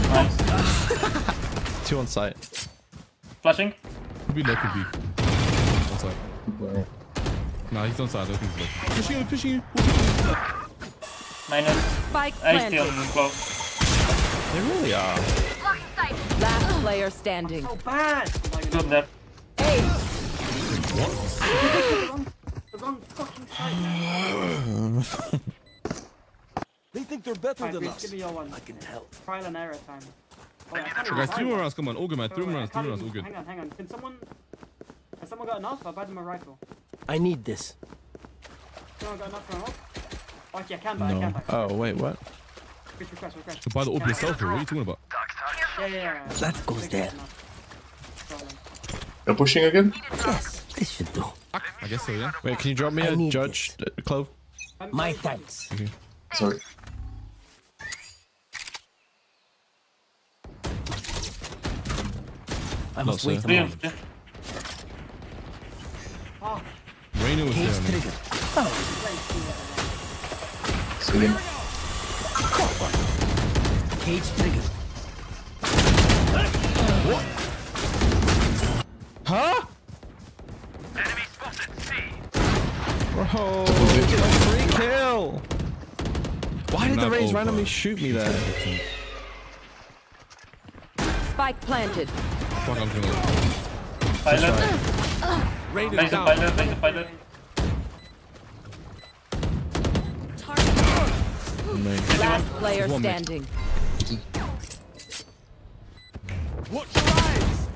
Nice. Two on site. Flashing. Could be low, could be. One side. Wow. Nah, he's on side. I don't think he's low. Pushing you, pushing you. Minus. Spike A still planted. close. They really are. Last player standing. So bad! Oh Good god. there. Hey, The [LAUGHS] wrong, the wrong fucking side. [LAUGHS] They think they're better Alright, than please us. give me your one. I can help. Trial and error time. Oh, I can't So guys, buy three more rounds. Come on, all good, man. Three more rounds. I Three can't rounds. All even- good. Hang on, hang on. Can someone... Has someone got enough? I'll buy them a rifle. I need this. Someone got enough for a help? Oh, okay, I can buy, I can No. buy. Oh, wait, what? Request, request, request. To buy the orb Yeah. yourself. What are you talking about? Yeah, yeah, yeah. That goes Think there. that's enough. Go on then. You're pushing again? Yes, this should do. I guess so, yeah. Wait, can you drop me I a judge, uh, Clove? My sorry. thanks. Sorry. I must Not wait so. a Three on moment. three. Oh, Reyna was there. Cage I mean. triggered. Oh, See. cage triggered. Huh? Bro, oh, free kill! Why did the Not Raze over. randomly shoot me there? spike planted. Fuck, I'm gonna. Tyler. Rain Raze is the down. Tyler, raise the Tyler. Last player standing. Watch your eyes.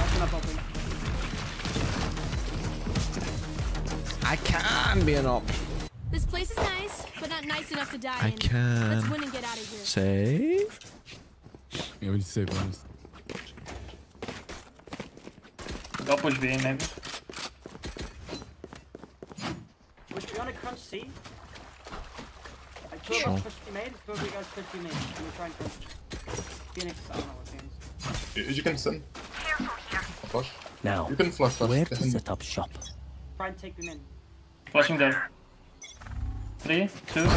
open up, open. I can be an op. This place is nice, but not nice enough to die I in. can. Let's win and get out of here. Save? Yeah, we need to save rounds. Go push B maybe. Would you wanna crunch C? Like, two of Sure. us push B main, two of you guys push B main. And we try and crunch. Phoenix, I don't know what games. You, you can send. Flash. Now, You can flash flash. where to set up shop? Try and take them in. Flashing there. Three, two.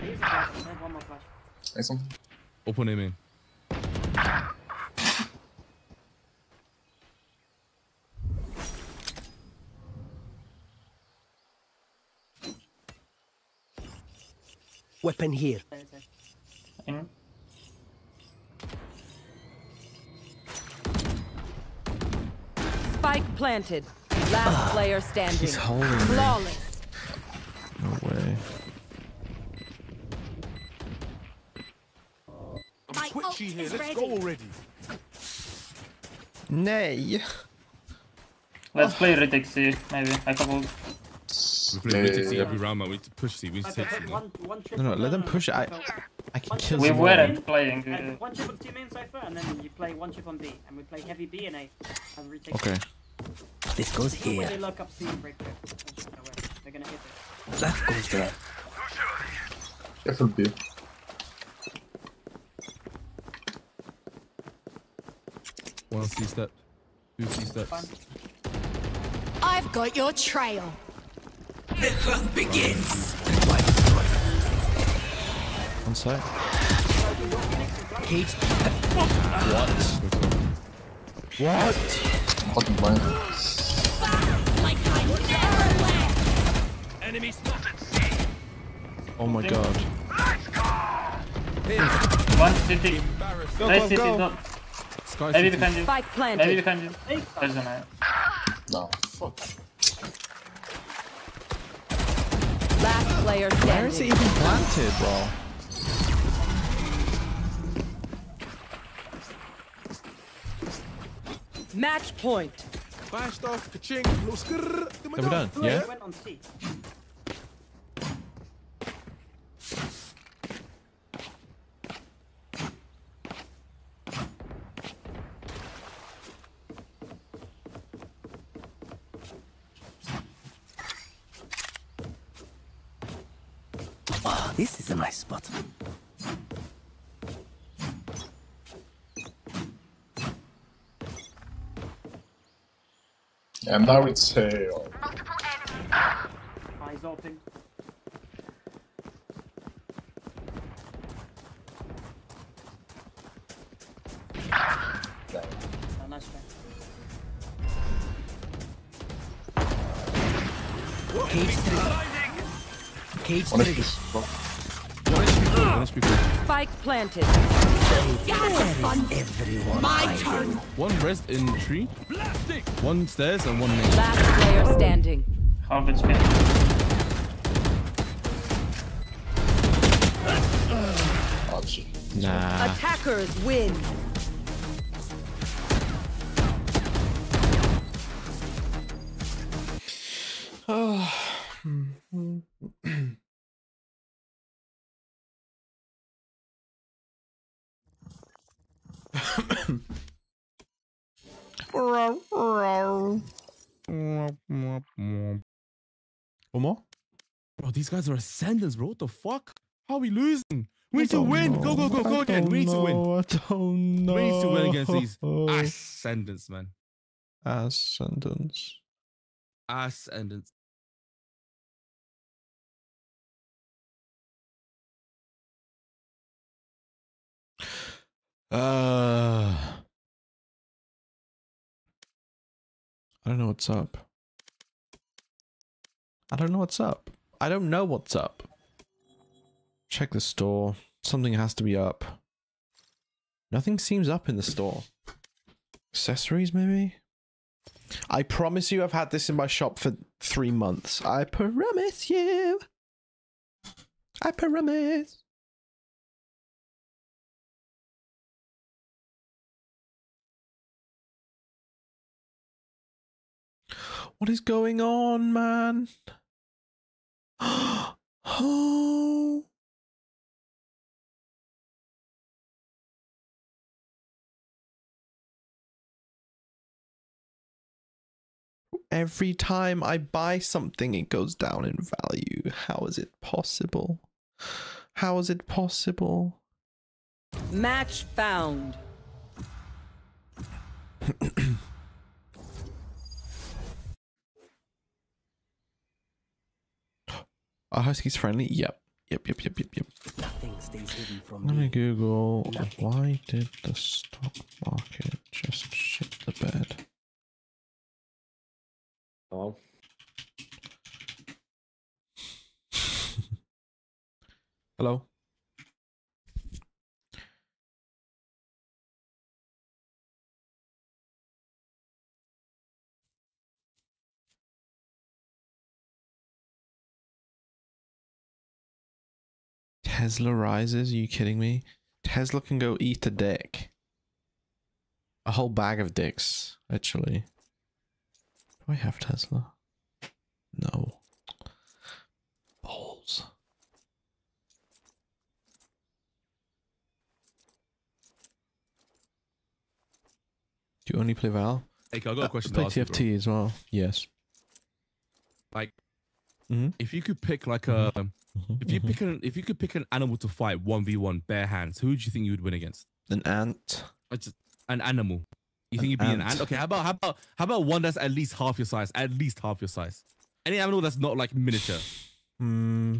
Here's a flash. I have one more flash. Nice one. Open aim in. Weapon here. There, there. Spike planted. Last ah, player standing. He's holding me. Flawless. No way. I'm My ult twitchy here. is Let's ready. go already. Nay. Let's play retake C, maybe. I couple. We play Yeah, we C yeah. every round, man. We need to push C. We need to take C. one, one No, no, let them push it. I, I can kill We some weren't more. playing. Uh, one chip on two main Cypher, and then you play one chip on B, and we play heavy B and A. And retake Okay. This goes It's not where here. they look up C and break it. That's not where They're gonna hit it. That goes there. Careful B. One C step. Two C steps. I've got your trail. The hunt begins. One sec. Cage. What? Fucking blind. Enemy spotted. C. Oh my god. one city. Go, Nice go, city. go. Not. Skye Maybe City. behind you. Spike Maybe planted. behind you. Doesn't matter. No, fuck. Last player standing. Where is it even planted, bro? Match point. Fast off, ka-ching, no skrrr. Are we done? Yeah? Went on C. Ah, this is a nice spot. And now it's hail. Eyes open. Damn. Cage three. Cage One three. HP. Bro. One Spike planted. Everyone. My hiding. turn. One rest in tree. One stairs and one main. Last player standing. Half it's. Oh, shit. Nah. Attackers win. These guys are ascendants, bro. What the fuck? How are we losing? We need to win. Go, go, go, go again. We need to win. I don't know. We need to win against these ascendants, man. Ascendants. Ascendants. Uh, I don't know what's up. I don't know what's up. I don't know what's up. Check the store. Something has to be up. Nothing seems up in the store. Accessories, maybe? I promise you I've had this in my shop for three months. I promise you. I promise. What is going on, man? Oh. [GASPS] Every time I buy something, it goes down in value. How is it possible? How is it possible? Match found. [CLEARS THROAT] Are Huskies friendly? Yep. Yep, yep, yep, yep, yep. Nothing stays hidden from I'm gonna me. Google Nothing. why did the stock market just shit the bed? Oh. [LAUGHS] Hello? Tesla rises? Are you kidding me? Tesla can go eat a dick. A whole bag of dicks, actually. Do I have Tesla? No. Balls. Do you only play Val? Hey, okay, I got a uh, question. Uh, play TFT as well. Yes. Like, mm -hmm. if you could pick like a if you pick an, if you could pick an animal to fight one v one bare hands, who do you think you would win against? An ant. It's an animal. You An think you'd be an ant. ant? Okay, how about how about how about one that's at least half your size? At least half your size. Any animal that's not like miniature. Hmm.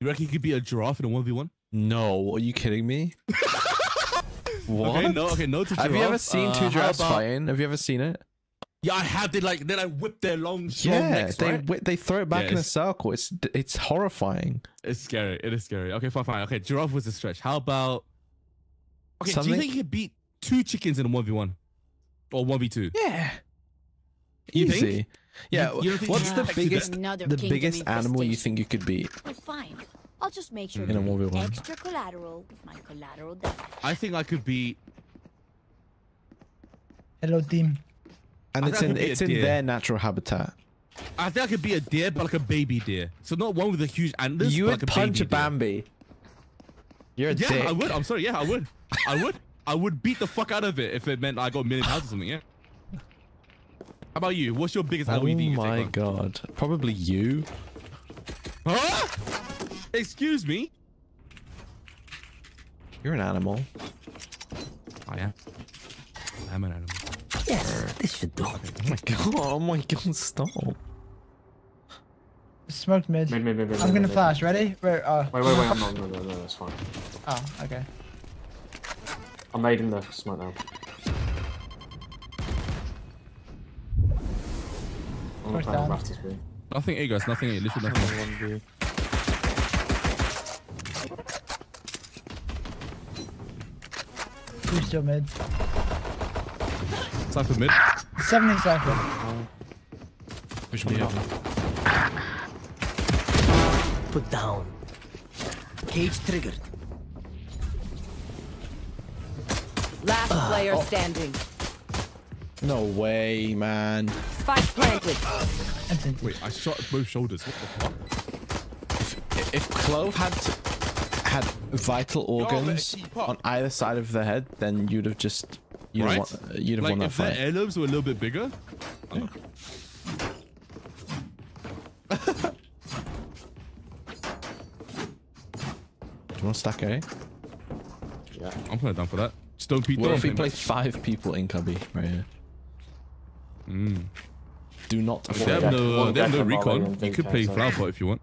You reckon you could be a giraffe in a one v one? No, are you kidding me? what? [LAUGHS] Okay, no, okay, no to Have you ever seen Uh, two how giraffes about- fighting? Have you ever seen it? Yeah, I have. They like then I whip their long, strong Yeah, necks, they right? they throw it back Yeah, in a circle. It's it's horrifying. It's scary. It is scary. Okay, fine, fine. Okay, giraffe was a stretch. How about? Okay, do you think you could beat two chickens in a one v one, or one v two? Yeah. You Easy. think? Yeah. You- you think what's the biggest the biggest animal you think you could beat? Well, fine. I'll just make sure In a to 1v1. extra collateral if my collateral dies. I think I could beat. Hello, team. And I it's in a it's in their natural habitat. I think I could be a deer, but like a baby deer. So not one with a huge antlers. you would like a punch baby a Bambi. You're a deer. dick. Yeah, I would. I'm sorry. Yeah, I would. I would. I would beat the fuck out of it if it meant I got a million pounds or something. Yeah. How about you? What's your biggest Oh animal you think you my take on? god. Probably you. Huh? Excuse me. You're an animal. I am. I'm an animal. Yes, this should do. It. Oh my god. Oh my god. Stop. Smoked mid. Mid, mid, mid, mid, I'm mid, gonna mid. flash. Ready? Wait, uh, Wait, wait, wait. [LAUGHS] I'm not. No, no, no. That's fine. Oh, okay. I'm made in the smoke now. I'm First gonna play on. Rafters B. Nothing A, guys. Nothing A. Literally nothing. You're still mid. Cypher mid. 70 Cypher. Push me up. Put down. Cage triggered. Last Ah, player oh. standing. No way, man. Spike planted. Wait, I shot both shoulders. What the fuck? If Clove had had vital organs on either side of the head, then you'd have just you'd right? have won, you'd have like won that if their fight. earlobes were a little bit bigger. Yeah. [LAUGHS] Do you want to stack A? Yeah. I'm kind of down for that. Just don't beat What if we play five people in cubby right here? Mm. Do not. They have no, uh, they have no recon. You could play so- Flower Pot if you want.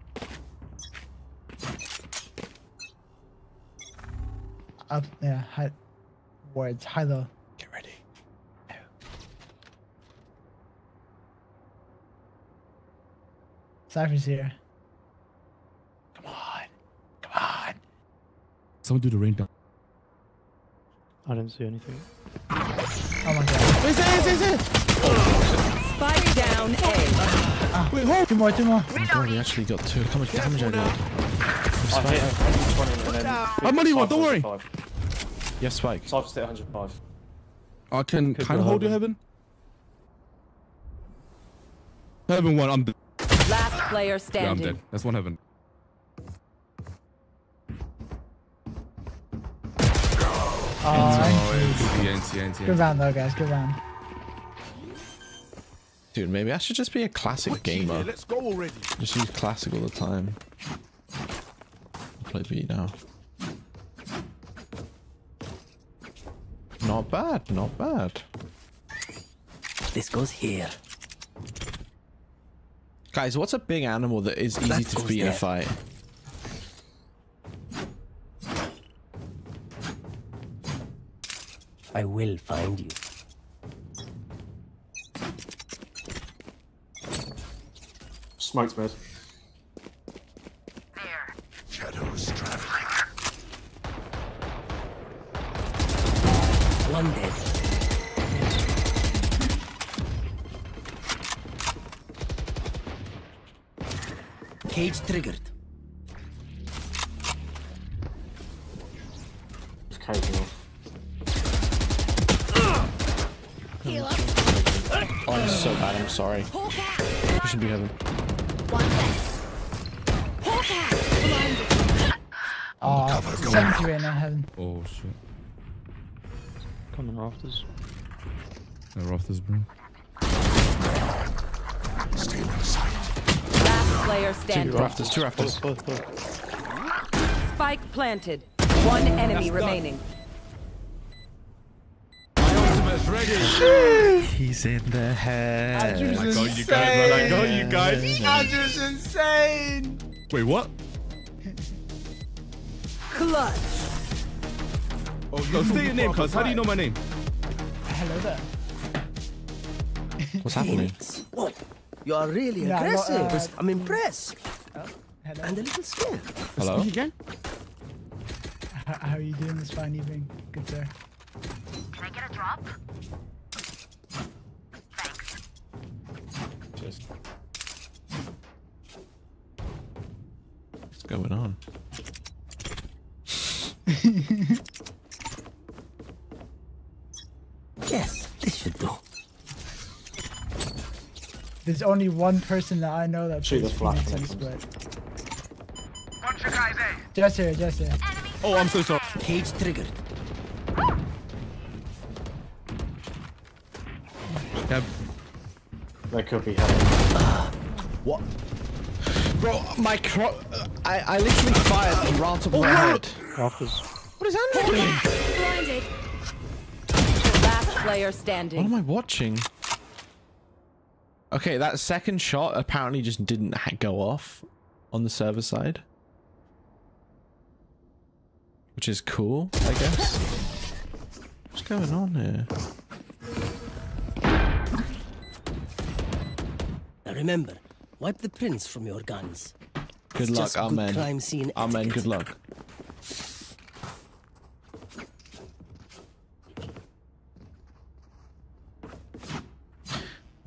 Up, yeah, high. Words, high low. Get ready. Cypher's here. Come on. Come on. Someone do the rain down. I didn't see anything. Oh my god. Is it? Is it? Is it? Spike down A. Ah, Wait, hold. Two more, two more. Oh god, we actually got two. How much damage I did? I hit 120 and then. I'm only one, don't worry. Yes, Spike. Cypher's hit 105. I can Could kind of hold your heaven. heaven. Heaven one. I'm. Last player Yeah, I'm dead. That's one heaven. Oh, NC, NC, NC, good round though, guys. Good round. Dude, maybe I should just be a classic gamer. Let's go already. Just use classic all the time. Play B now. Not bad, not bad. This goes here. Guys, what's a big animal that is easy That to beat in a fight? I will find you. Smoked mid. Cage triggered. Just caging off. Heal up. Oh, I'm so bad, I'm sorry. Hawk. You should be heaven. One less. Hawk out. Blinded. Oh, 70 right now, heaven. Oh shit. Coming rafters. Yeah, rafters, bro. Last player standing. Two rafters, two rafters. Both, both, both. Spike planted. One enemy remaining. He's in the head. Andrew's I got you insane. guys, man. I got you guys. Andrew's insane. Wait, what? Clutch. Oh, no, say your name, cuz. How do you know my name? Hello there. What's happening? What? You are really Yeah, I know, aggressive. uh, I'm impressed. Hello. And a little scared. Hello? Speak again? How, how are you doing this fine evening, good sir? Can I get a drop? Thanks. Just. What's going on? [LAUGHS] Yes, this should do. There's only one person that I know that Shoot plays the flash Phoenix when and it Split. Just here, just here. Oh, I'm so sorry. Cage triggered. Yeah, They could be heading. What? Bro, my cro- I, I literally fired right oh, up my head. Rafters. What is Andrew doing? Blinded. Last player What am I watching? Okay, that second shot apparently just didn't go off on the server side. Which is cool, I guess. What's going on here? Now remember, wipe the prints from your guns. Good It's luck, just good amen. crime scene Amen, etiquette. good luck.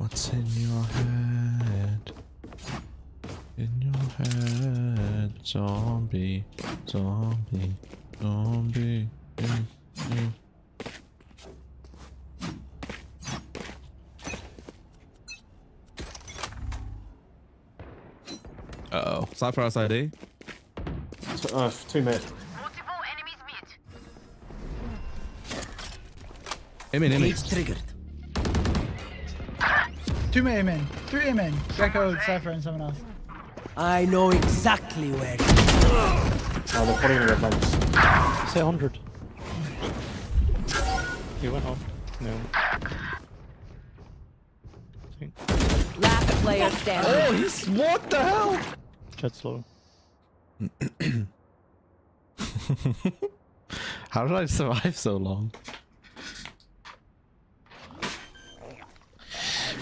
What's in your head? In your head, zombie, zombie, zombie. mm, mm. Uh oh. Cypher outside, eh? T- uh, two mid. Multiple enemies meet. Aim in, aim in. Triggered. Two men, three amen. Gekko, Cypher, and someone else. I know exactly where. Oh, they're putting in the vents. Say 100. He went off. No. Last player standing. Oh, he's what the hell? Jett slow. [CLEARS THROAT] How did I survive so long?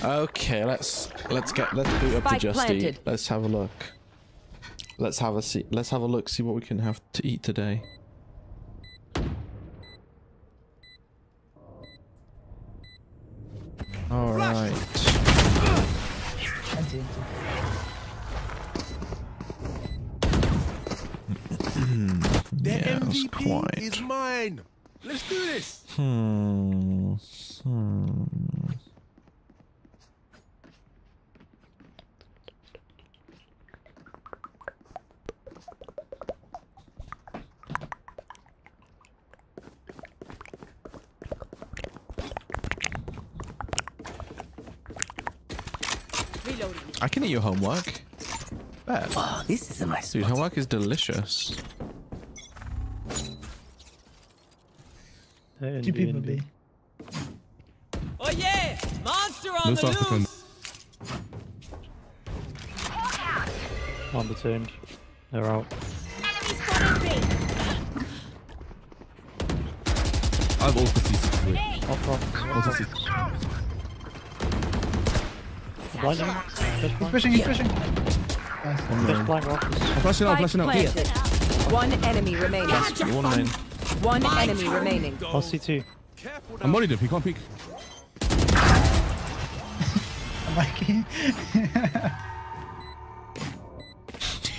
Okay, let's let's get let's boot up Spike to Justy. planted. Let's have a look. Let's have a see. Let's have a look. See what we can have to eat today. All right. Empty, empty. The yes, MVP quite. is mine. Let's do this. Hmm. Hmm. Reloading. I can eat your homework. Bet. Oh, this is a nice Dude, spot. homework is delicious. Hey, Two people NB. B. Oh yeah! Monster on Loose the off the loose! On the turned. They're out. I have also seen C6. Wait. Off, off. Ult for C6. Blinding him. He's blind. pushing, he's pushing. Nice. Just blind rafters. I'm flashing out, Spike flashing out. planted. One enemy remaining. One main. One enemy remaining. I'll see CT. I'm mollied him, he can't peek. [LAUGHS] Mikey.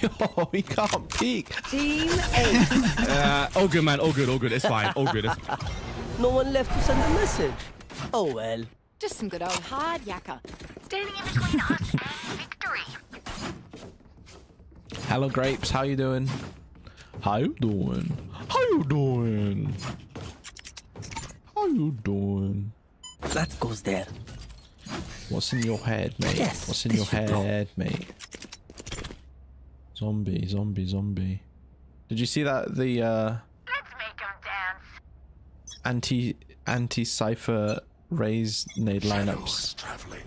Yo, [LAUGHS] he can't peek. Team [LAUGHS] eight. Uh, all good, man. All good, all good. It's fine. All good. It's No one left to send a message. Oh well. Just some good old hard yakka. Standing in between us Hello, grapes. How you doing? How you doing? How you doing? How you doing? That goes there. What's in your head, mate? Yes, What's in your this should go. head, mate? Zombie, zombie, zombie. Did you see that the uh anti anti Cypher Raze nade lineups?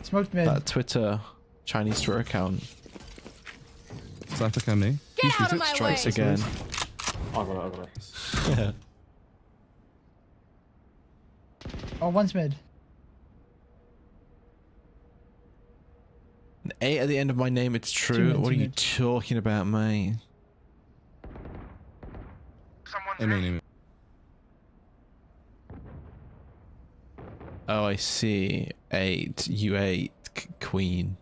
Smoked mid. That Twitter Chinese Twitter account Cypher can me. Get out of my way. strikes again. Oh, I got it, I got it. Yeah. [LAUGHS] Oh, one's mid. An eight at the end of my name, it's true. mid, what are two you mid. talking about, mate? Amen, amen. Oh, I see. Eight. You eight, c- queen.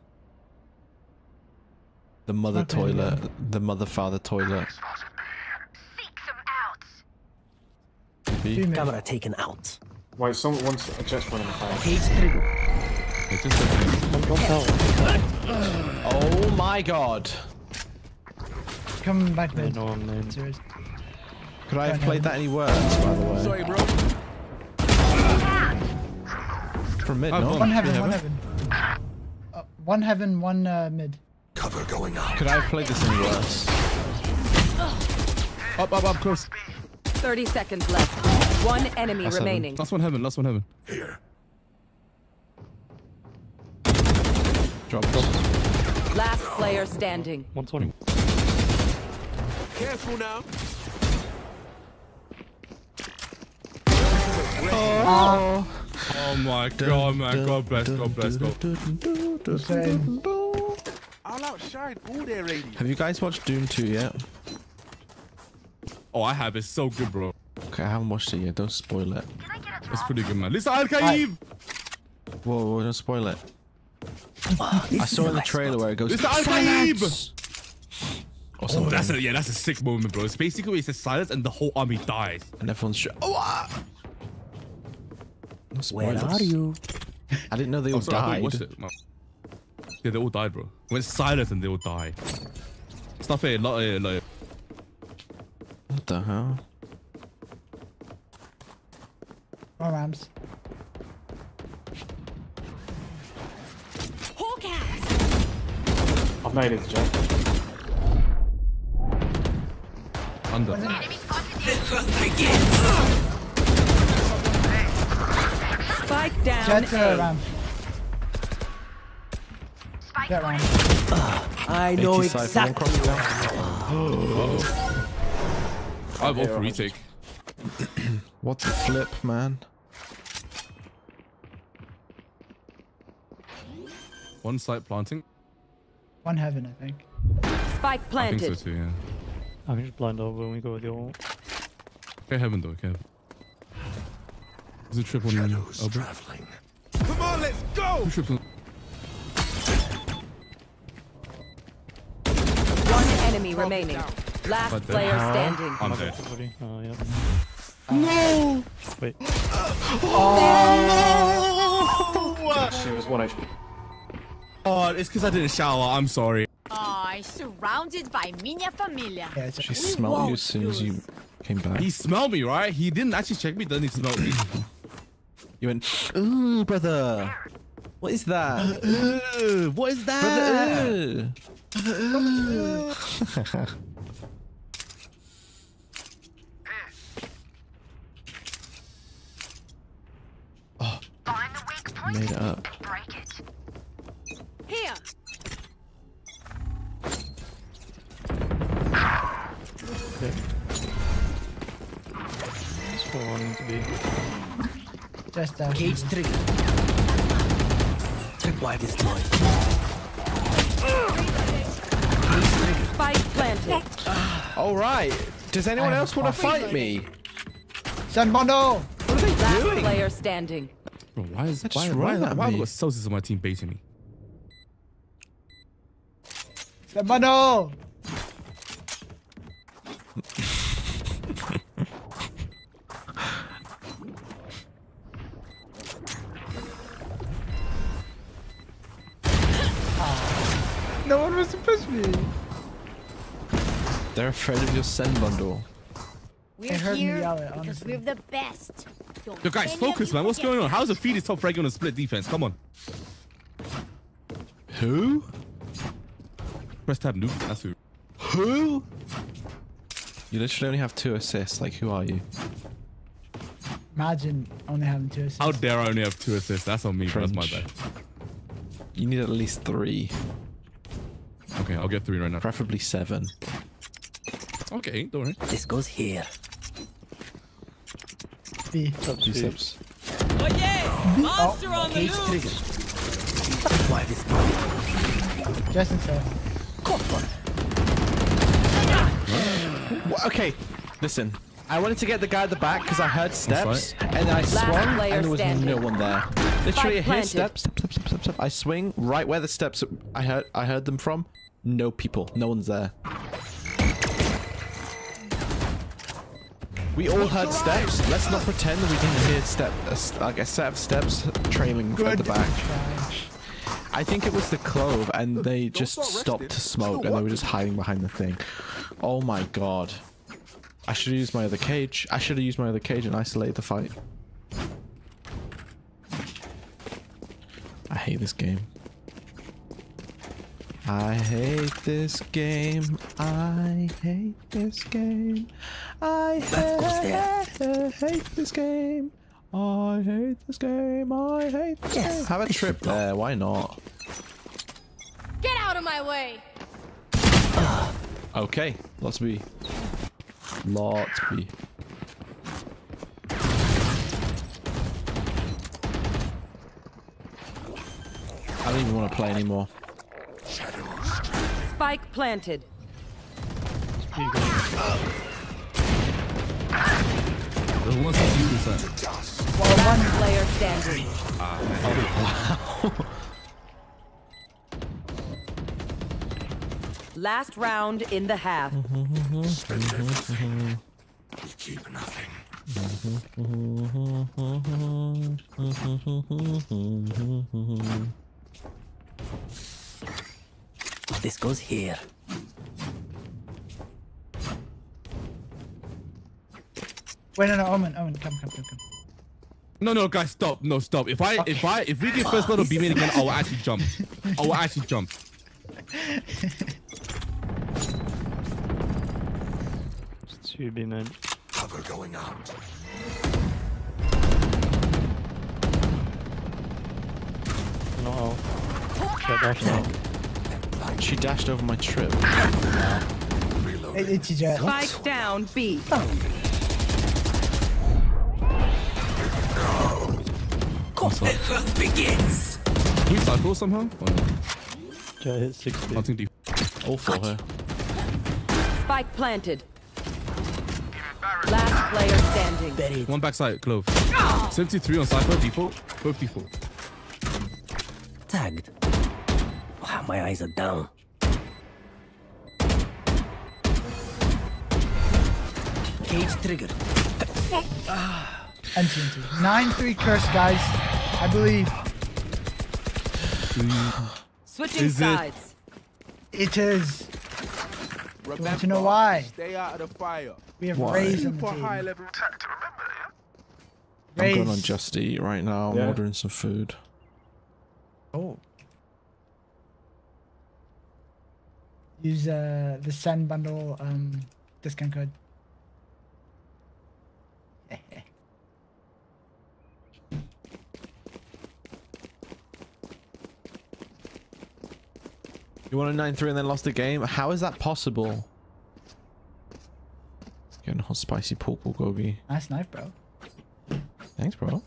The mother Okay, toilet. The mother father toilet. Maybe. Two mid. Camera taken out. Wait, someone wants a chest one in the face. Cage. It's Oh my god. Come back I mid. know I'm in. Serious. Could I have played that any worse, by the way? Sorry, bro. From mid, no? One heaven, one heaven. heaven. Uh, one heaven, one uh, mid. Cover going out. Could I have played this any worse? Up, up, up, close. 30 seconds left. One enemy That's seven. remaining. Last one heaven, last one heaven. Here. Drop, drop. Last player standing. 120. Careful now. Oh. oh. Oh my god, man. God bless, God bless, God. Same. I'll outshine all their ladies. Have you guys watched Dune 2 yet? Oh, I have. It's so good, bro. Okay, I haven't watched it yet. Don't spoil it. It's pretty good, man. Listen, Al Gaib! Whoa, whoa, don't spoil it. I saw in the trailer where it goes. It's Al "Silence!" Or Oh, something. that's a, yeah, that's a sick moment, bro. It's basically it says silence and the whole army dies. and everyone's sh- oh, ah! Where are you? I didn't know they Oh, all sorry, I thought died. It. No. Yeah, they all died, bro. When it's silence and they all die. It's not fair. Not, uh, like, What the hell? One Rams. I've made it, Jett. under. Spike down. Jett uh, A. Ram. Jett I know 80 Cypher, one exactly. cross down. I vote for retake. What's a flip, man? One site planting. One heaven, I think. Spike I think so planted. too, yeah. I can just blind over when we go with your Okay, heaven though, okay. heaven. Is it triple on Shadows elbow? traveling. Come on, let's go. Two triple. Enemy remaining. Last But then- player standing. I'm dead. everybody. Oh, yeah. No! Wait. oh She was 1 HP. Oh, it's because I didn't shower. I'm sorry. Oh, surrounded by minha família. Yeah, it's She smelled you as soon as you came back. He smelled me, right? He didn't actually check me, then he smelled me. You went, ooh, brother. What is that? Uh, [LAUGHS] what is that? Brother. [LAUGHS] oh, made it up. Here. Okay. That's where I want to be. Just dash. Cage trigger. Tripwire destroyed. Spike planted. Ah. All right. Does anyone else want to fight me? Send Mondo! What are they Last doing? player standing. Bro, why is They're why, just why, why, at why have I me. got Celsius on my team baiting me? Send Mondo! [LAUGHS] No one was to push me. They're afraid of your send bundle. We're here it, because we're the best. Yo, guys, focus, man. What's going on? How's a Phoenix top frag on a split defense? Come on. Who? Press tab, noob. That's who. Who? You literally only have two assists. Like, who are you? Imagine only having two assists. How dare I only have two assists? That's on me, bro. That's my bad. You need at least three. Okay, I'll get three right now. Preferably seven. Okay, don't worry. This goes here. B. Two steps. Oh yeah! Monster on the Cage loose! Why this guy? Just inside. Wha- Okay, listen. I wanted to get the guy at the back because I heard steps, right. and then I swung, and there was standing. no one there. Literally, I hear planted. steps, step, step, step, step, step. I swing right where the steps I heard I heard them from. No people. No one's there. We all heard steps. Let's not pretend that we didn't hear step a s- like a set of steps trailing at the back. I think it was the clove, and they just stopped to smoke, and they were just hiding behind the thing. Oh my god! I should have used my other cage. I should have used my other cage and isolated the fight. I hate this game. I hate this game. I hate this game. I hate, hate this game. I hate this game. I hate this game. Have a trip there. Why not? Get out of my way! Okay, let's B. Lots B. I don't even want to play anymore. Spike planted. There's one sixty percent. Last player standing. [LAUGHS] Last round in the half. Keep nothing. This goes here. Wait, no, no, Omen, Omen, come, come, come, come. No, no, guys, stop. No, stop. If I, if I, if we get first blood on [LAUGHS] B main again, I will actually jump. I will actually jump. [LAUGHS] It's 2B man. Cover going out. Not out. Shut off. She dashed over my trip. It, it's just. Spike down B. Oh. begins. Can we cycle somehow? Or no? Jett hit 60. I think D. All for her. Spike planted. Last player standing. Buried. One backside, Clove. Ah! 73 on Cypher, default. Both default. Tagged. Wow, my eyes are down. Cage triggered. And TNT. 9-3 curse, guys. I believe. Switching Is it- sides. It is. You want to know why? Stay out of the fire. We have Why? Raze on the For team. high level tech to remember, yeah? I'm going on Just Eat right now. I'm Yeah. ordering some food. Oh. Use uh, the send bundle um, discount code. You won a 9-3 and then lost the game? How is that possible? Getting hot spicy pork bulgogi. Nice knife, bro. Thanks, bro.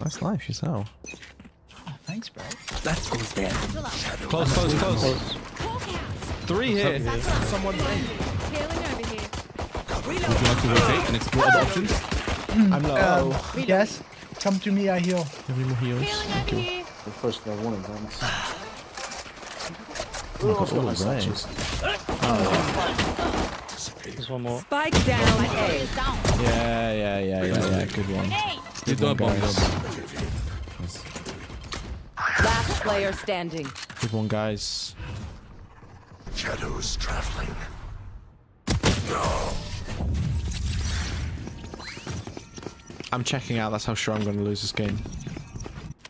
Nice life yourself. Oh, thanks, bro. That goes there. Close, close, close. Three here. Someone lane. Healing over here. Would you like to rotate and explore other options? I'm low. Um, yes. Come to me, I heal. Give me more heals. Healing Thank over you. here. The first guy one of them. Oh, I've got all my right. statues. There's one more. Spike down A. Yeah, yeah, yeah, yeah, yeah. Good one. Hey, You Good one, don't bomb, guys. don't bomb. Nice. Last player standing. Good one, guys. Shadows traveling. No. I'm checking out. That's how sure I'm going to lose this game.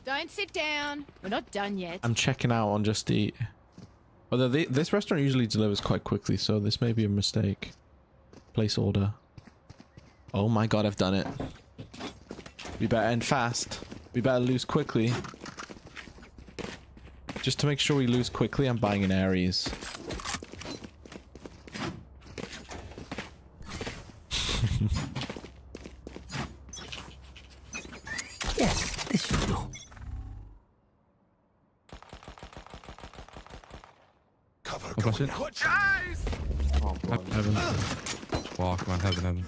Don't sit down. We're not done yet. I'm checking out on just the... Although the, this restaurant usually delivers quite quickly, so this may be a mistake. Place order. Oh my god, I've done it. We better end fast. We better lose quickly. Just to make sure we lose quickly, I'm buying an Ares. Yes, this should do. Cover Oh, flash. Watch eyes! Oh, He- blind. Heaven. Fuck, man. Heaven, heaven.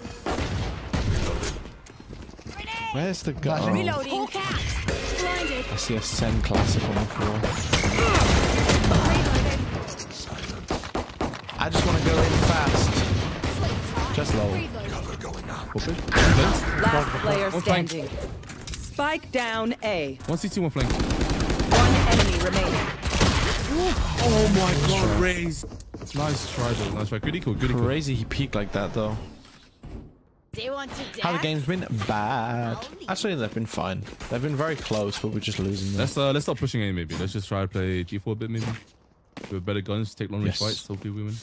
Where's the guy? Oh, Reloading. Hawk out. Blinded. I see a Sen classic on the floor. I just want to go in fast. Just low. Cover going out. Open. Last player One flank. standing. Spike down A. One CT, one flank. One enemy remaining. Oh my god, Raze. Nice try, though. Nice try. Good equal, good equal. Crazy he peaked like that though. Do you want to dance? How the game's been bad. Actually, they've been fine. They've been very close, but we're just losing them. Let's uh, let's stop pushing A maybe. Let's just try to play G4 a bit maybe. With better guns, take long range Yes. fights. Hopefully we win.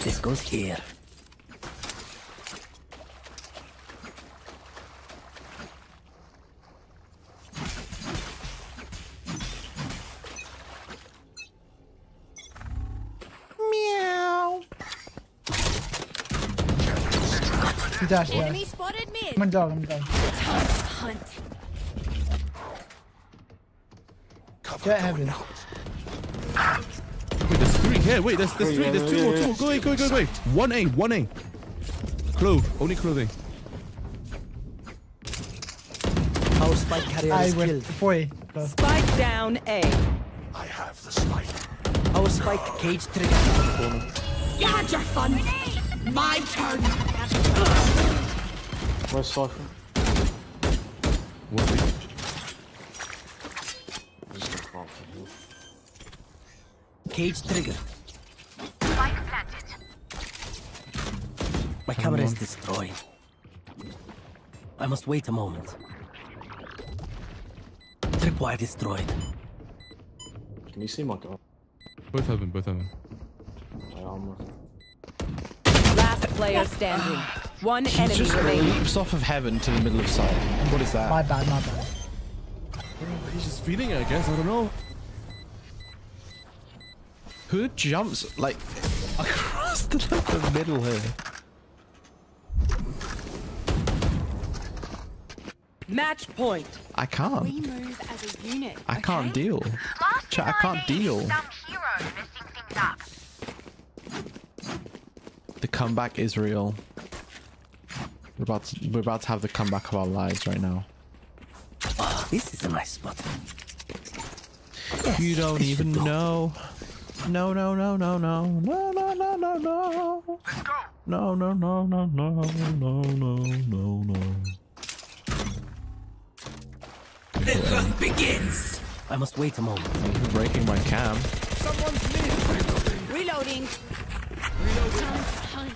This goes here. He dashed there. Enemy spotted mid. I'm a dog, I'm a dog. Time to hunt. Get heaven. Wait, there's three here. Wait, there's there's three. There's two more. Two more. Go away, go away, go away. One A, one A. Clove, only clothing. Our spike carrier I is went killed. before you. Go. Spike down A. I have the spike. Our spike cage trigger. You had your fun. My turn. Where's Cypher? One B. I'm just gonna crawl from here. Cage trigger. My camera is destroyed. I must wait a moment. Tripwire destroyed. Can you see my guy? Both heaven, both heaven. I armor. Last player standing. [SIGHS] One He enemy just remaining. leaps off of heaven to the middle of sight. What is that? My bad, my bad. Oh, he's just feeling it, I guess. I don't know. Who jumps like [LAUGHS] across the, the middle here? Match point. I can't. We move as a unit. I can't okay? deal. Ch- I can't deal. The comeback is real. We're about to, we're about to have the comeback of our lives right now. Ah, this is a nice spot. you don't even know. No, no, no, no, no, no, no, no, no, no. Let's go. No, no, no, no, no, no, no, no, no. The hunt begins. I must wait a moment. You're breaking my cam. Someone's Reloading. Reloading. Time.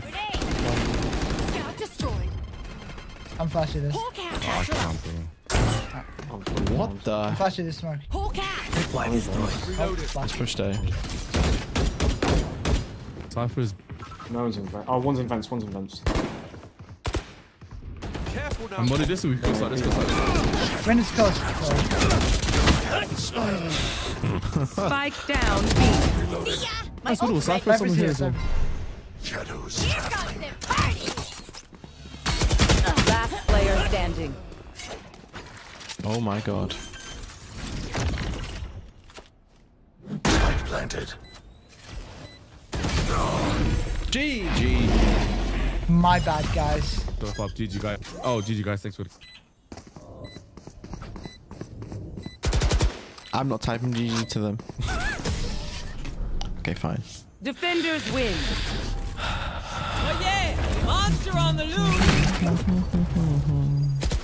Scout destroyed. I'm flashing this. Hawk out. I can't, bro. What the? I'm flashing this smoke. Hawk out. Tripwire destroyed. Let's push A. Cypher is No one's in vents. Oh, one's in vents, one's in vents. I'm modded this and we can start this. Go start this. When it's close. Spike down B. Nice little Cypher. Someone here as well. Shadows Here comes the party. Last player standing. Oh my god. spike planted. GG. My bad, guys. Go up, GG guys. Oh, GG guys. Thanks for. I'm not typing GG to them. [LAUGHS] okay, fine. Defenders win. Yeah! Monster on the loose! [LAUGHS]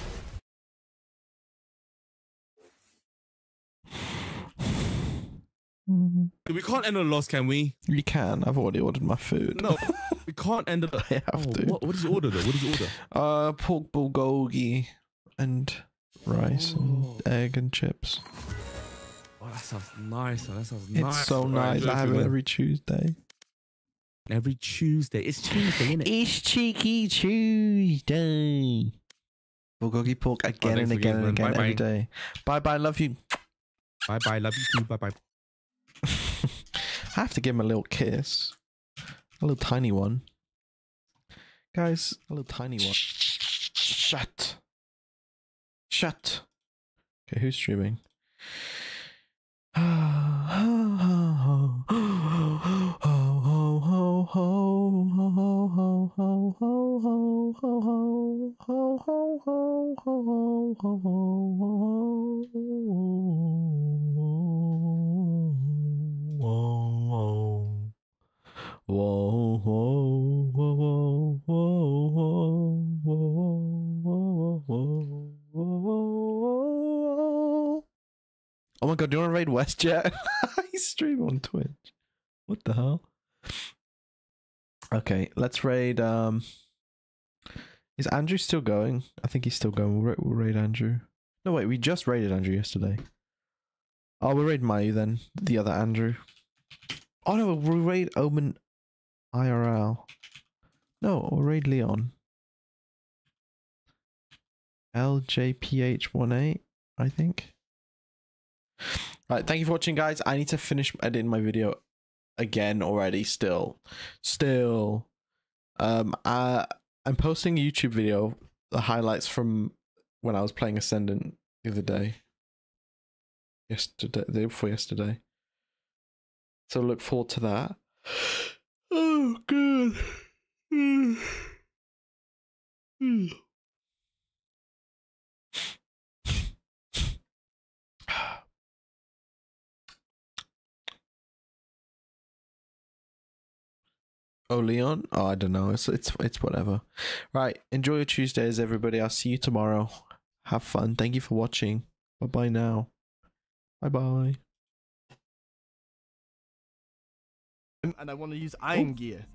We can't end on a loss, can we? You can. I've already ordered my food. No, [LAUGHS] we can't end on. A... [LAUGHS] I have oh, to. What, what did you order though? What did you order? Uh, pork bulgogi and rice Oh. and egg and chips. Oh, that sounds nice. That sounds It's nice. so nice. I have it every Tuesday. Every Tuesday. It's Tuesday, isn't it? It's cheeky Tuesday. Bulgogi pork again thanks and again and giving, again man. every Bye-bye. day. Bye bye. Love you. Bye bye. Love you too. Bye bye. I have to give him a little kiss. A little tiny one. Guys, a little tiny one. Shut. Shut. Okay, who's streaming? Whoa, whoa, whoa, whoa, whoa, whoa, whoa, whoa. Oh my god, do you want to raid WestJet? He's streaming on Twitch. What the hell? Okay, let's raid. Um, is Andrew still going? I think he's still going. We'll, ra- we'll raid Andrew. No, wait, we just raided Andrew yesterday. Oh, we'll raid Mayu then. The other Andrew. Oh no, we'll raid Omen IRL. No, we'll raid Leon. LJPH18, I think. Alright, thank you for watching, guys. I need to finish editing my video again already. Still, still. Um, I I'm posting a YouTube video, the highlights from when I was playing Ascendant the other day. Yesterday, the day before yesterday. So look forward to that. [SIGHS] Oh, good. [SIGHS] [SIGHS] Oh, Leon? Oh, I don't know. It's it's it's whatever. Right. Enjoy your Tuesdays, everybody. I'll see you tomorrow. Have fun. Thank you for watching. Bye bye now. Bye bye. and I want to use oh. iron gear.